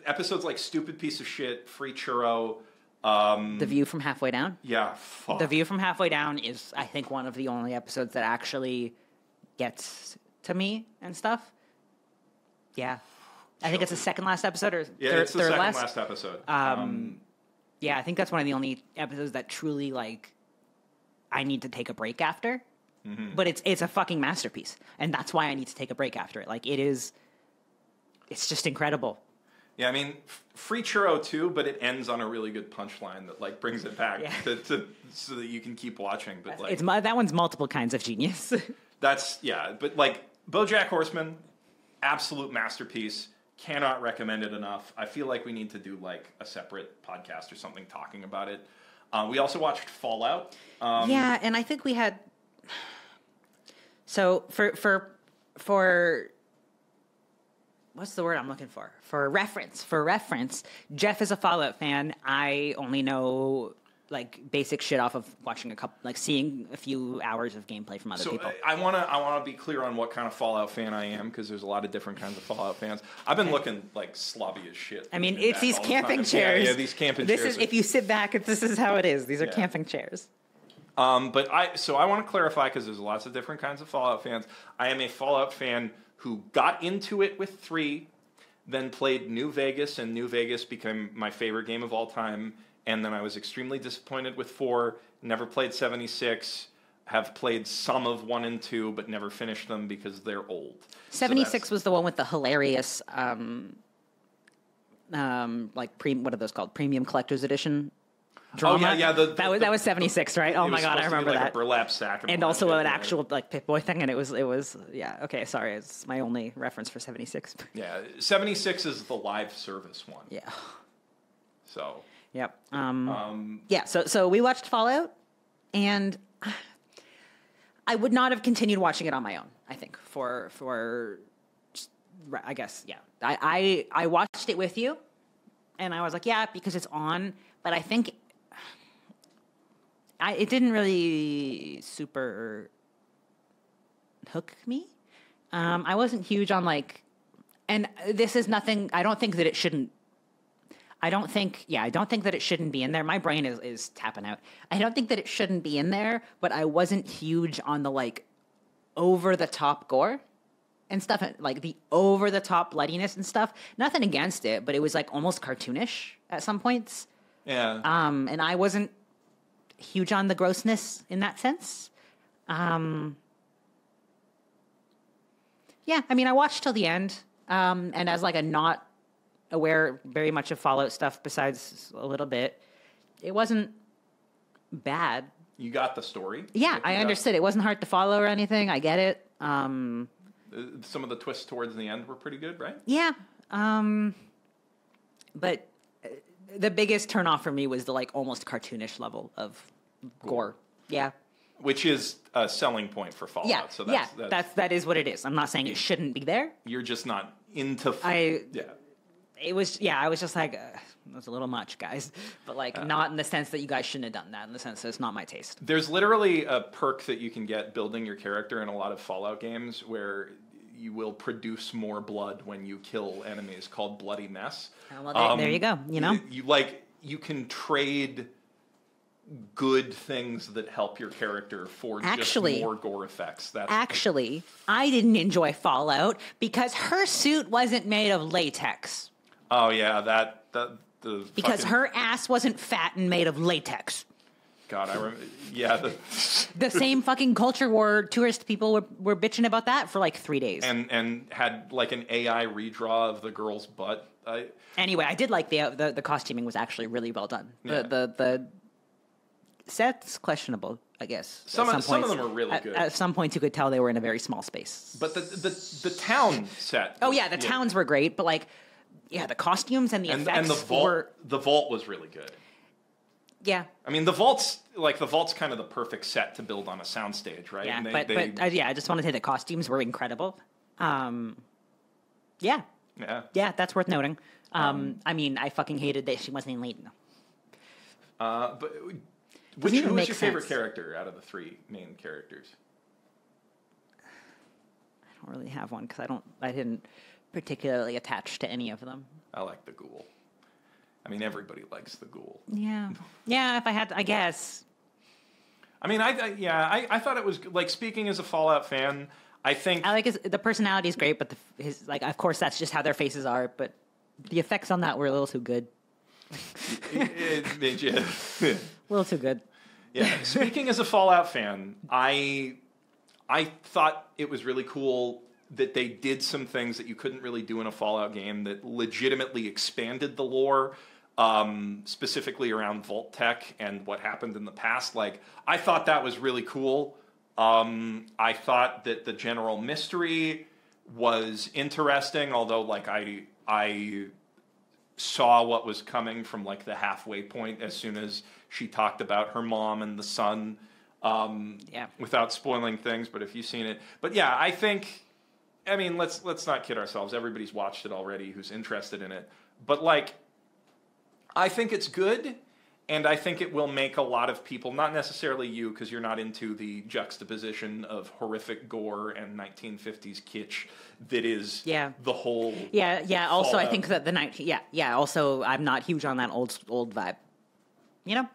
episodes like "Stupid Piece of Shit," "Free Churro." Um, the View from Halfway Down. yeah, fuck. The View from Halfway Down is, I think, one of the only episodes that actually gets to me and stuff. Yeah. I think it's the second last episode or Yeah, third, it's the third second last. last, episode. Um, yeah, I think that's one of the only episodes that truly like I need to take a break after. Mm-hmm. But it's it's a fucking masterpiece, and that's why I need to take a break after it. Like it is, it's just incredible. Yeah, I mean, f- free churro too, but it ends on a really good punchline that like brings it back Yeah. to, to, so that you can keep watching. But like, It's that one's multiple kinds of genius. <laughs> that's yeah. But like, BoJack Horseman, absolute masterpiece. Cannot recommend it enough. I feel like we need to do like a separate podcast or something talking about it. Uh, we also watched Fallout. Um, yeah, and I think we had. So for for for what's the word I'm looking for? For reference, for reference, Jeff is a Fallout fan. I only know like basic shit off of watching a couple, like seeing a few hours of gameplay from other So people. I want to I want to be clear on what kind of Fallout fan I am because there's a lot of different kinds of Fallout fans. I've been looking like slobby as shit. I mean, it's these all the camping chairs. Yeah, yeah, these camping this chairs. is if you sit back, this is how it is. These are Yeah. camping chairs. Um, but I so I want to clarify because there's lots of different kinds of Fallout fans. I am a Fallout fan who got into it with three, then played New Vegas, and New Vegas became my favorite game of all time. And then I was extremely disappointed with four. Never played seventy six. Have played some of one and two, but never finished them because they're old. So Seventy that's- six was the one with the hilarious, um, um, like pre what are those called? Premium collector's edition. Drama. Oh, yeah, yeah, the- that was the- that was seventy six, right? Oh my god, I supposed to be remember like that. Burlap sack. and also an actual like Pip Boy thing, and it was it was yeah. Okay, sorry, it's my only reference for seventy six. Yeah, seventy six is the live service one. yeah. So Yep. Um, um, yeah. So so we watched Fallout, and I would not have continued watching it on my own. I think for for I guess yeah. I, I I watched it with you, and I was like yeah because it's on. But I think I it didn't really super hook me. Um, I wasn't huge on like, and this is nothing. I don't think that it shouldn't I don't think, yeah, I don't think that it shouldn't be in there. My brain is, is tapping out. I don't think that it shouldn't be in there, but I wasn't huge on the like over the top gore and stuff, like the over the top bloodiness and stuff. Nothing against it, but it was like almost cartoonish at some points. yeah. Um, and I wasn't huge on the grossness in that sense. Um, yeah, I mean, I watched till the end, um, and as like a not aware very much of Fallout stuff, besides a little bit, it wasn't bad. you got the story. Yeah, I understood. It wasn't hard to follow or anything. I get it. Um, Uh, Some of the twists towards the end were pretty good, right? Yeah. Um but uh, the biggest turnoff for me was the like almost cartoonish level of gore. Yeah. Which is a selling point for Fallout. Yeah. So yeah. that's, that's, That's that is what it is. I'm not saying it shouldn't be there. you're just not into. f- I yeah. It was yeah, I was just like uh, it was a little much, guys. But like Uh. not in the sense that you guys shouldn't have done that, in the sense that it's not my taste. There's literally a perk that you can get building your character in a lot of Fallout games where you will produce more blood when you kill enemies called Bloody Mess. Oh, well, there- there you go, you know? You like you can trade good things that help your character for Actually- just more gore effects. That's Actually, I didn't enjoy Fallout because her suit wasn't made of latex. Oh yeah, that that the Because fucking- her ass wasn't fat and made of latex. God, I remember. Yeah, the, <laughs> The same fucking culture war tourist people were, were bitching about that for like three days. and and had like an AI redraw of the girl's butt. I, anyway, I did like the, the the costuming was actually really well done. The Yeah. the the sets questionable, I guess. Some At of- some of them are really At- good. At, some points, you could tell they were in a very small space. but the the the town set. oh yeah, the towns were great, but like, yeah, the costumes and the and effects and the vault were the vault was really good. yeah. I mean, the vault's like the vault's kind of the perfect set to build on a soundstage, right? Yeah, And they- but they- but uh, yeah, I just want to say the costumes were incredible. Um, yeah, yeah. yeah, that's worth noting. Um, I mean, I fucking hated that she wasn't in late. Uh, but Which even who was make your favorite character out of the three main characters? I don't really have one because I don't. I didn't particularly attached to any of them. I like the ghoul. I mean, everybody likes the ghoul. Yeah, <laughs> yeah. If I had, to, I guess. I mean, I, I yeah, I, I thought it was like speaking as a Fallout fan. I think I like his the personality is great, but the, his like of course that's just how their faces are. But the effects on that were a little too good. <laughs> it, it you. <laughs> A little too good. Yeah. Speaking as a Fallout fan, I I thought it was really cool that they did some things that you couldn't really do in a Fallout game that legitimately expanded the lore, um, specifically around Vault-Tec and what happened in the past. Like I thought that was really cool. Um, I thought that the general mystery was interesting, although like I I saw what was coming from like the halfway point as soon as she talked about her mom and the son um Yeah. without spoiling things but if you've seen it but yeah i think i mean let's let's not kid ourselves everybody's watched it already who's interested in it but like i think it's good and i think it will make a lot of people not necessarily you because you're not into the juxtaposition of horrific gore and 1950s kitsch that is Yeah. the whole Yeah, yeah. Also, I think that the night. Yeah, yeah. Also, I'm not huge on that old old vibe. You know,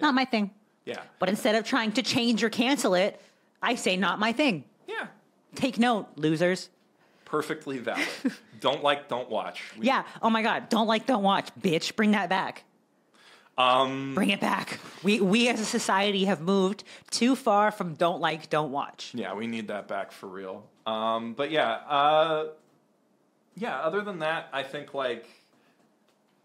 not my thing. yeah But instead of trying to change or cancel it, I say not my thing. yeah Take note, losers. perfectly valid. <laughs> don't like, don't watch. We- Yeah. Oh my God. Don't like, don't watch, bitch. Bring that back. Um, Bring it back. We we as a society have moved too far from don't like, don't watch. yeah, we need that back for real. Um, but yeah, uh, yeah. Other than that, I think like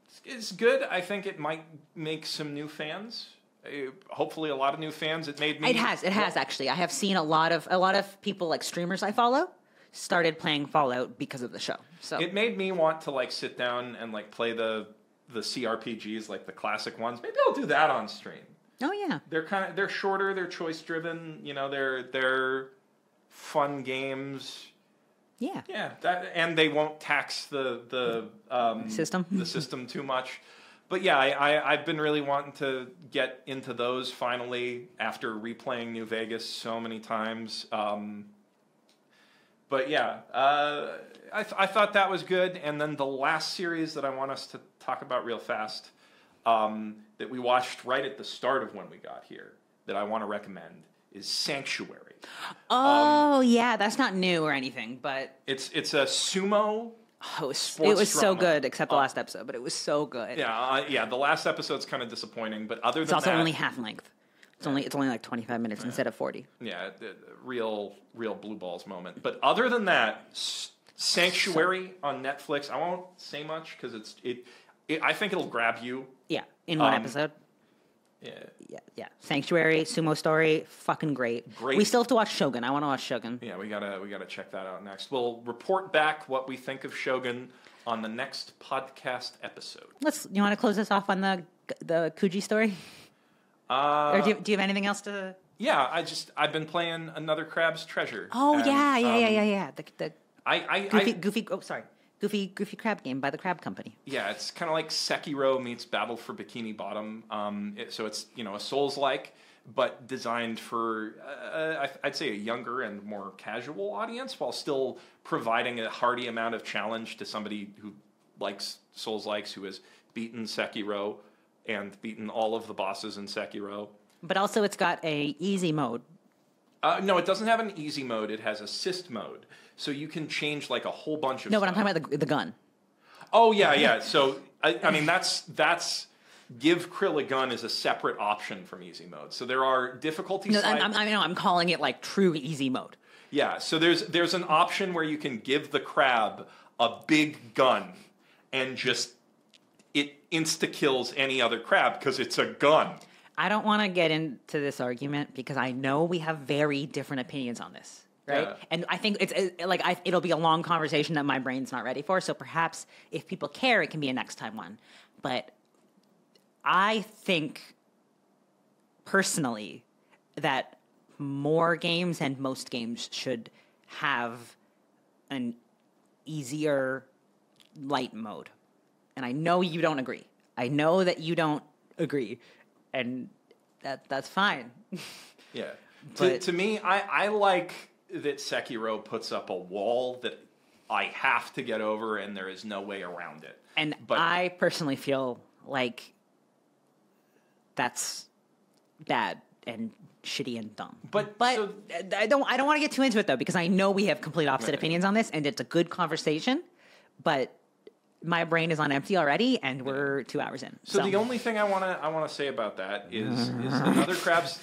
it's, it's good. I think it might make some new fans. Uh, hopefully, a lot of new fans. It made me. It has. It has actually. I have seen a lot of a lot of people like streamers I follow started playing Fallout because of the show. So It made me want to like sit down and like play the the CRPGs, like the classic ones. Maybe I'll do that on stream. oh yeah. they're kind of they're shorter they're choice driven you know they're they're fun games Yeah. yeah that and they won't tax the the um, System. the system too much but yeah I, I i've been really wanting to get into those finally after replaying new vegas so many times um, but yeah uh, I, th- I thought that was good and then the last series that i want us to talk about real fast um, that we watched right at the start of when we got here that I want to recommend is Sanctuary. Oh yeah, that's not new or anything, but It's it's a sumo. Oh, <sighs> it was, Sports it was so good. Except the last episode, but it was so good. Yeah, uh, yeah. The last episode's kind of disappointing, but other It's than also that, only half length. It's only it's only like twenty five minutes instead of forty. yeah, real real blue balls moment. But other than that, S- Sanctuary on Netflix. I won't say much because it's it, it. I think it'll grab you. Yeah, in one Um, episode. Yeah. Yeah, yeah. Sanctuary, Sumo Story, fucking great. Great. We still have to watch Shogun. I want to watch Shogun. Yeah, we gotta we gotta check that out next. We'll report back what we think of Shogun on the next podcast episode. Let's. You want to close this off on the the Kuji story, Uh, or do you, do you have anything else to? Yeah, I just I've been playing another Crab's Treasure. Oh and, yeah, yeah, yeah, um, yeah, yeah. The the I, I, goofy, I goofy. Oh, sorry, goofy, goofy crab game by the Crab Company. yeah, it's kind of like Sekiro meets Battle for Bikini Bottom. Um, it, so it's you know a Souls like, but designed for uh, I, I'd say a younger and more casual audience, while still providing a hearty amount of challenge to somebody who likes Souls likes, who has beaten Sekiro and beaten all of the bosses in Sekiro. But also, it's got a easy mode. Uh, no, it doesn't have an easy mode. It has assist mode, so you can change like a whole bunch of. No, but I'm talking about the the gun. Oh yeah, yeah. So I, I mean, that's that's give Krill a gun is a separate option from easy mode. So there are difficulty. No, I'm, I'm, I know I'm calling it like true easy mode. yeah. So there's there's an option where you can give the crab a big gun, and just it insta kills any other crab because it's a gun. I don't want to get into this argument because I know we have very different opinions on this, right? Yeah. And I think it's it, like I, it'll be a long conversation that my brain's not ready for. So perhaps if people care, it can be a next time one. But I think personally that more games and most games should have an easier light mode. And I know you don't agree. I know that you don't agree. And that that's fine. <laughs> Yeah. To, to me, I, I like that Sekiro puts up a wall that I have to get over, and there is no way around it. And But- I personally feel like that's bad and shitty and dumb. But- but so- I don't I don't want to get too into it though because I know we have complete opposite Right. opinions on this and it's a good conversation, but my brain is on empty already and we're 2 hours in. So, the only thing I want to I want to say about that is is <laughs> another crab's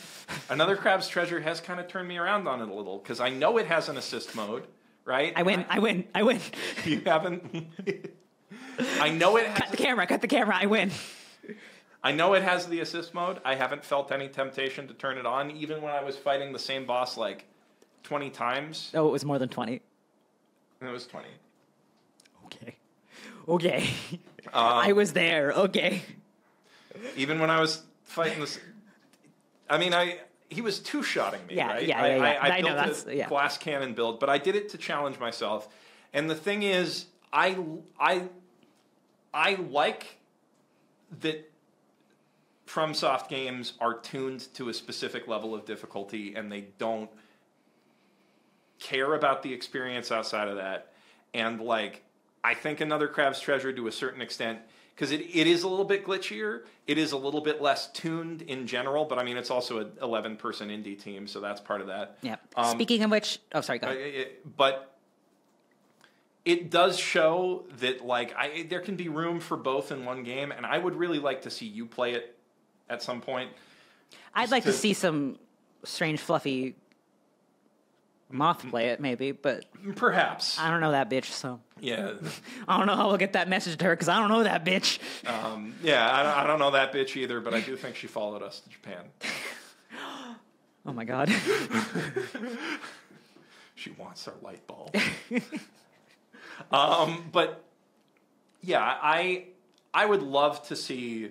another crab's treasure has kind of turned me around on it a little because I know it has an assist mode, right? I win, I win, I win. <laughs> you haven't. <laughs> I know it cut the camera, cut the camera, I win. I know it has the assist mode. I haven't felt any temptation to turn it on, even when I was fighting the same boss like twenty times. Oh, it was more than 20. It was twenty. Okay. Okay. <laughs> Um, I was there. Okay. even when I was fighting this. I mean, I he was two shotting me, Yeah, right? yeah, I, yeah, yeah. I, I, I know, built that's- a yeah. glass cannon build, but I did it to challenge myself. And the thing is, I I I like that FromSoft games are tuned to a specific level of difficulty, and they don't care about the experience outside of that. And like, I think another Crab's Treasure to a certain extent, because it, it is a little bit glitchier. It is a little bit less tuned in general, but I mean, it's also an 11 person indie team, so that's part of that. Yep. Um, Speaking of which, oh, sorry, go ahead. but it does show that like I there can be room for both in one game, and I would really like to see you play it at some point. I'd like to to- see some strange, fluffy moth play it, maybe, but Perhaps, I don't know that bitch, so yeah, <laughs> I don't know how we'll get that message to her because I don't know that bitch. um, yeah. I don't, I don't know that bitch either, but I do think she followed us to Japan. <gasps> Oh my god. <laughs> She wants our light bulb. <laughs> um, but yeah, I I would love to see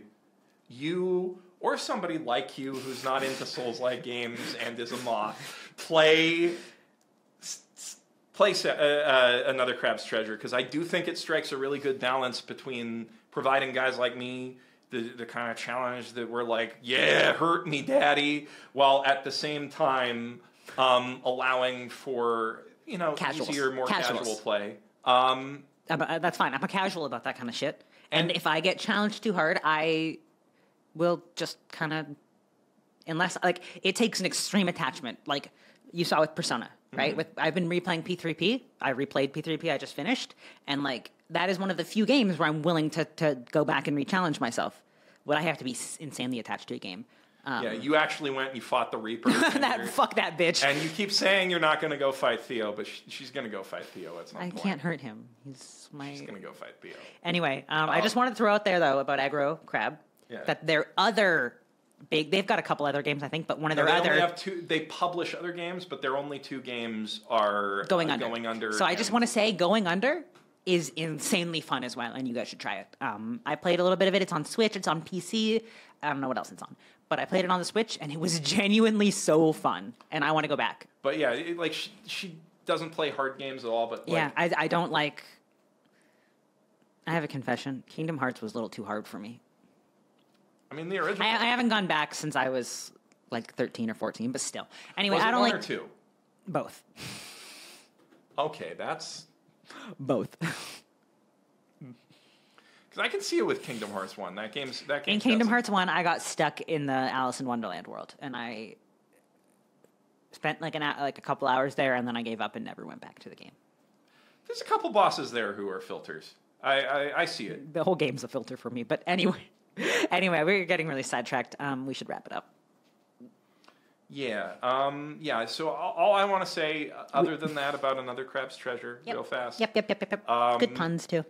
you or somebody like you who's not into Souls like games and is a moth play play se- uh, uh, another Crab's Treasure because I do think it strikes a really good balance between providing guys like me the the kind of challenge that we're like, yeah, hurt me, daddy, while at the same time um, allowing for you know Casuals. easier, more Casuals. casual play. Um, uh, that's fine. I'm a casual about that kind of shit. And, And- if I get challenged too hard, I will just kind of, unless like it takes an extreme attachment, like you saw with Persona, right? With I've been replaying P3P. I replayed P3P. I just finished, and like that is one of the few games where I'm willing to to go back and re-challenge myself. Would I have to be insanely attached to a game? Um, yeah, you actually went and you fought the Reaper. <laughs> and that fuck that bitch. And you keep saying you're not going to go fight Theo, but sh- she's going to go fight Theo at some I point. can't hurt him. He's my. She's going to go fight Theo. Anyway, um, I just Um, wanted to throw out there though about aggro crab Yeah. that their other big they've got a couple other games I think, but one of No, their they other only have two. They publish other games, but their only two games are going under. Going under. So I just want to say going under is insanely fun as well, and you guys should try it. Um, I played a little bit of it. It's on Switch. It's on PC. I don't know what else it's on, but I played it on the Switch, and it was <laughs> genuinely so fun, and I want to go back. But yeah, it, like she, she doesn't play hard games at all. But like, yeah, I, I don't like. I have a confession. Kingdom Hearts was a little too hard for me. I mean the original. I, I haven't gone back since I was like 13 or 14, but still. Anyway, was I don't one like or two. both. Okay, that's Both. <laughs> because I can see it with Kingdom Hearts one. That game's that game. In Kingdom Hearts 1, I got stuck in the Alice in Wonderland world, and I spent like an hou- like a couple hours there, and then I gave up and never went back to the game. There's a couple bosses there who are filters. I I, I see it. The whole game's a filter for me. But anyway, <laughs> anyway, we're getting really sidetracked. Um, we should wrap it up. Yeah. Um. Yeah. So all, all I want to say, uh, other than that, about another Crab's Treasure, real fast. Yep, yep, yep, yep. yep. Um, Good puns too.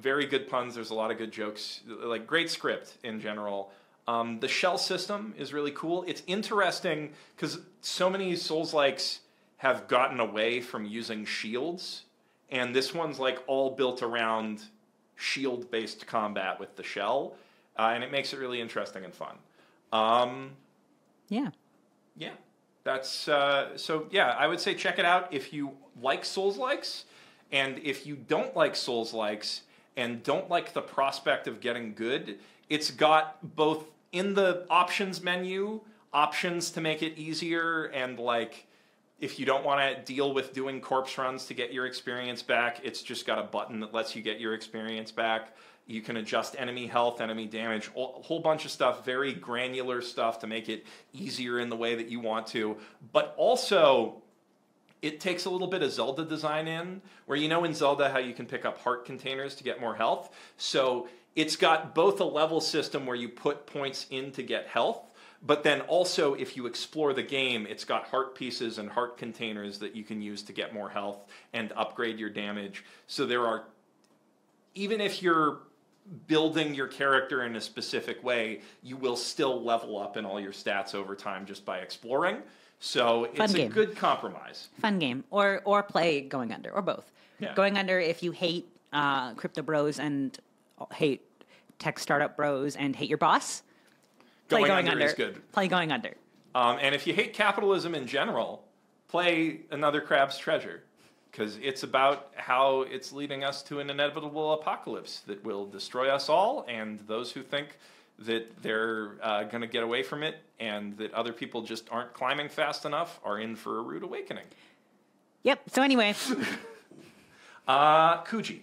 very good puns. There's a lot of good jokes. Like great script in general. Um, the shell system is really cool. It's interesting because so many Souls likes have gotten away from using shields, and this one's like all built around shield based combat with the shell, uh, and it makes it really interesting and fun. Um, Yeah. yeah, that's uh, so. Yeah, I would say check it out if you like Souls likes, and if you don't like Souls likes and don't like the prospect of getting good. It's got both in the options menu options to make it easier and like if you don't want to deal with doing corpse runs to get your experience back, it's just got a button that lets you get your experience back. You can adjust enemy health, enemy damage, a whole bunch of stuff, very granular stuff to make it easier in the way that you want to. But also, it takes a little bit of Zelda design in, where you know in Zelda how you can pick up heart containers to get more health. So it's got both a level system where you put points in to get health, but then also, if you explore the game, it's got heart pieces and heart containers that you can use to get more health and upgrade your damage. So there are, even if you're building your character in a specific way, you will still level up in all your stats over time just by exploring. So it's game. a good compromise. Fun game, or or play Going Under, or both. Yeah. Going Under if you hate uh, crypto bros and hate tech startup bros and hate your boss. Play Going Going, Under Under. is good. Play Going Under. Um, and if you hate capitalism in general, play Another Crab's Treasure because it's about how it's leading us to an inevitable apocalypse that will destroy us all, and those who think that they're uh, going to get away from it and that other people just aren't climbing fast enough are in for a rude awakening. Yep. So anyway, <laughs> Uh, Kuji.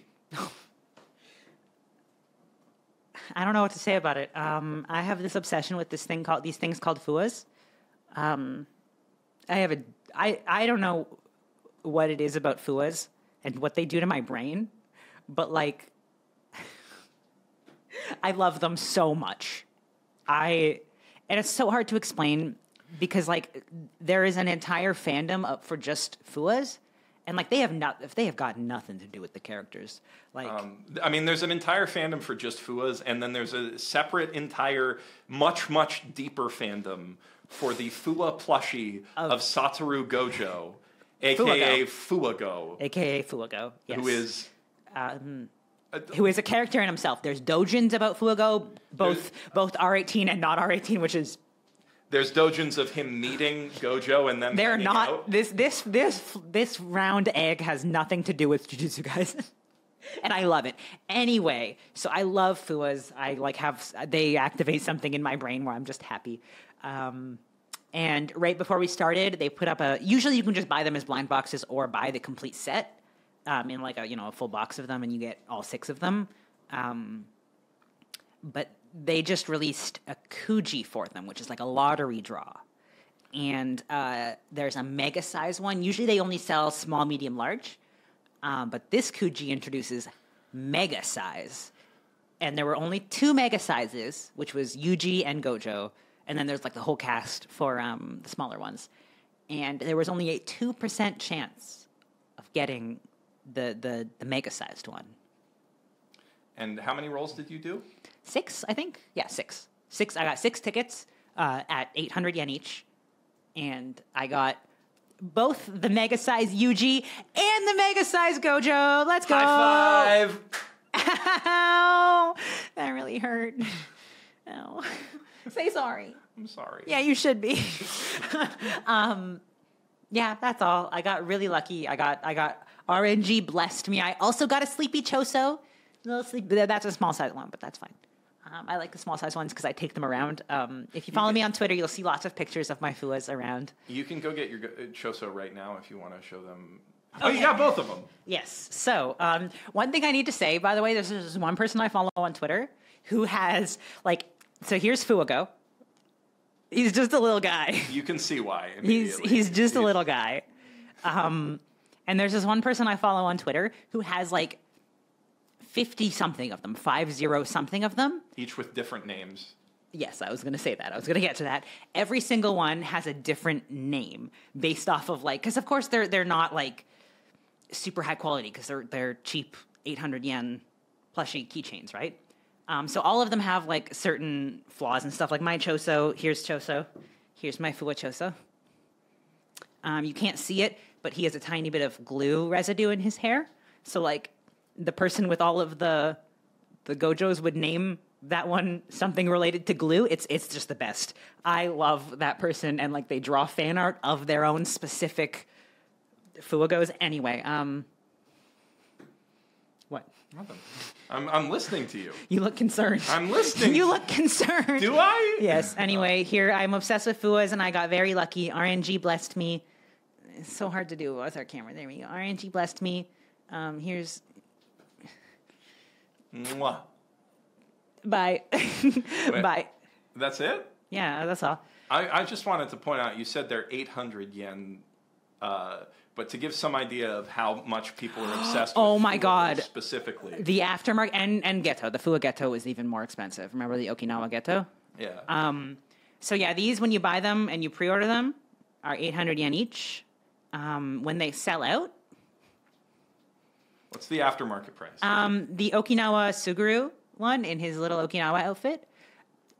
I don't know what to say about it. Um, I have this obsession with this thing called these things called fuas. Um, I have a I I don't know what it is about fuas and what they do to my brain, but like <laughs> I love them so much. I and it's so hard to explain because like there is an entire fandom up for just fuas and like they have not if they have got nothing to do with the characters. Like Um, I mean, there's an entire fandom for just Fuas, and then there's a separate, entire, much, much deeper fandom for the Fua plushie of, Satoru Gojo, aka Fuago, aka Fuago. Yes. who is who is a character in himself. There's dojins about Fuago, both both R18 and not R18, which is there's dojins of him meeting Gojo and then they're not out. this this this this round egg has nothing to do with Jujutsu guys. <laughs> and I love it. Anyway, so I love Fuas. I like have they activate something in my brain where I'm just happy. Um, and right before we started, they put up a. Usually, you can just buy them as blind boxes or buy the complete set um, in like a you know a full box of them, and you get all six of them. Um, but they just released a Kuji for them, which is like a lottery draw. And uh, there's a mega size one. Usually they only sell small, medium, large. Um, but this Kuji introduces mega size. And there were only two mega sizes, which was Yuji and Gojo. And then there's like the whole cast for um, the smaller ones. And there was only a 2% chance of getting the, the, the mega sized one. And how many rolls did you do? six, I think. Yeah, six. Six. I got six tickets uh, at 800 yen each, and I got both the mega size Yuji and the mega size Gojo. Let's go! High five! <laughs> Ow! That really hurt. No. <laughs> <laughs> Say sorry. I'm sorry. Yeah, you should be. <laughs> um, yeah, that's all. I got really lucky. I got I got RNG blessed me. I also got a sleepy choso. Little sleep. That's a small size one, but that's fine. Um, I like the small size ones because I take them around. Um, if you follow me on Twitter, you'll see lots of pictures of my fuas around. You can go get your uh, Choso right now if you want to show them. Oh, you got both of them. Yes. So, um, one thing I need to say, by the way, this is one person I follow on Twitter who has like. So here's Fuago. He's just a little guy. You can see why. <laughs> He's immediately. he's just a little guy. Um, and there's this one person I follow on Twitter who has like fifty something of them, five zero something of them. Each with different names. Yes, I was going to say that. I was going to get to that. Every single one has a different name based off of like, because of course they're they're not like super high quality because they're they're cheap, eight hundred yen plushie keychains, right? Um, so all of them have like certain flaws and stuff. Like my Choso, here's Choso, here's my Fua Choso. Um, you can't see it, but he has a tiny bit of glue residue in his hair. So like the person with all of the the Gojos would name that one something related to glue. It's it's just the best. I love that person and like they draw fan art of their own specific Fuagos. Anyway, um, what? Nothing. I'm, I'm listening to you. You look concerned. I'm listening. <laughs> you look concerned. Do I? Yes. Anyway, here I'm obsessed with fuas, and I got very lucky. RNG blessed me. It's so hard to do with our camera. There we go. RNG blessed me. Um, here's Mwah. bye, bye. That's it? Yeah, that's all. I, I just wanted to point out you said they're 800 yen, uh, but to give some idea of how much people are obsessed <gasps> with Oh my God. specifically. The aftermarket and and ghetto. The Fua ghetto is even more expensive. Remember the Okinawa ghetto? yeah. Um, so yeah, these when you buy them and you pre-order them are 800 yen each. Um, when they sell out, What's the aftermarket price? um, the Okinawa Suguru one in his little Okinawa outfit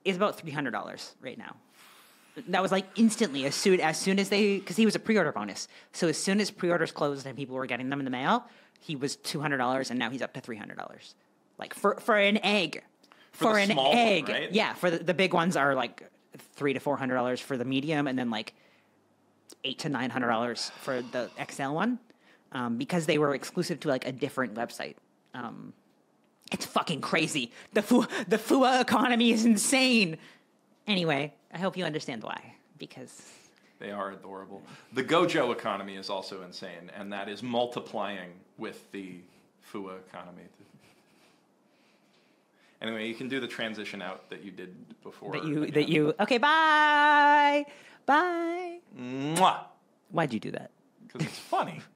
is about three hundred dollars right now. That was like instantly as soon as soon as they because he was a pre-order bonus. So as soon as pre-orders closed and people were getting them in the mail, he was two hundred dollars and now he's up to three hundred dollars. Like for for an egg. For the an small one, egg. right? Yeah, for the, the big ones are like three to four hundred dollars for the medium and then like eight to nine hundred dollars for the XL one. Um, because they were exclusive to like a different website. Um, it's fucking crazy. The fu- the FUA economy is insane. Anyway, I hope you understand why. Because They are adorable. The Gojo economy is also insane, and that is multiplying with the Fua economy. Anyway, you can do the transition out that you did before. that you again. that you okay. Bye bye. Mwah! Why'd you do that? Because it's funny. <laughs>